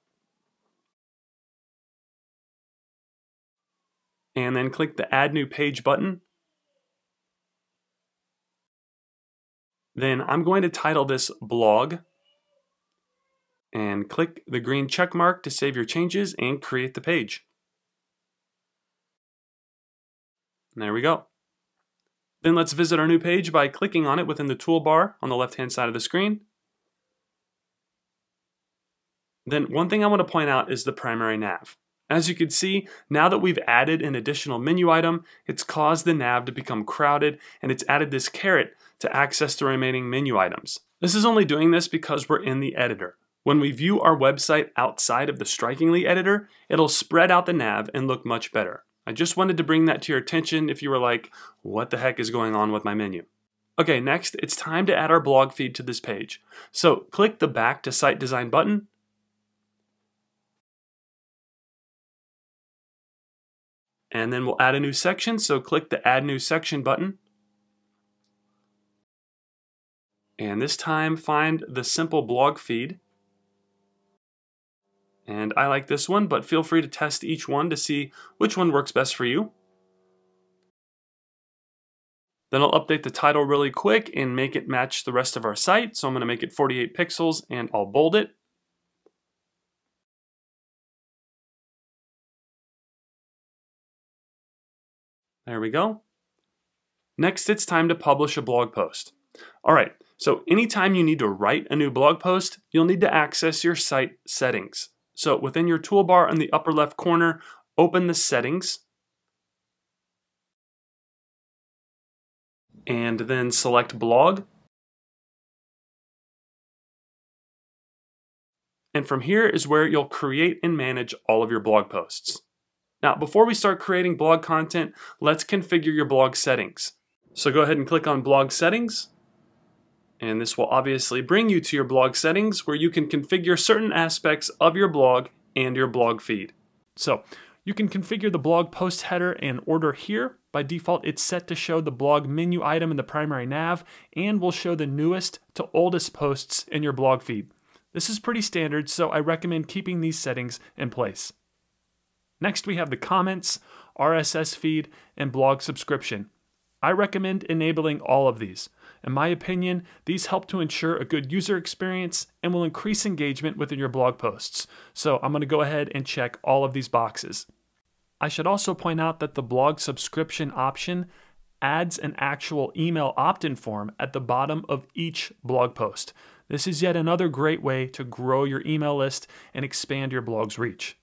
And then click the Add New Page button. Then I'm going to title this Blog and click the green check mark to save your changes and create the page. And there we go. Then let's visit our new page by clicking on it within the toolbar on the left-hand side of the screen. Then one thing I want to point out is the primary nav. As you can see, now that we've added an additional menu item, it's caused the nav to become crowded and it's added this caret to access the remaining menu items. This is only doing this because we're in the editor. When we view our website outside of the Strikingly editor, it'll spread out the nav and look much better. I just wanted to bring that to your attention if you were like, what the heck is going on with my menu? Okay, next, it's time to add our blog feed to this page. So click the Back to Site Design button. And then we'll add a new section, so click the Add New Section button. And this time, find the simple blog feed. And I like this one, but feel free to test each one to see which one works best for you. Then I'll update the title really quick and make it match the rest of our site. So I'm going to make it 48 pixels and I'll bold it. There we go. Next, it's time to publish a blog post. All right, So anytime you need to write a new blog post, you'll need to access your site settings. So within your toolbar in the upper left corner, open the settings and then select blog. And from here is where you'll create and manage all of your blog posts. Now, before we start creating blog content, let's configure your blog settings. So go ahead and click on blog settings and this will obviously bring you to your blog settings where you can configure certain aspects of your blog and your blog feed. So you can configure the blog post header and order here. By default, it's set to show the blog menu item in the primary nav and will show the newest to oldest posts in your blog feed. This is pretty standard, so I recommend keeping these settings in place. Next, we have the comments, RSS feed, and blog subscription. I recommend enabling all of these. In my opinion, these help to ensure a good user experience and will increase engagement within your blog posts. So I'm going to go ahead and check all of these boxes. I should also point out that the blog subscription option adds an actual email opt-in form at the bottom of each blog post. This is yet another great way to grow your email list and expand your blog's reach.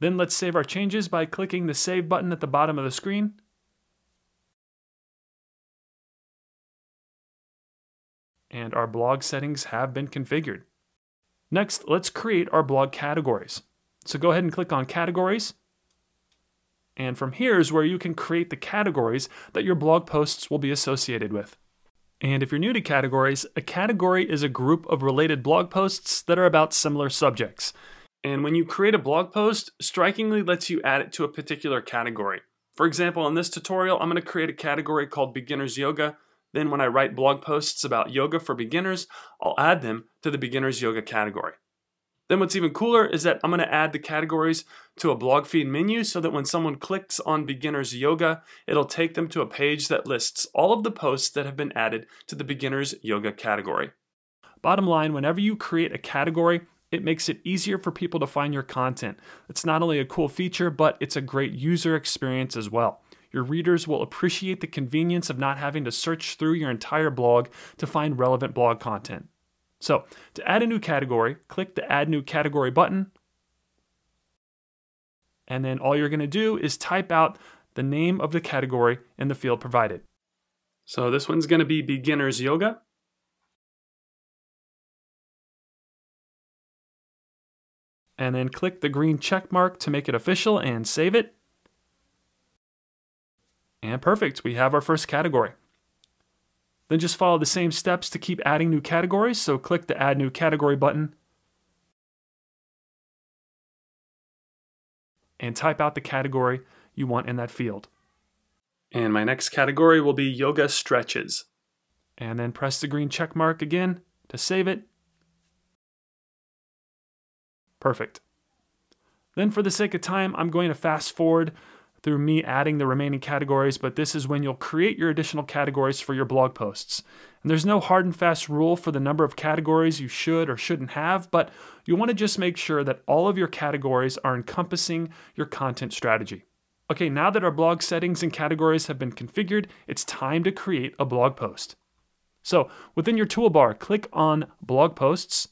Then let's save our changes by clicking the Save button at the bottom of the screen and our blog settings have been configured. Next, let's create our blog categories. So go ahead and click on Categories. And from here is where you can create the categories that your blog posts will be associated with. And if you're new to categories, a category is a group of related blog posts that are about similar subjects. And when you create a blog post, Strikingly lets you add it to a particular category. For example, in this tutorial, I'm going to create a category called Beginner's Yoga then when I write blog posts about yoga for beginners, I'll add them to the beginner's yoga category. Then what's even cooler is that I'm going to add the categories to a blog feed menu so that when someone clicks on beginner's yoga, it'll take them to a page that lists all of the posts that have been added to the beginner's yoga category. Bottom line, whenever you create a category, it makes it easier for people to find your content. It's not only a cool feature, but it's a great user experience as well. Your readers will appreciate the convenience of not having to search through your entire blog to find relevant blog content. So, to add a new category, click the Add New Category button. And then all you're going to do is type out the name of the category in the field provided. So this one's going to be Beginner's Yoga. And then click the green check mark to make it official and save it. And perfect, we have our first category. Then just follow the same steps to keep adding new categories, so click the Add New Category button and type out the category you want in that field. And my next category will be Yoga Stretches. And then press the green check mark again to save it. Perfect. Then for the sake of time, I'm going to fast forward through me adding the remaining categories, but this is when you'll create your additional categories for your blog posts. And there's no hard and fast rule for the number of categories you should or shouldn't have, but you want to just make sure that all of your categories are encompassing your content strategy. Okay, now that our blog settings and categories have been configured, it's time to create a blog post. So within your toolbar, click on Blog Posts,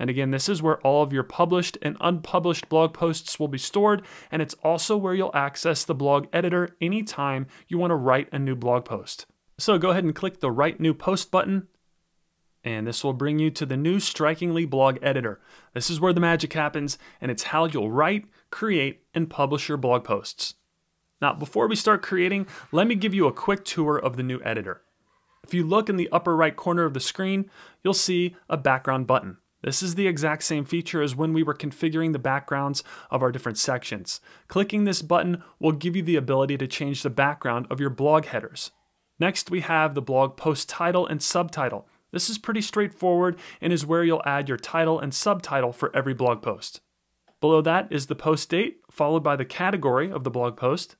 and again, this is where all of your published and unpublished blog posts will be stored, and it's also where you'll access the blog editor anytime you want to write a new blog post. So go ahead and click the Write New Post button, and this will bring you to the new Strikingly blog editor. This is where the magic happens, and it's how you'll write, create, and publish your blog posts. Now, before we start creating, let me give you a quick tour of the new editor. If you look in the upper right corner of the screen, you'll see a background button. This is the exact same feature as when we were configuring the backgrounds of our different sections. Clicking this button will give you the ability to change the background of your blog headers. Next, we have the blog post title and subtitle. This is pretty straightforward and is where you'll add your title and subtitle for every blog post. Below that is the post date, followed by the category of the blog post,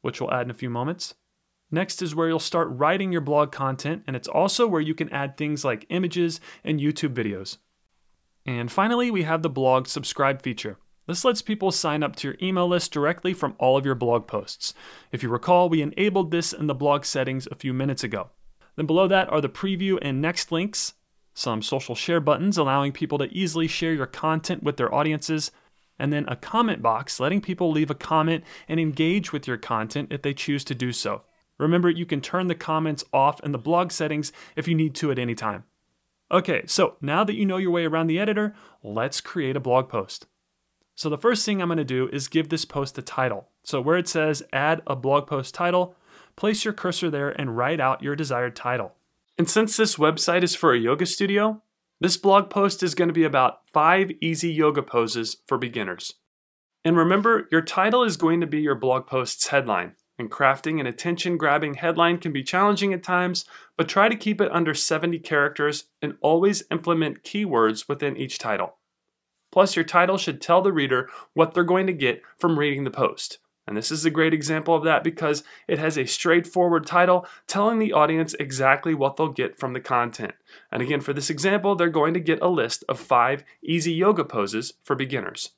which we'll add in a few moments. Next is where you'll start writing your blog content, and it's also where you can add things like images and YouTube videos. And finally, we have the blog subscribe feature. This lets people sign up to your email list directly from all of your blog posts. If you recall, we enabled this in the blog settings a few minutes ago. Then below that are the preview and next links, some social share buttons allowing people to easily share your content with their audiences, and then a comment box letting people leave a comment and engage with your content if they choose to do so. Remember, you can turn the comments off in the blog settings if you need to at any time. Okay, so now that you know your way around the editor, let's create a blog post. So the first thing I'm going to do is give this post a title. So where it says add a blog post title, place your cursor there and write out your desired title. And since this website is for a yoga studio, this blog post is going to be about five easy yoga poses for beginners. And remember, your title is going to be your blog post's headline. And crafting an attention grabbing headline can be challenging at times, but try to keep it under 70 characters and always implement keywords within each title. Plus, your title should tell the reader what they're going to get from reading the post. And this is a great example of that because it has a straightforward title telling the audience exactly what they'll get from the content. And again, for this example, they're going to get a list of five easy yoga poses for beginners.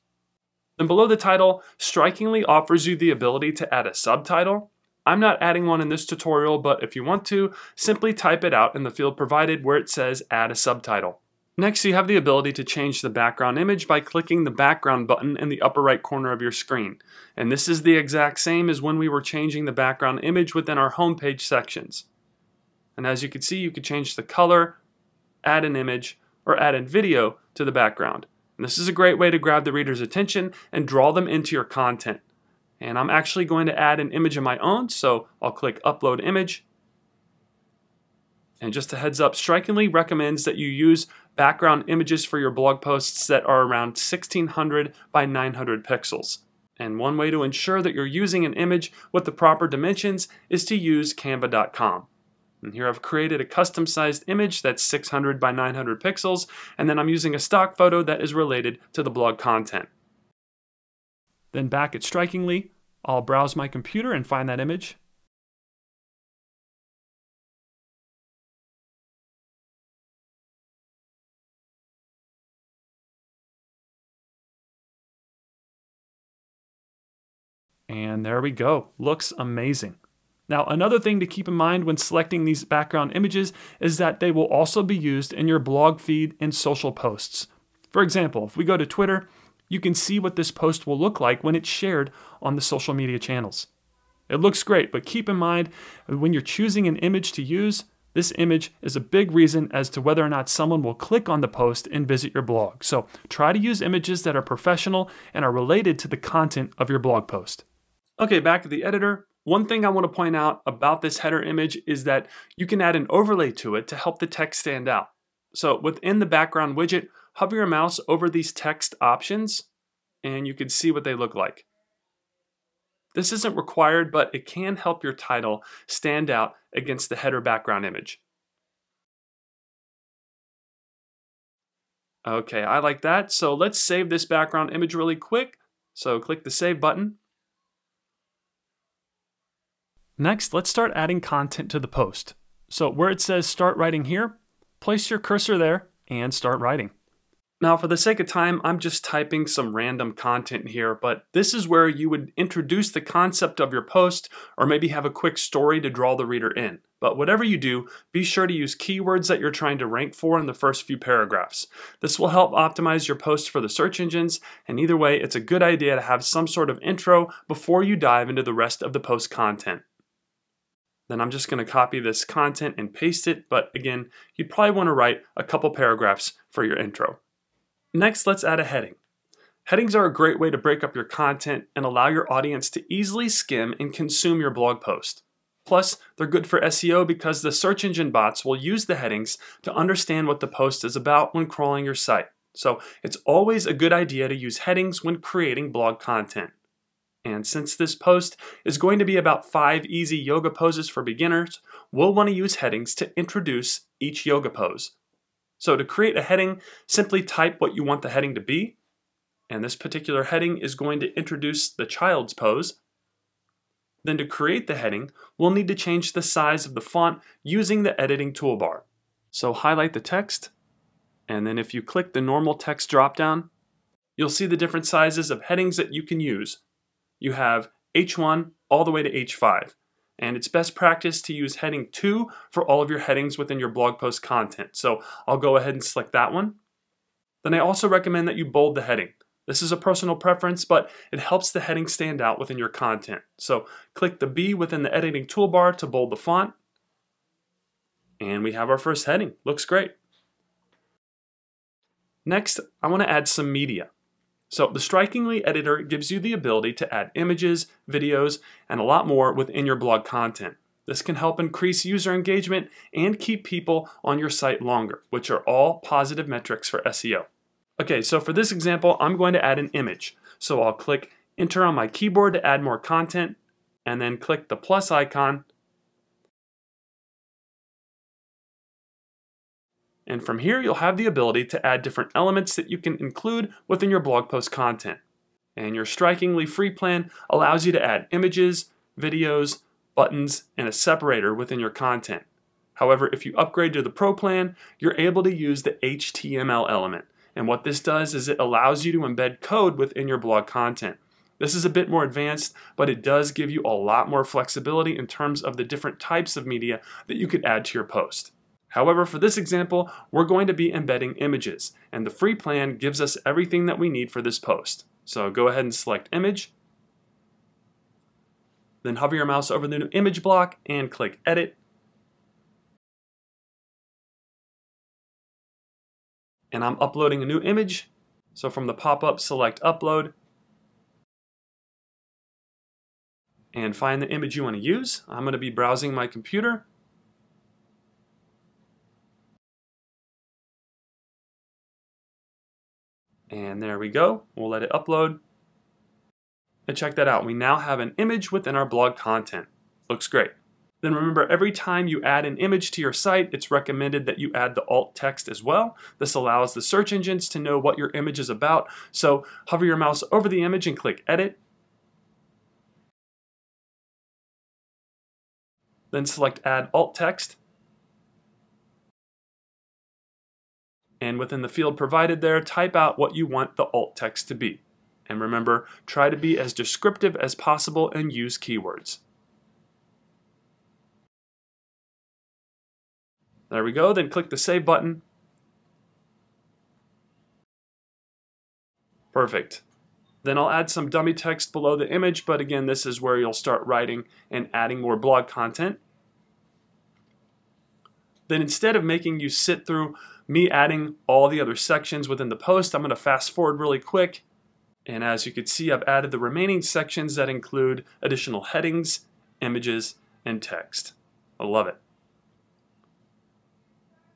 And below the title, strikingly offers you the ability to add a subtitle. I'm not adding one in this tutorial, but if you want to, simply type it out in the field provided where it says add a subtitle. Next, you have the ability to change the background image by clicking the background button in the upper right corner of your screen. And this is the exact same as when we were changing the background image within our homepage sections. And as you can see, you could change the color, add an image, or add a video to the background. And this is a great way to grab the reader's attention and draw them into your content. And I'm actually going to add an image of my own, so I'll click Upload Image. And just a heads up, Strikingly recommends that you use background images for your blog posts that are around 1600 by 900 pixels. And one way to ensure that you're using an image with the proper dimensions is to use canva.com. And here I've created a custom sized image that's 600 by 900 pixels, and then I'm using a stock photo that is related to the blog content. Then back at Strikingly, I'll browse my computer and find that image. And there we go. Looks amazing. Now, another thing to keep in mind when selecting these background images is that they will also be used in your blog feed and social posts. For example, if we go to Twitter, you can see what this post will look like when it's shared on the social media channels. It looks great, but keep in mind when you're choosing an image to use, this image is a big reason as to whether or not someone will click on the post and visit your blog. So try to use images that are professional and are related to the content of your blog post. Okay, back to the editor. One thing I want to point out about this header image is that you can add an overlay to it to help the text stand out. So within the background widget, hover your mouse over these text options and you can see what they look like. This isn't required, but it can help your title stand out against the header background image. Okay, I like that. So let's save this background image really quick. So click the Save button. Next, let's start adding content to the post. So where it says start writing here, place your cursor there and start writing. Now for the sake of time, I'm just typing some random content here, but this is where you would introduce the concept of your post or maybe have a quick story to draw the reader in. But whatever you do, be sure to use keywords that you're trying to rank for in the first few paragraphs. This will help optimize your post for the search engines, and either way, it's a good idea to have some sort of intro before you dive into the rest of the post content then I'm just going to copy this content and paste it, but again, you'd probably want to write a couple paragraphs for your intro. Next, let's add a heading. Headings are a great way to break up your content and allow your audience to easily skim and consume your blog post. Plus, they're good for SEO because the search engine bots will use the headings to understand what the post is about when crawling your site. So it's always a good idea to use headings when creating blog content. And since this post is going to be about five easy yoga poses for beginners, we'll want to use headings to introduce each yoga pose. So to create a heading, simply type what you want the heading to be. And this particular heading is going to introduce the child's pose. Then to create the heading, we'll need to change the size of the font using the editing toolbar. So highlight the text, and then if you click the normal text dropdown, you'll see the different sizes of headings that you can use you have H1 all the way to H5. And it's best practice to use heading 2 for all of your headings within your blog post content. So I'll go ahead and select that one. Then I also recommend that you bold the heading. This is a personal preference, but it helps the heading stand out within your content. So click the B within the editing toolbar to bold the font. And we have our first heading. Looks great. Next, I want to add some media. So the Strikingly editor gives you the ability to add images, videos, and a lot more within your blog content. This can help increase user engagement and keep people on your site longer, which are all positive metrics for SEO. Okay, so for this example, I'm going to add an image. So I'll click enter on my keyboard to add more content, and then click the plus icon. And from here, you'll have the ability to add different elements that you can include within your blog post content. And your strikingly free plan allows you to add images, videos, buttons, and a separator within your content. However, if you upgrade to the Pro plan, you're able to use the HTML element. And what this does is it allows you to embed code within your blog content. This is a bit more advanced, but it does give you a lot more flexibility in terms of the different types of media that you could add to your post. However, for this example, we're going to be embedding images, and the free plan gives us everything that we need for this post. So go ahead and select image, then hover your mouse over the new image block and click edit, and I'm uploading a new image. So from the pop-up, select upload and find the image you want to use. I'm going to be browsing my computer. And there we go. We'll let it upload. And check that out. We now have an image within our blog content. Looks great. Then remember, every time you add an image to your site, it's recommended that you add the alt text as well. This allows the search engines to know what your image is about. So hover your mouse over the image and click Edit. Then select Add Alt Text. And within the field provided there, type out what you want the alt text to be. And remember, try to be as descriptive as possible and use keywords. There we go, then click the Save button. Perfect. Then I'll add some dummy text below the image, but again, this is where you'll start writing and adding more blog content. Then instead of making you sit through me adding all the other sections within the post, I'm going to fast forward really quick. And as you can see, I've added the remaining sections that include additional headings, images, and text. I love it.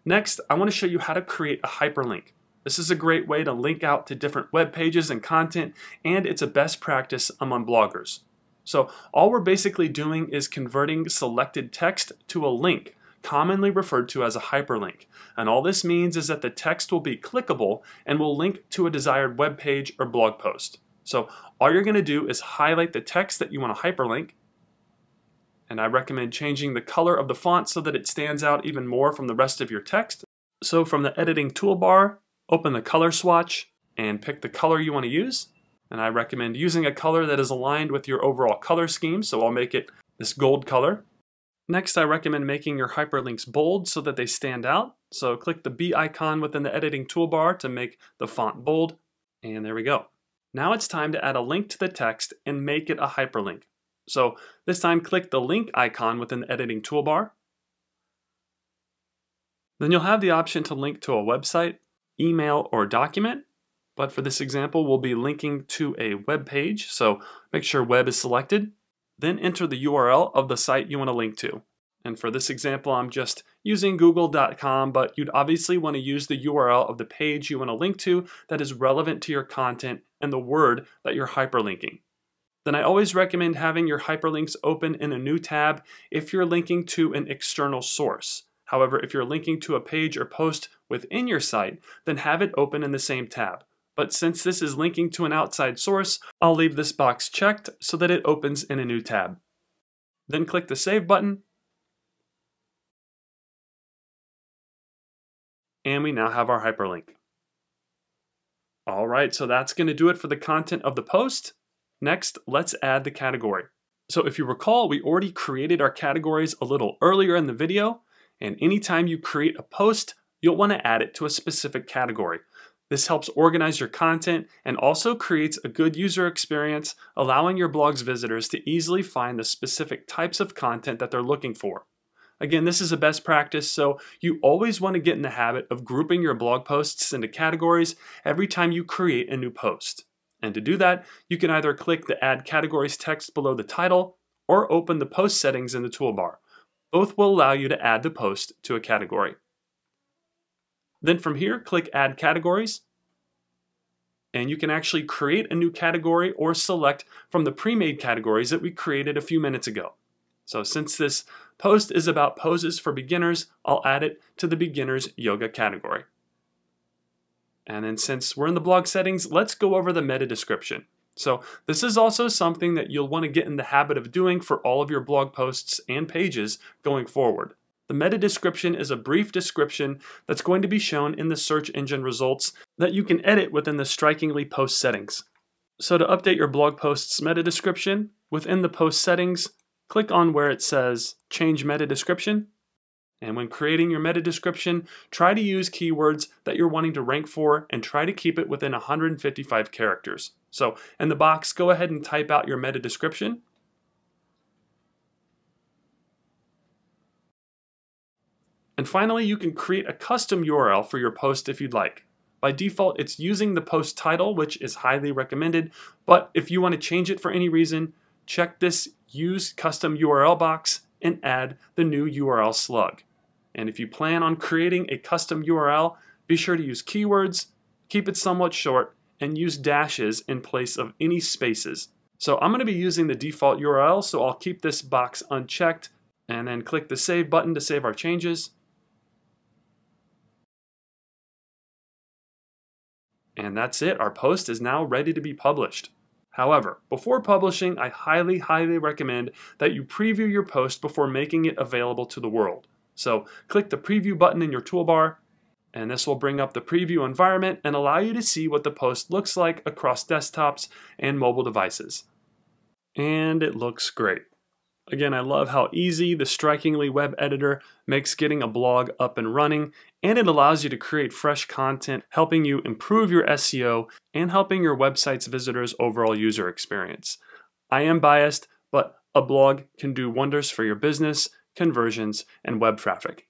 Next, I want to show you how to create a hyperlink. This is a great way to link out to different web pages and content, and it's a best practice among bloggers. So all we're basically doing is converting selected text to a link, commonly referred to as a hyperlink. And all this means is that the text will be clickable and will link to a desired web page or blog post. So all you're going to do is highlight the text that you want to hyperlink, and I recommend changing the color of the font so that it stands out even more from the rest of your text. So from the editing toolbar, open the color swatch and pick the color you want to use. And I recommend using a color that is aligned with your overall color scheme, so I'll make it this gold color. Next, I recommend making your hyperlinks bold so that they stand out. So click the B icon within the editing toolbar to make the font bold, and there we go. Now it's time to add a link to the text and make it a hyperlink. So this time click the link icon within the editing toolbar. Then you'll have the option to link to a website, email, or document. But for this example, we'll be linking to a web page, so make sure web is selected. Then enter the URL of the site you want to link to. And for this example, I'm just using google.com, but you'd obviously want to use the URL of the page you want to link to that is relevant to your content and the word that you're hyperlinking then I always recommend having your hyperlinks open in a new tab if you're linking to an external source. However, if you're linking to a page or post within your site, then have it open in the same tab. But since this is linking to an outside source, I'll leave this box checked so that it opens in a new tab. Then click the Save button. And we now have our hyperlink. All right, so that's going to do it for the content of the post. Next, let's add the category. So if you recall, we already created our categories a little earlier in the video, and anytime you create a post, you'll want to add it to a specific category. This helps organize your content and also creates a good user experience, allowing your blog's visitors to easily find the specific types of content that they're looking for. Again, this is a best practice, so you always want to get in the habit of grouping your blog posts into categories every time you create a new post. And to do that, you can either click the Add Categories text below the title or open the Post settings in the toolbar. Both will allow you to add the post to a category. Then from here, click Add Categories, and you can actually create a new category or select from the pre-made categories that we created a few minutes ago. So since this post is about poses for beginners, I'll add it to the beginners yoga category. And then since we're in the blog settings, let's go over the meta description. So this is also something that you'll want to get in the habit of doing for all of your blog posts and pages going forward. The meta description is a brief description that's going to be shown in the search engine results that you can edit within the Strikingly post settings. So to update your blog post's meta description, within the post settings, click on where it says change meta description and when creating your meta description, try to use keywords that you're wanting to rank for and try to keep it within 155 characters. So in the box, go ahead and type out your meta description. And finally, you can create a custom URL for your post if you'd like. By default, it's using the post title, which is highly recommended, but if you want to change it for any reason, check this Use Custom URL box and add the new URL slug. And if you plan on creating a custom URL, be sure to use keywords, keep it somewhat short, and use dashes in place of any spaces. So I'm going to be using the default URL, so I'll keep this box unchecked and then click the Save button to save our changes. And that's it, our post is now ready to be published. However, before publishing, I highly, highly recommend that you preview your post before making it available to the world. So click the preview button in your toolbar, and this will bring up the preview environment and allow you to see what the post looks like across desktops and mobile devices. And it looks great. Again, I love how easy the Strikingly web editor makes getting a blog up and running, and it allows you to create fresh content, helping you improve your SEO and helping your website's visitors' overall user experience. I am biased, but a blog can do wonders for your business, conversions, and web traffic.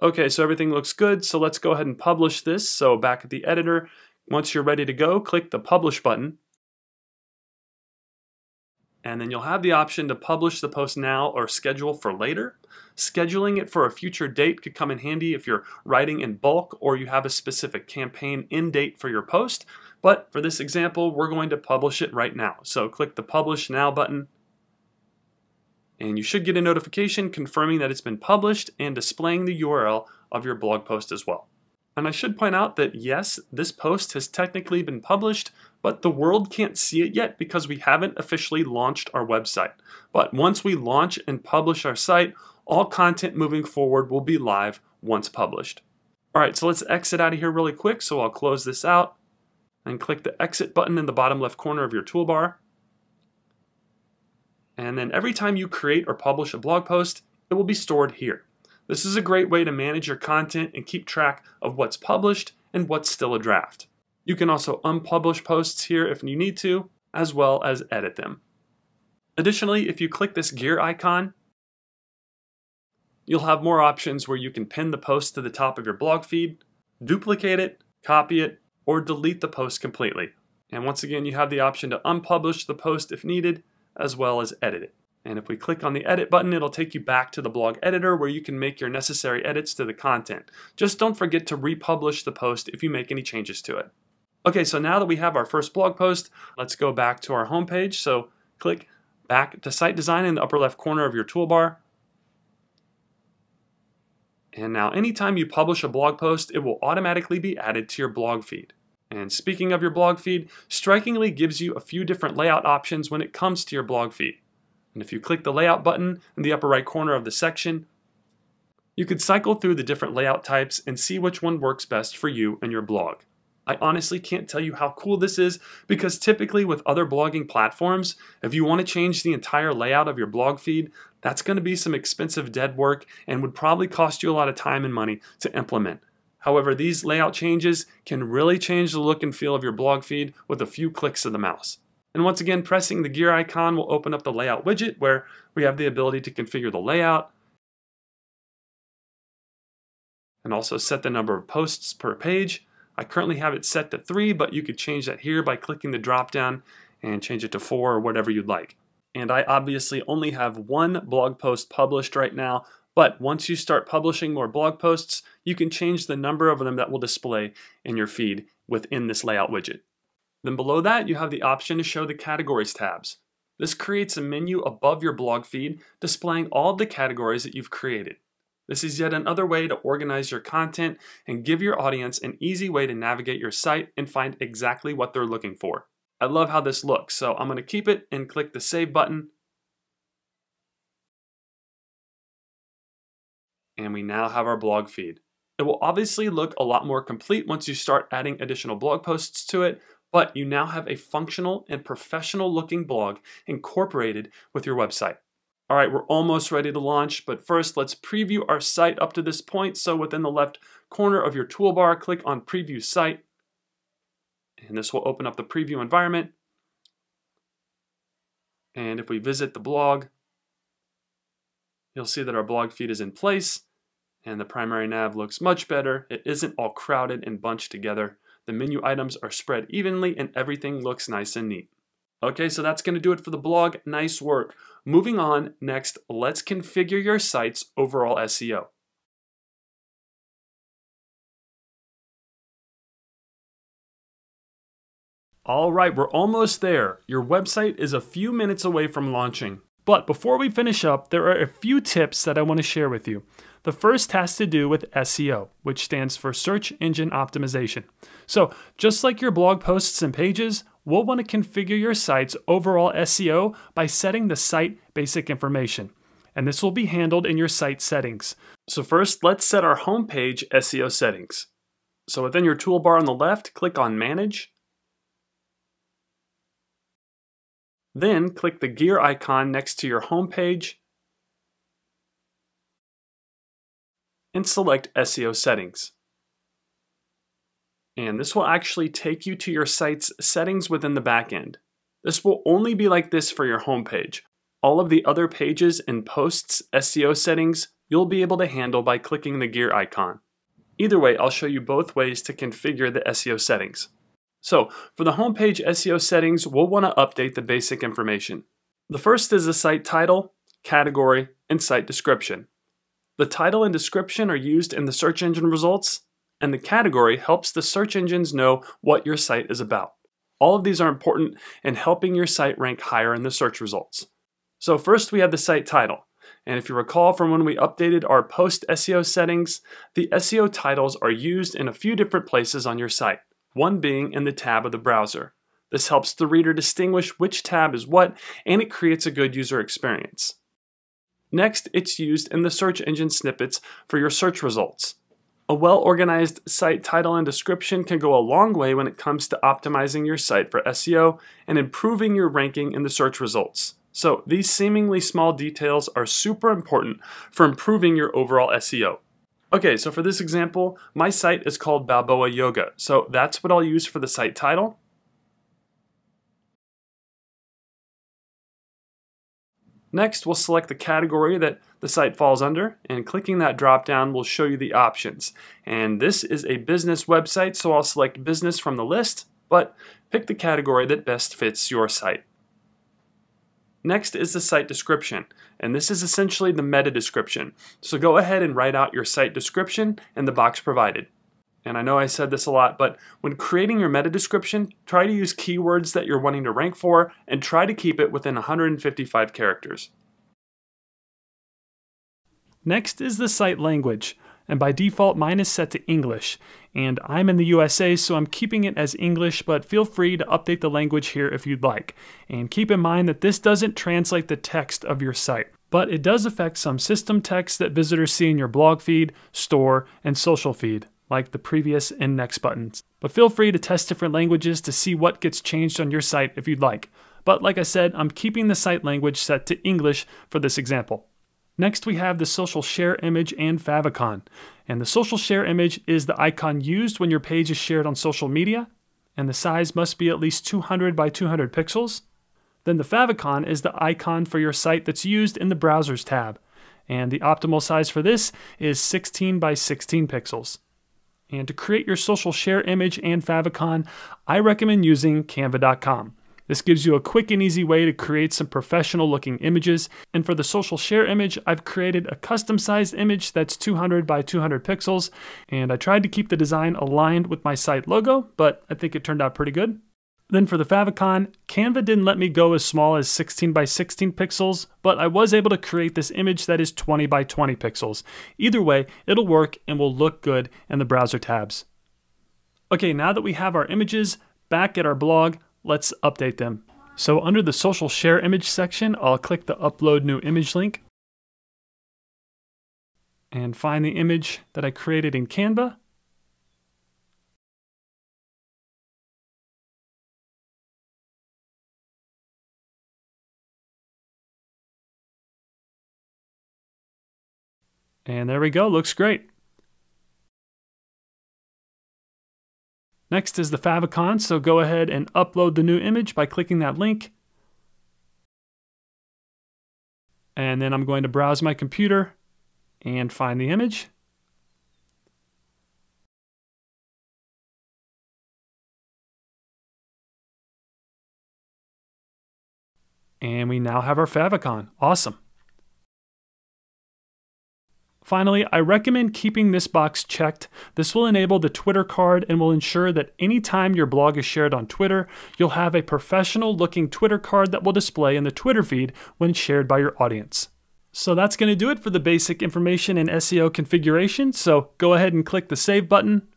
Okay, so everything looks good, so let's go ahead and publish this. So back at the editor, once you're ready to go, click the Publish button, and then you'll have the option to publish the post now or schedule for later. Scheduling it for a future date could come in handy if you're writing in bulk or you have a specific campaign in date for your post. But for this example, we're going to publish it right now. So click the Publish Now button. And you should get a notification confirming that it's been published and displaying the URL of your blog post as well. And I should point out that yes, this post has technically been published, but the world can't see it yet because we haven't officially launched our website. But once we launch and publish our site, all content moving forward will be live once published. All right, so let's exit out of here really quick. So I'll close this out and click the exit button in the bottom left corner of your toolbar. And then every time you create or publish a blog post, it will be stored here. This is a great way to manage your content and keep track of what's published and what's still a draft. You can also unpublish posts here if you need to, as well as edit them. Additionally, if you click this gear icon, you'll have more options where you can pin the post to the top of your blog feed, duplicate it, copy it, or delete the post completely. And once again, you have the option to unpublish the post if needed, as well as edit it. And if we click on the edit button, it'll take you back to the blog editor where you can make your necessary edits to the content. Just don't forget to republish the post if you make any changes to it. Okay, so now that we have our first blog post, let's go back to our homepage. So click back to site design in the upper left corner of your toolbar. And now anytime you publish a blog post, it will automatically be added to your blog feed. And speaking of your blog feed, Strikingly gives you a few different layout options when it comes to your blog feed. And if you click the layout button in the upper right corner of the section, you could cycle through the different layout types and see which one works best for you and your blog. I honestly can't tell you how cool this is because typically with other blogging platforms, if you want to change the entire layout of your blog feed, that's going to be some expensive dead work and would probably cost you a lot of time and money to implement. However, these layout changes can really change the look and feel of your blog feed with a few clicks of the mouse. And once again, pressing the gear icon will open up the layout widget where we have the ability to configure the layout and also set the number of posts per page. I currently have it set to three, but you could change that here by clicking the drop down and change it to four or whatever you'd like. And I obviously only have one blog post published right now, but once you start publishing more blog posts, you can change the number of them that will display in your feed within this layout widget. Then below that, you have the option to show the categories tabs. This creates a menu above your blog feed displaying all of the categories that you've created. This is yet another way to organize your content and give your audience an easy way to navigate your site and find exactly what they're looking for. I love how this looks, so I'm going to keep it and click the Save button. And we now have our blog feed. It will obviously look a lot more complete once you start adding additional blog posts to it, but you now have a functional and professional looking blog incorporated with your website. All right, we're almost ready to launch, but first let's preview our site up to this point. So within the left corner of your toolbar, click on Preview Site, and this will open up the preview environment. And if we visit the blog, you'll see that our blog feed is in place, and the primary nav looks much better. It isn't all crowded and bunched together. The menu items are spread evenly, and everything looks nice and neat. Okay, so that's going to do it for the blog. Nice work. Moving on, next, let's configure your site's overall SEO. All right, we're almost there. Your website is a few minutes away from launching. But before we finish up, there are a few tips that I want to share with you. The first has to do with SEO, which stands for Search Engine Optimization. So, just like your blog posts and pages, we'll want to configure your site's overall SEO by setting the site basic information. And this will be handled in your site settings. So first, let's set our homepage SEO settings. So within your toolbar on the left, click on Manage. Then click the gear icon next to your homepage and select SEO settings and this will actually take you to your site's settings within the backend. This will only be like this for your homepage. All of the other pages and posts SEO settings you'll be able to handle by clicking the gear icon. Either way, I'll show you both ways to configure the SEO settings. So, for the homepage SEO settings, we'll want to update the basic information. The first is the site title, category, and site description. The title and description are used in the search engine results, and the category helps the search engines know what your site is about. All of these are important in helping your site rank higher in the search results. So first we have the site title. And if you recall from when we updated our post SEO settings, the SEO titles are used in a few different places on your site, one being in the tab of the browser. This helps the reader distinguish which tab is what, and it creates a good user experience. Next, it's used in the search engine snippets for your search results. A well organized site title and description can go a long way when it comes to optimizing your site for SEO and improving your ranking in the search results. So, these seemingly small details are super important for improving your overall SEO. Okay, so for this example, my site is called Balboa Yoga, so that's what I'll use for the site title. Next, we'll select the category that the site falls under, and clicking that drop down will show you the options. And this is a business website, so I'll select business from the list, but pick the category that best fits your site. Next is the site description, and this is essentially the meta description. So go ahead and write out your site description in the box provided and I know I said this a lot, but when creating your meta description, try to use keywords that you're wanting to rank for and try to keep it within 155 characters. Next is the site language, and by default mine is set to English, and I'm in the USA so I'm keeping it as English, but feel free to update the language here if you'd like. And keep in mind that this doesn't translate the text of your site, but it does affect some system text that visitors see in your blog feed, store, and social feed. Like the previous and next buttons. But feel free to test different languages to see what gets changed on your site if you'd like. But like I said, I'm keeping the site language set to English for this example. Next, we have the social share image and favicon. And the social share image is the icon used when your page is shared on social media, and the size must be at least 200 by 200 pixels. Then the favicon is the icon for your site that's used in the Browsers tab, and the optimal size for this is 16 by 16 pixels. And to create your social share image and favicon, I recommend using canva.com. This gives you a quick and easy way to create some professional looking images. And for the social share image, I've created a custom sized image that's 200 by 200 pixels. And I tried to keep the design aligned with my site logo, but I think it turned out pretty good. Then for the favicon, Canva didn't let me go as small as 16 by 16 pixels, but I was able to create this image that is 20 by 20 pixels. Either way, it'll work and will look good in the browser tabs. Okay, now that we have our images back at our blog, let's update them. So under the social share image section, I'll click the upload new image link and find the image that I created in Canva And there we go, looks great. Next is the favicon, so go ahead and upload the new image by clicking that link. And then I'm going to browse my computer and find the image. And we now have our favicon. Awesome. Finally, I recommend keeping this box checked. This will enable the Twitter card and will ensure that anytime your blog is shared on Twitter, you'll have a professional looking Twitter card that will display in the Twitter feed when shared by your audience. So that's going to do it for the basic information and SEO configuration. So go ahead and click the Save button,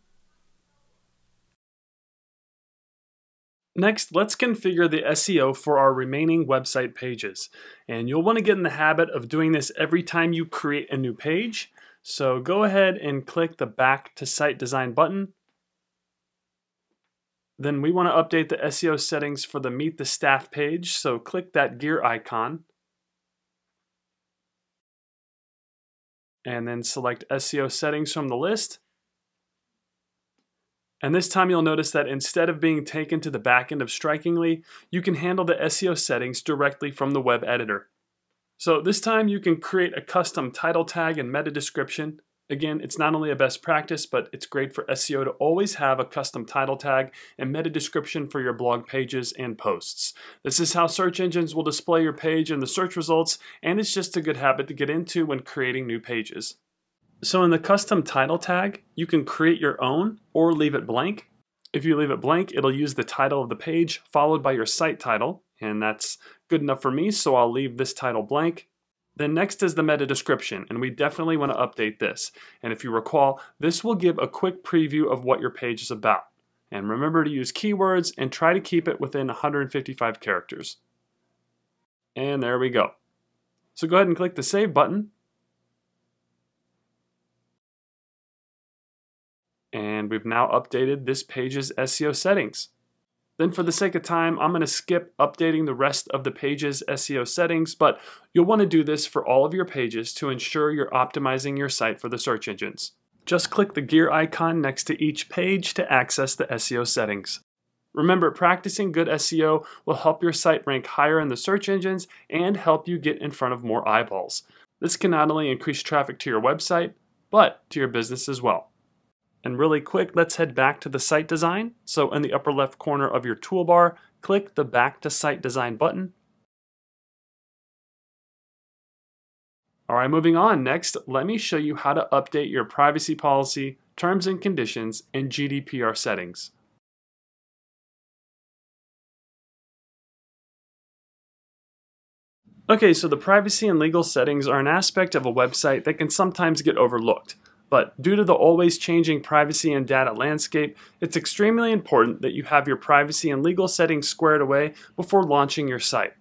Next, let's configure the SEO for our remaining website pages. And you'll want to get in the habit of doing this every time you create a new page. So go ahead and click the Back to Site Design button. Then we want to update the SEO settings for the Meet the Staff page, so click that gear icon. And then select SEO settings from the list. And this time you'll notice that instead of being taken to the backend of Strikingly, you can handle the SEO settings directly from the web editor. So this time you can create a custom title tag and meta description. Again, it's not only a best practice, but it's great for SEO to always have a custom title tag and meta description for your blog pages and posts. This is how search engines will display your page in the search results, and it's just a good habit to get into when creating new pages. So in the custom title tag, you can create your own or leave it blank. If you leave it blank, it'll use the title of the page followed by your site title, and that's good enough for me, so I'll leave this title blank. Then next is the meta description, and we definitely want to update this. And if you recall, this will give a quick preview of what your page is about. And remember to use keywords and try to keep it within 155 characters. And there we go. So go ahead and click the Save button, and we've now updated this page's SEO settings. Then for the sake of time, I'm going to skip updating the rest of the page's SEO settings, but you'll want to do this for all of your pages to ensure you're optimizing your site for the search engines. Just click the gear icon next to each page to access the SEO settings. Remember, practicing good SEO will help your site rank higher in the search engines and help you get in front of more eyeballs. This can not only increase traffic to your website, but to your business as well. And really quick, let's head back to the site design. So in the upper left corner of your toolbar, click the Back to Site Design button. All right, moving on. Next, let me show you how to update your privacy policy, terms and conditions, and GDPR settings. Okay, so the privacy and legal settings are an aspect of a website that can sometimes get overlooked. But due to the always changing privacy and data landscape, it's extremely important that you have your privacy and legal settings squared away before launching your site.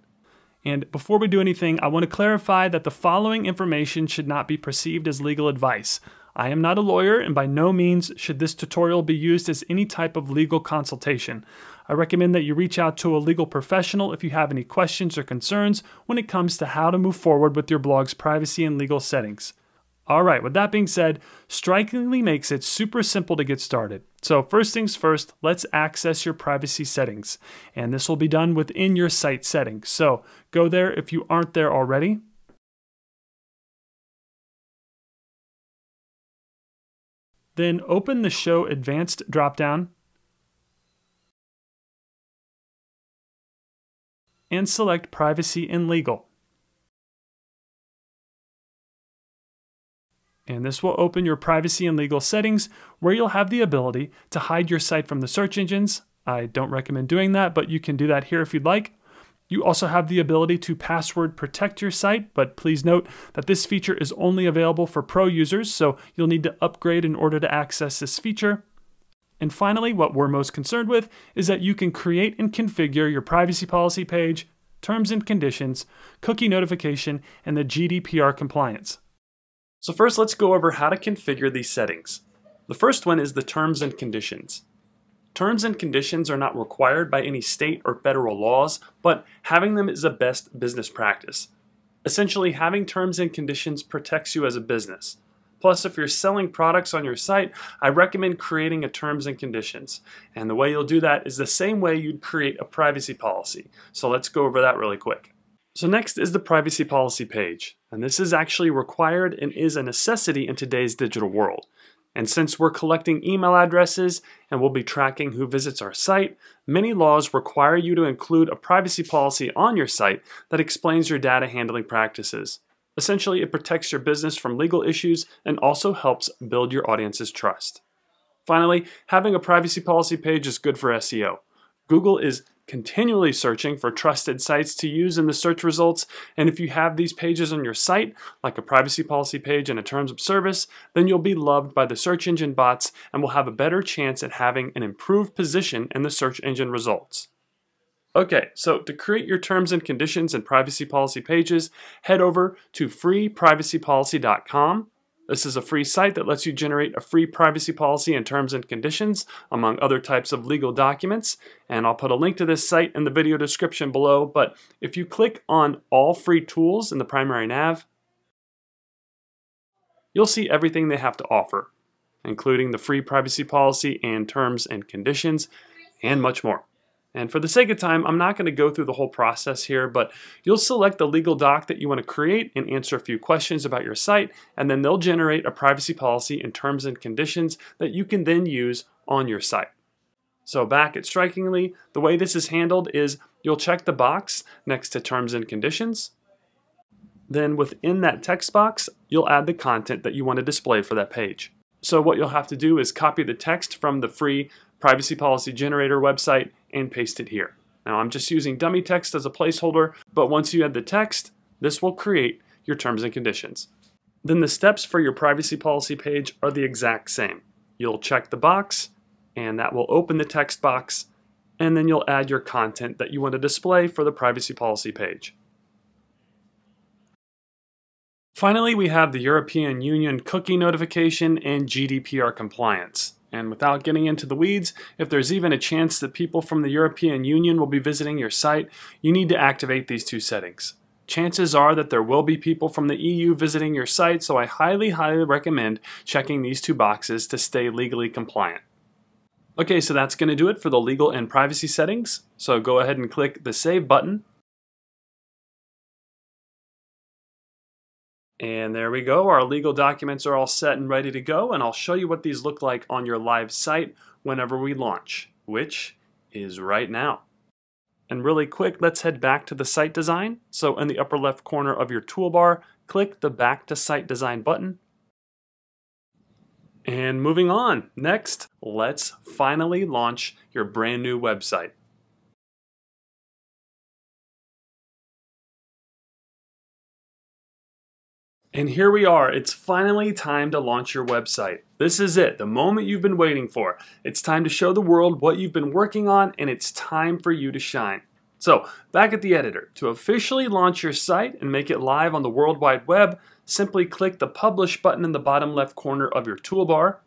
And before we do anything, I want to clarify that the following information should not be perceived as legal advice. I am not a lawyer, and by no means should this tutorial be used as any type of legal consultation. I recommend that you reach out to a legal professional if you have any questions or concerns when it comes to how to move forward with your blog's privacy and legal settings. All right, with that being said, Strikingly makes it super simple to get started. So, first things first, let's access your privacy settings. And this will be done within your site settings. So, go there if you aren't there already. Then open the Show Advanced dropdown and select Privacy and Legal. And this will open your privacy and legal settings where you'll have the ability to hide your site from the search engines. I don't recommend doing that, but you can do that here if you'd like. You also have the ability to password protect your site, but please note that this feature is only available for pro users, so you'll need to upgrade in order to access this feature. And finally, what we're most concerned with is that you can create and configure your privacy policy page, terms and conditions, cookie notification, and the GDPR compliance. So first let's go over how to configure these settings. The first one is the terms and conditions. Terms and conditions are not required by any state or federal laws, but having them is a best business practice. Essentially, having terms and conditions protects you as a business. Plus, if you're selling products on your site, I recommend creating a terms and conditions. And the way you'll do that is the same way you'd create a privacy policy. So let's go over that really quick. So next is the privacy policy page. And this is actually required and is a necessity in today's digital world. And since we're collecting email addresses and we'll be tracking who visits our site, many laws require you to include a privacy policy on your site that explains your data handling practices. Essentially, it protects your business from legal issues and also helps build your audience's trust. Finally, having a privacy policy page is good for SEO. Google is continually searching for trusted sites to use in the search results. And if you have these pages on your site, like a privacy policy page and a terms of service, then you'll be loved by the search engine bots and will have a better chance at having an improved position in the search engine results. Okay, so to create your terms and conditions and privacy policy pages, head over to freeprivacypolicy.com this is a free site that lets you generate a free privacy policy and terms and conditions, among other types of legal documents. And I'll put a link to this site in the video description below. But if you click on All Free Tools in the primary nav, you'll see everything they have to offer, including the free privacy policy and terms and conditions, and much more. And for the sake of time, I'm not going to go through the whole process here, but you'll select the legal doc that you want to create and answer a few questions about your site, and then they'll generate a privacy policy and terms and conditions that you can then use on your site. So back at Strikingly, the way this is handled is you'll check the box next to terms and conditions. Then within that text box, you'll add the content that you want to display for that page. So what you'll have to do is copy the text from the free privacy policy generator website and paste it here. Now I'm just using dummy text as a placeholder, but once you add the text, this will create your terms and conditions. Then the steps for your privacy policy page are the exact same. You'll check the box, and that will open the text box, and then you'll add your content that you want to display for the privacy policy page. Finally, we have the European Union cookie notification and GDPR compliance. And without getting into the weeds, if there's even a chance that people from the European Union will be visiting your site, you need to activate these two settings. Chances are that there will be people from the EU visiting your site, so I highly, highly recommend checking these two boxes to stay legally compliant. Okay, so that's going to do it for the legal and privacy settings. So go ahead and click the Save button And there we go. Our legal documents are all set and ready to go. And I'll show you what these look like on your live site whenever we launch, which is right now. And really quick, let's head back to the site design. So in the upper left corner of your toolbar, click the Back to Site Design button. And moving on, next, let's finally launch your brand new website. And here we are. It's finally time to launch your website. This is it, the moment you've been waiting for. It's time to show the world what you've been working on, and it's time for you to shine. So, back at the editor, to officially launch your site and make it live on the World Wide Web, simply click the Publish button in the bottom left corner of your toolbar.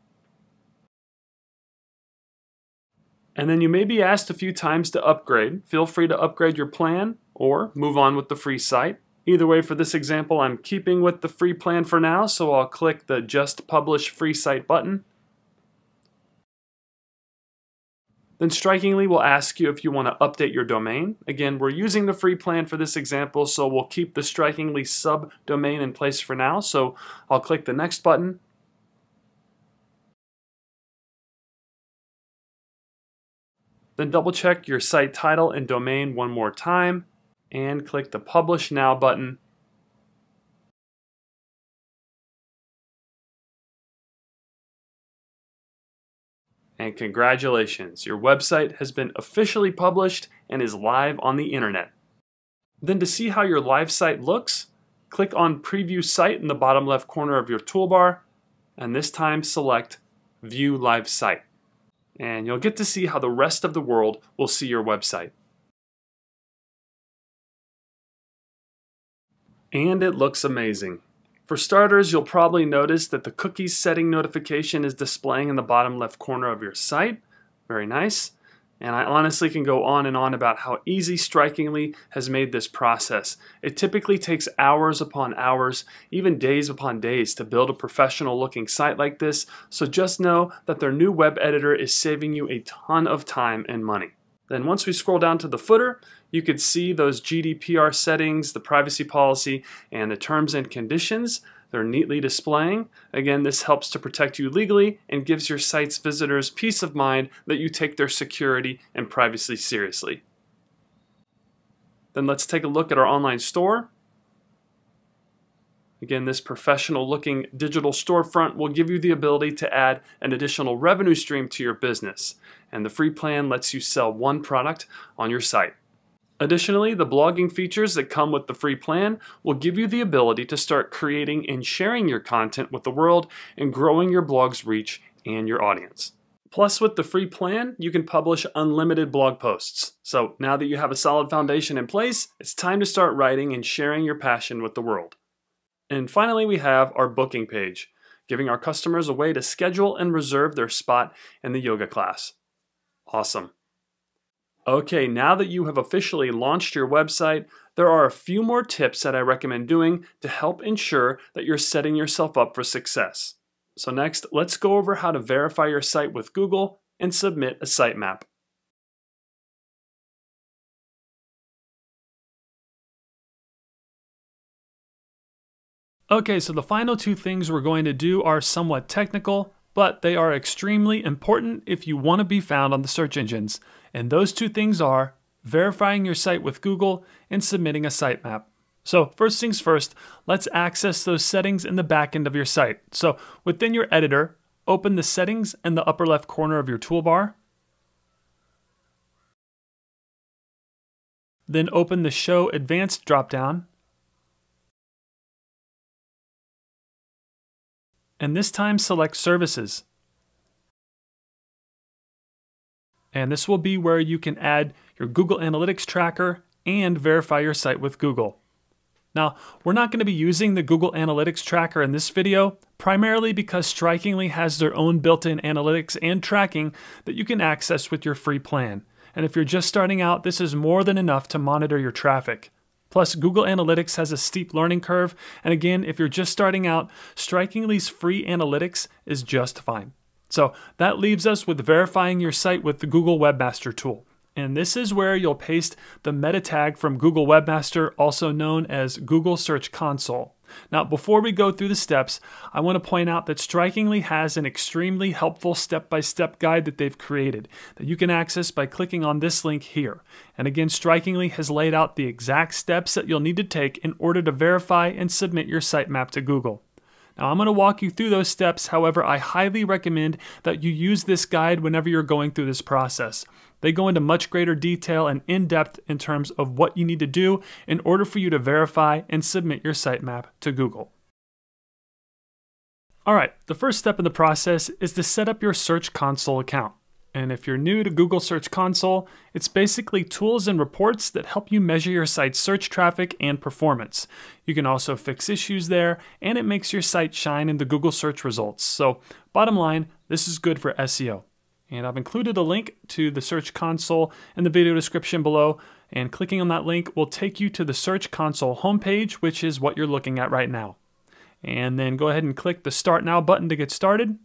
And then you may be asked a few times to upgrade. Feel free to upgrade your plan or move on with the free site. Either way, for this example, I'm keeping with the free plan for now, so I'll click the Just Publish Free Site button. Then strikingly, we'll ask you if you want to update your domain. Again, we're using the free plan for this example, so we'll keep the strikingly subdomain in place for now. So I'll click the next button. Then double check your site title and domain one more time and click the Publish Now button And congratulations, your website has been officially published and is live on the internet. Then to see how your live site looks, click on Preview Site in the bottom left corner of your toolbar, and this time select View Live Site. And you'll get to see how the rest of the world will see your website. And it looks amazing. For starters, you'll probably notice that the cookies setting notification is displaying in the bottom left corner of your site. Very nice. And I honestly can go on and on about how easy Strikingly has made this process. It typically takes hours upon hours, even days upon days, to build a professional looking site like this, so just know that their new web editor is saving you a ton of time and money. Then once we scroll down to the footer, you could see those GDPR settings, the privacy policy, and the terms and conditions. They're neatly displaying. Again, this helps to protect you legally and gives your site's visitors peace of mind that you take their security and privacy seriously. Then let's take a look at our online store. Again, this professional looking digital storefront will give you the ability to add an additional revenue stream to your business. And the free plan lets you sell one product on your site. Additionally, the blogging features that come with the free plan will give you the ability to start creating and sharing your content with the world and growing your blog's reach and your audience. Plus, with the free plan, you can publish unlimited blog posts. So now that you have a solid foundation in place, it's time to start writing and sharing your passion with the world. And finally, we have our booking page, giving our customers a way to schedule and reserve their spot in the yoga class. Awesome. Okay, now that you have officially launched your website, there are a few more tips that I recommend doing to help ensure that you're setting yourself up for success. So next, let's go over how to verify your site with Google and submit a sitemap. Okay, so the final two things we're going to do are somewhat technical, but they are extremely important if you want to be found on the search engines. And those two things are verifying your site with Google and submitting a sitemap. So, first things first, let's access those settings in the back end of your site. So, within your editor, open the settings in the upper left corner of your toolbar. Then open the Show Advanced dropdown. And this time select Services. And this will be where you can add your Google Analytics tracker and verify your site with Google. Now, we're not going to be using the Google Analytics tracker in this video, primarily because Strikingly has their own built-in analytics and tracking that you can access with your free plan. And if you're just starting out, this is more than enough to monitor your traffic. Plus, Google Analytics has a steep learning curve, and again, if you're just starting out, Strikingly's free analytics is just fine. So that leaves us with verifying your site with the Google Webmaster tool. And this is where you'll paste the meta tag from Google Webmaster, also known as Google Search Console. Now, before we go through the steps, I want to point out that Strikingly has an extremely helpful step by step guide that they've created that you can access by clicking on this link here. And again, Strikingly has laid out the exact steps that you'll need to take in order to verify and submit your sitemap to Google. Now, I'm going to walk you through those steps. However, I highly recommend that you use this guide whenever you're going through this process. They go into much greater detail and in depth in terms of what you need to do in order for you to verify and submit your sitemap to Google. All right, the first step in the process is to set up your Search Console account. And if you're new to Google Search Console, it's basically tools and reports that help you measure your site's search traffic and performance. You can also fix issues there, and it makes your site shine in the Google search results. So, bottom line, this is good for SEO. And I've included a link to the Search Console in the video description below, and clicking on that link will take you to the Search Console homepage, which is what you're looking at right now. And then go ahead and click the Start Now button to get started.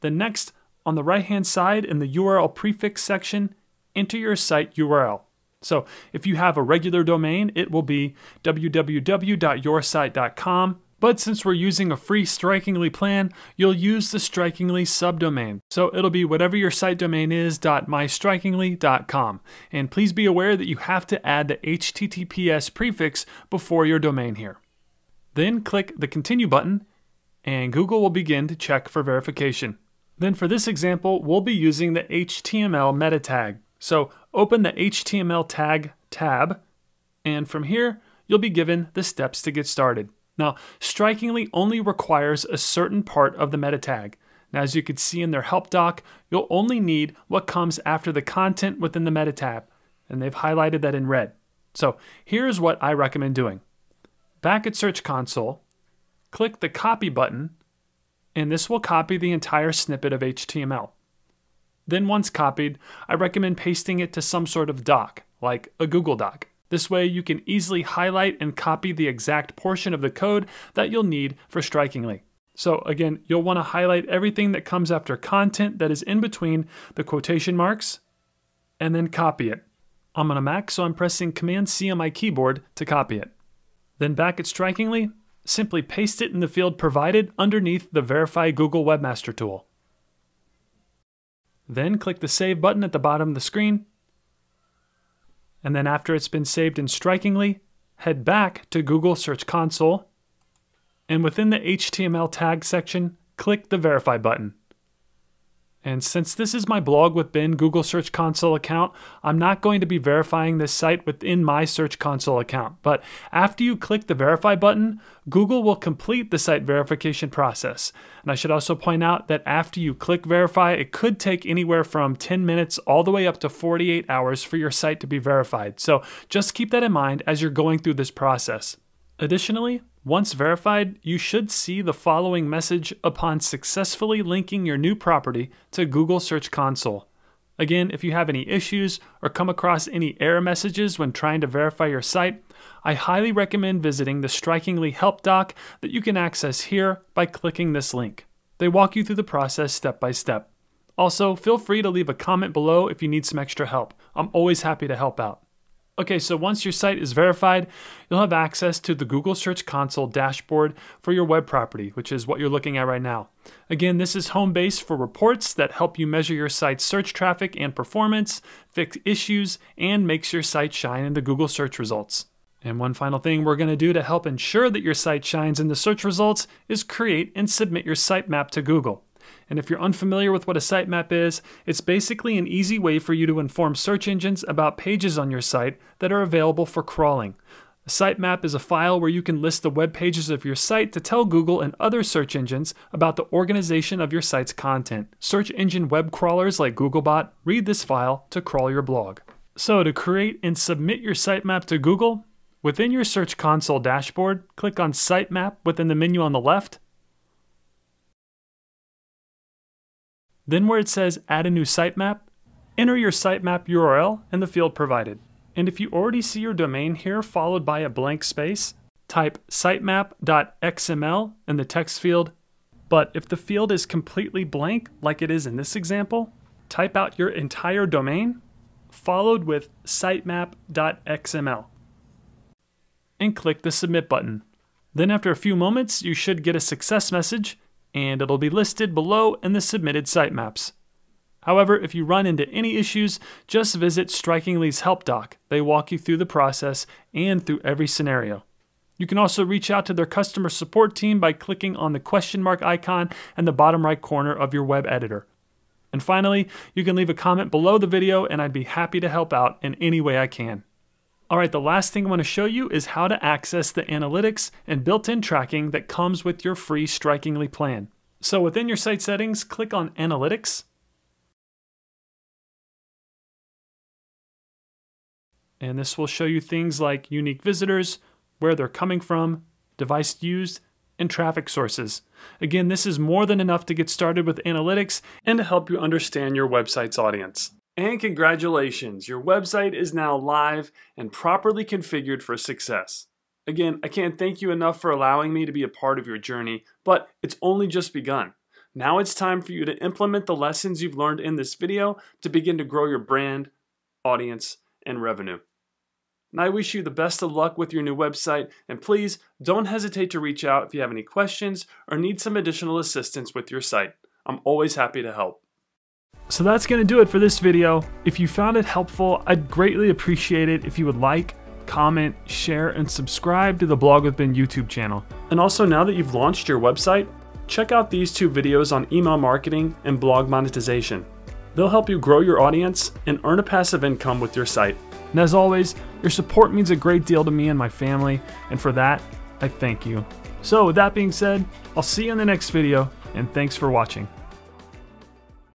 Then next, on the right hand side in the URL prefix section, enter your site URL. So if you have a regular domain, it will be www.yoursite.com. But since we're using a free Strikingly plan, you'll use the Strikingly subdomain. So it'll be whatever your site domain is .mystrikingly.com. And please be aware that you have to add the HTTPS prefix before your domain here. Then click the continue button and Google will begin to check for verification. Then for this example, we'll be using the HTML meta tag. So open the HTML tag tab, and from here, you'll be given the steps to get started. Now, Strikingly only requires a certain part of the meta tag. Now, as you can see in their help doc, you'll only need what comes after the content within the meta tag, and they've highlighted that in red. So here's what I recommend doing. Back at Search Console, click the copy button and this will copy the entire snippet of HTML. Then once copied, I recommend pasting it to some sort of doc, like a Google Doc. This way you can easily highlight and copy the exact portion of the code that you'll need for Strikingly. So again, you'll want to highlight everything that comes after content that is in between the quotation marks, and then copy it. I'm on a Mac, so I'm pressing Command C on my keyboard to copy it. Then back at Strikingly, simply paste it in the field provided underneath the Verify Google Webmaster tool. Then click the Save button at the bottom of the screen. And then after it's been saved in Strikingly, head back to Google Search Console. And within the HTML tag section, click the Verify button. And since this is my Blog With Ben Google Search Console account, I'm not going to be verifying this site within my Search Console account. But after you click the verify button, Google will complete the site verification process. And I should also point out that after you click verify, it could take anywhere from 10 minutes all the way up to 48 hours for your site to be verified. So just keep that in mind as you're going through this process. Additionally, once verified, you should see the following message upon successfully linking your new property to Google Search Console. Again, if you have any issues or come across any error messages when trying to verify your site, I highly recommend visiting the Strikingly Help Doc that you can access here by clicking this link. They walk you through the process step by step. Also, feel free to leave a comment below if you need some extra help. I'm always happy to help out. Okay, so once your site is verified, you'll have access to the Google Search Console dashboard for your web property, which is what you're looking at right now. Again, this is home base for reports that help you measure your site's search traffic and performance, fix issues, and makes your site shine in the Google search results. And one final thing we're going to do to help ensure that your site shines in the search results is create and submit your sitemap to Google. And if you're unfamiliar with what a sitemap is, it's basically an easy way for you to inform search engines about pages on your site that are available for crawling. A sitemap is a file where you can list the web pages of your site to tell Google and other search engines about the organization of your site's content. Search engine web crawlers like Googlebot read this file to crawl your blog. So to create and submit your sitemap to Google, within your Search Console dashboard, click on Sitemap within the menu on the left, Then where it says add a new sitemap, enter your sitemap URL in the field provided. And if you already see your domain here followed by a blank space, type sitemap.xml in the text field. But if the field is completely blank, like it is in this example, type out your entire domain followed with sitemap.xml and click the submit button. Then after a few moments, you should get a success message and it'll be listed below in the submitted sitemaps. However, if you run into any issues, just visit Strikingly's help doc. They walk you through the process and through every scenario. You can also reach out to their customer support team by clicking on the question mark icon in the bottom right corner of your web editor. And finally, you can leave a comment below the video and I'd be happy to help out in any way I can. All right, the last thing I wanna show you is how to access the analytics and built-in tracking that comes with your free Strikingly plan. So within your site settings, click on Analytics, and this will show you things like unique visitors, where they're coming from, device used, and traffic sources. Again, this is more than enough to get started with analytics and to help you understand your website's audience. And congratulations, your website is now live and properly configured for success. Again, I can't thank you enough for allowing me to be a part of your journey, but it's only just begun. Now it's time for you to implement the lessons you've learned in this video to begin to grow your brand, audience, and revenue. And I wish you the best of luck with your new website, and please don't hesitate to reach out if you have any questions or need some additional assistance with your site. I'm always happy to help. So that's going to do it for this video. If you found it helpful, I'd greatly appreciate it if you would like, comment, share, and subscribe to the Blog with Ben YouTube channel. And also now that you've launched your website, check out these two videos on email marketing and blog monetization. They'll help you grow your audience and earn a passive income with your site. And as always, your support means a great deal to me and my family, and for that, I thank you. So with that being said, I'll see you in the next video, and thanks for watching.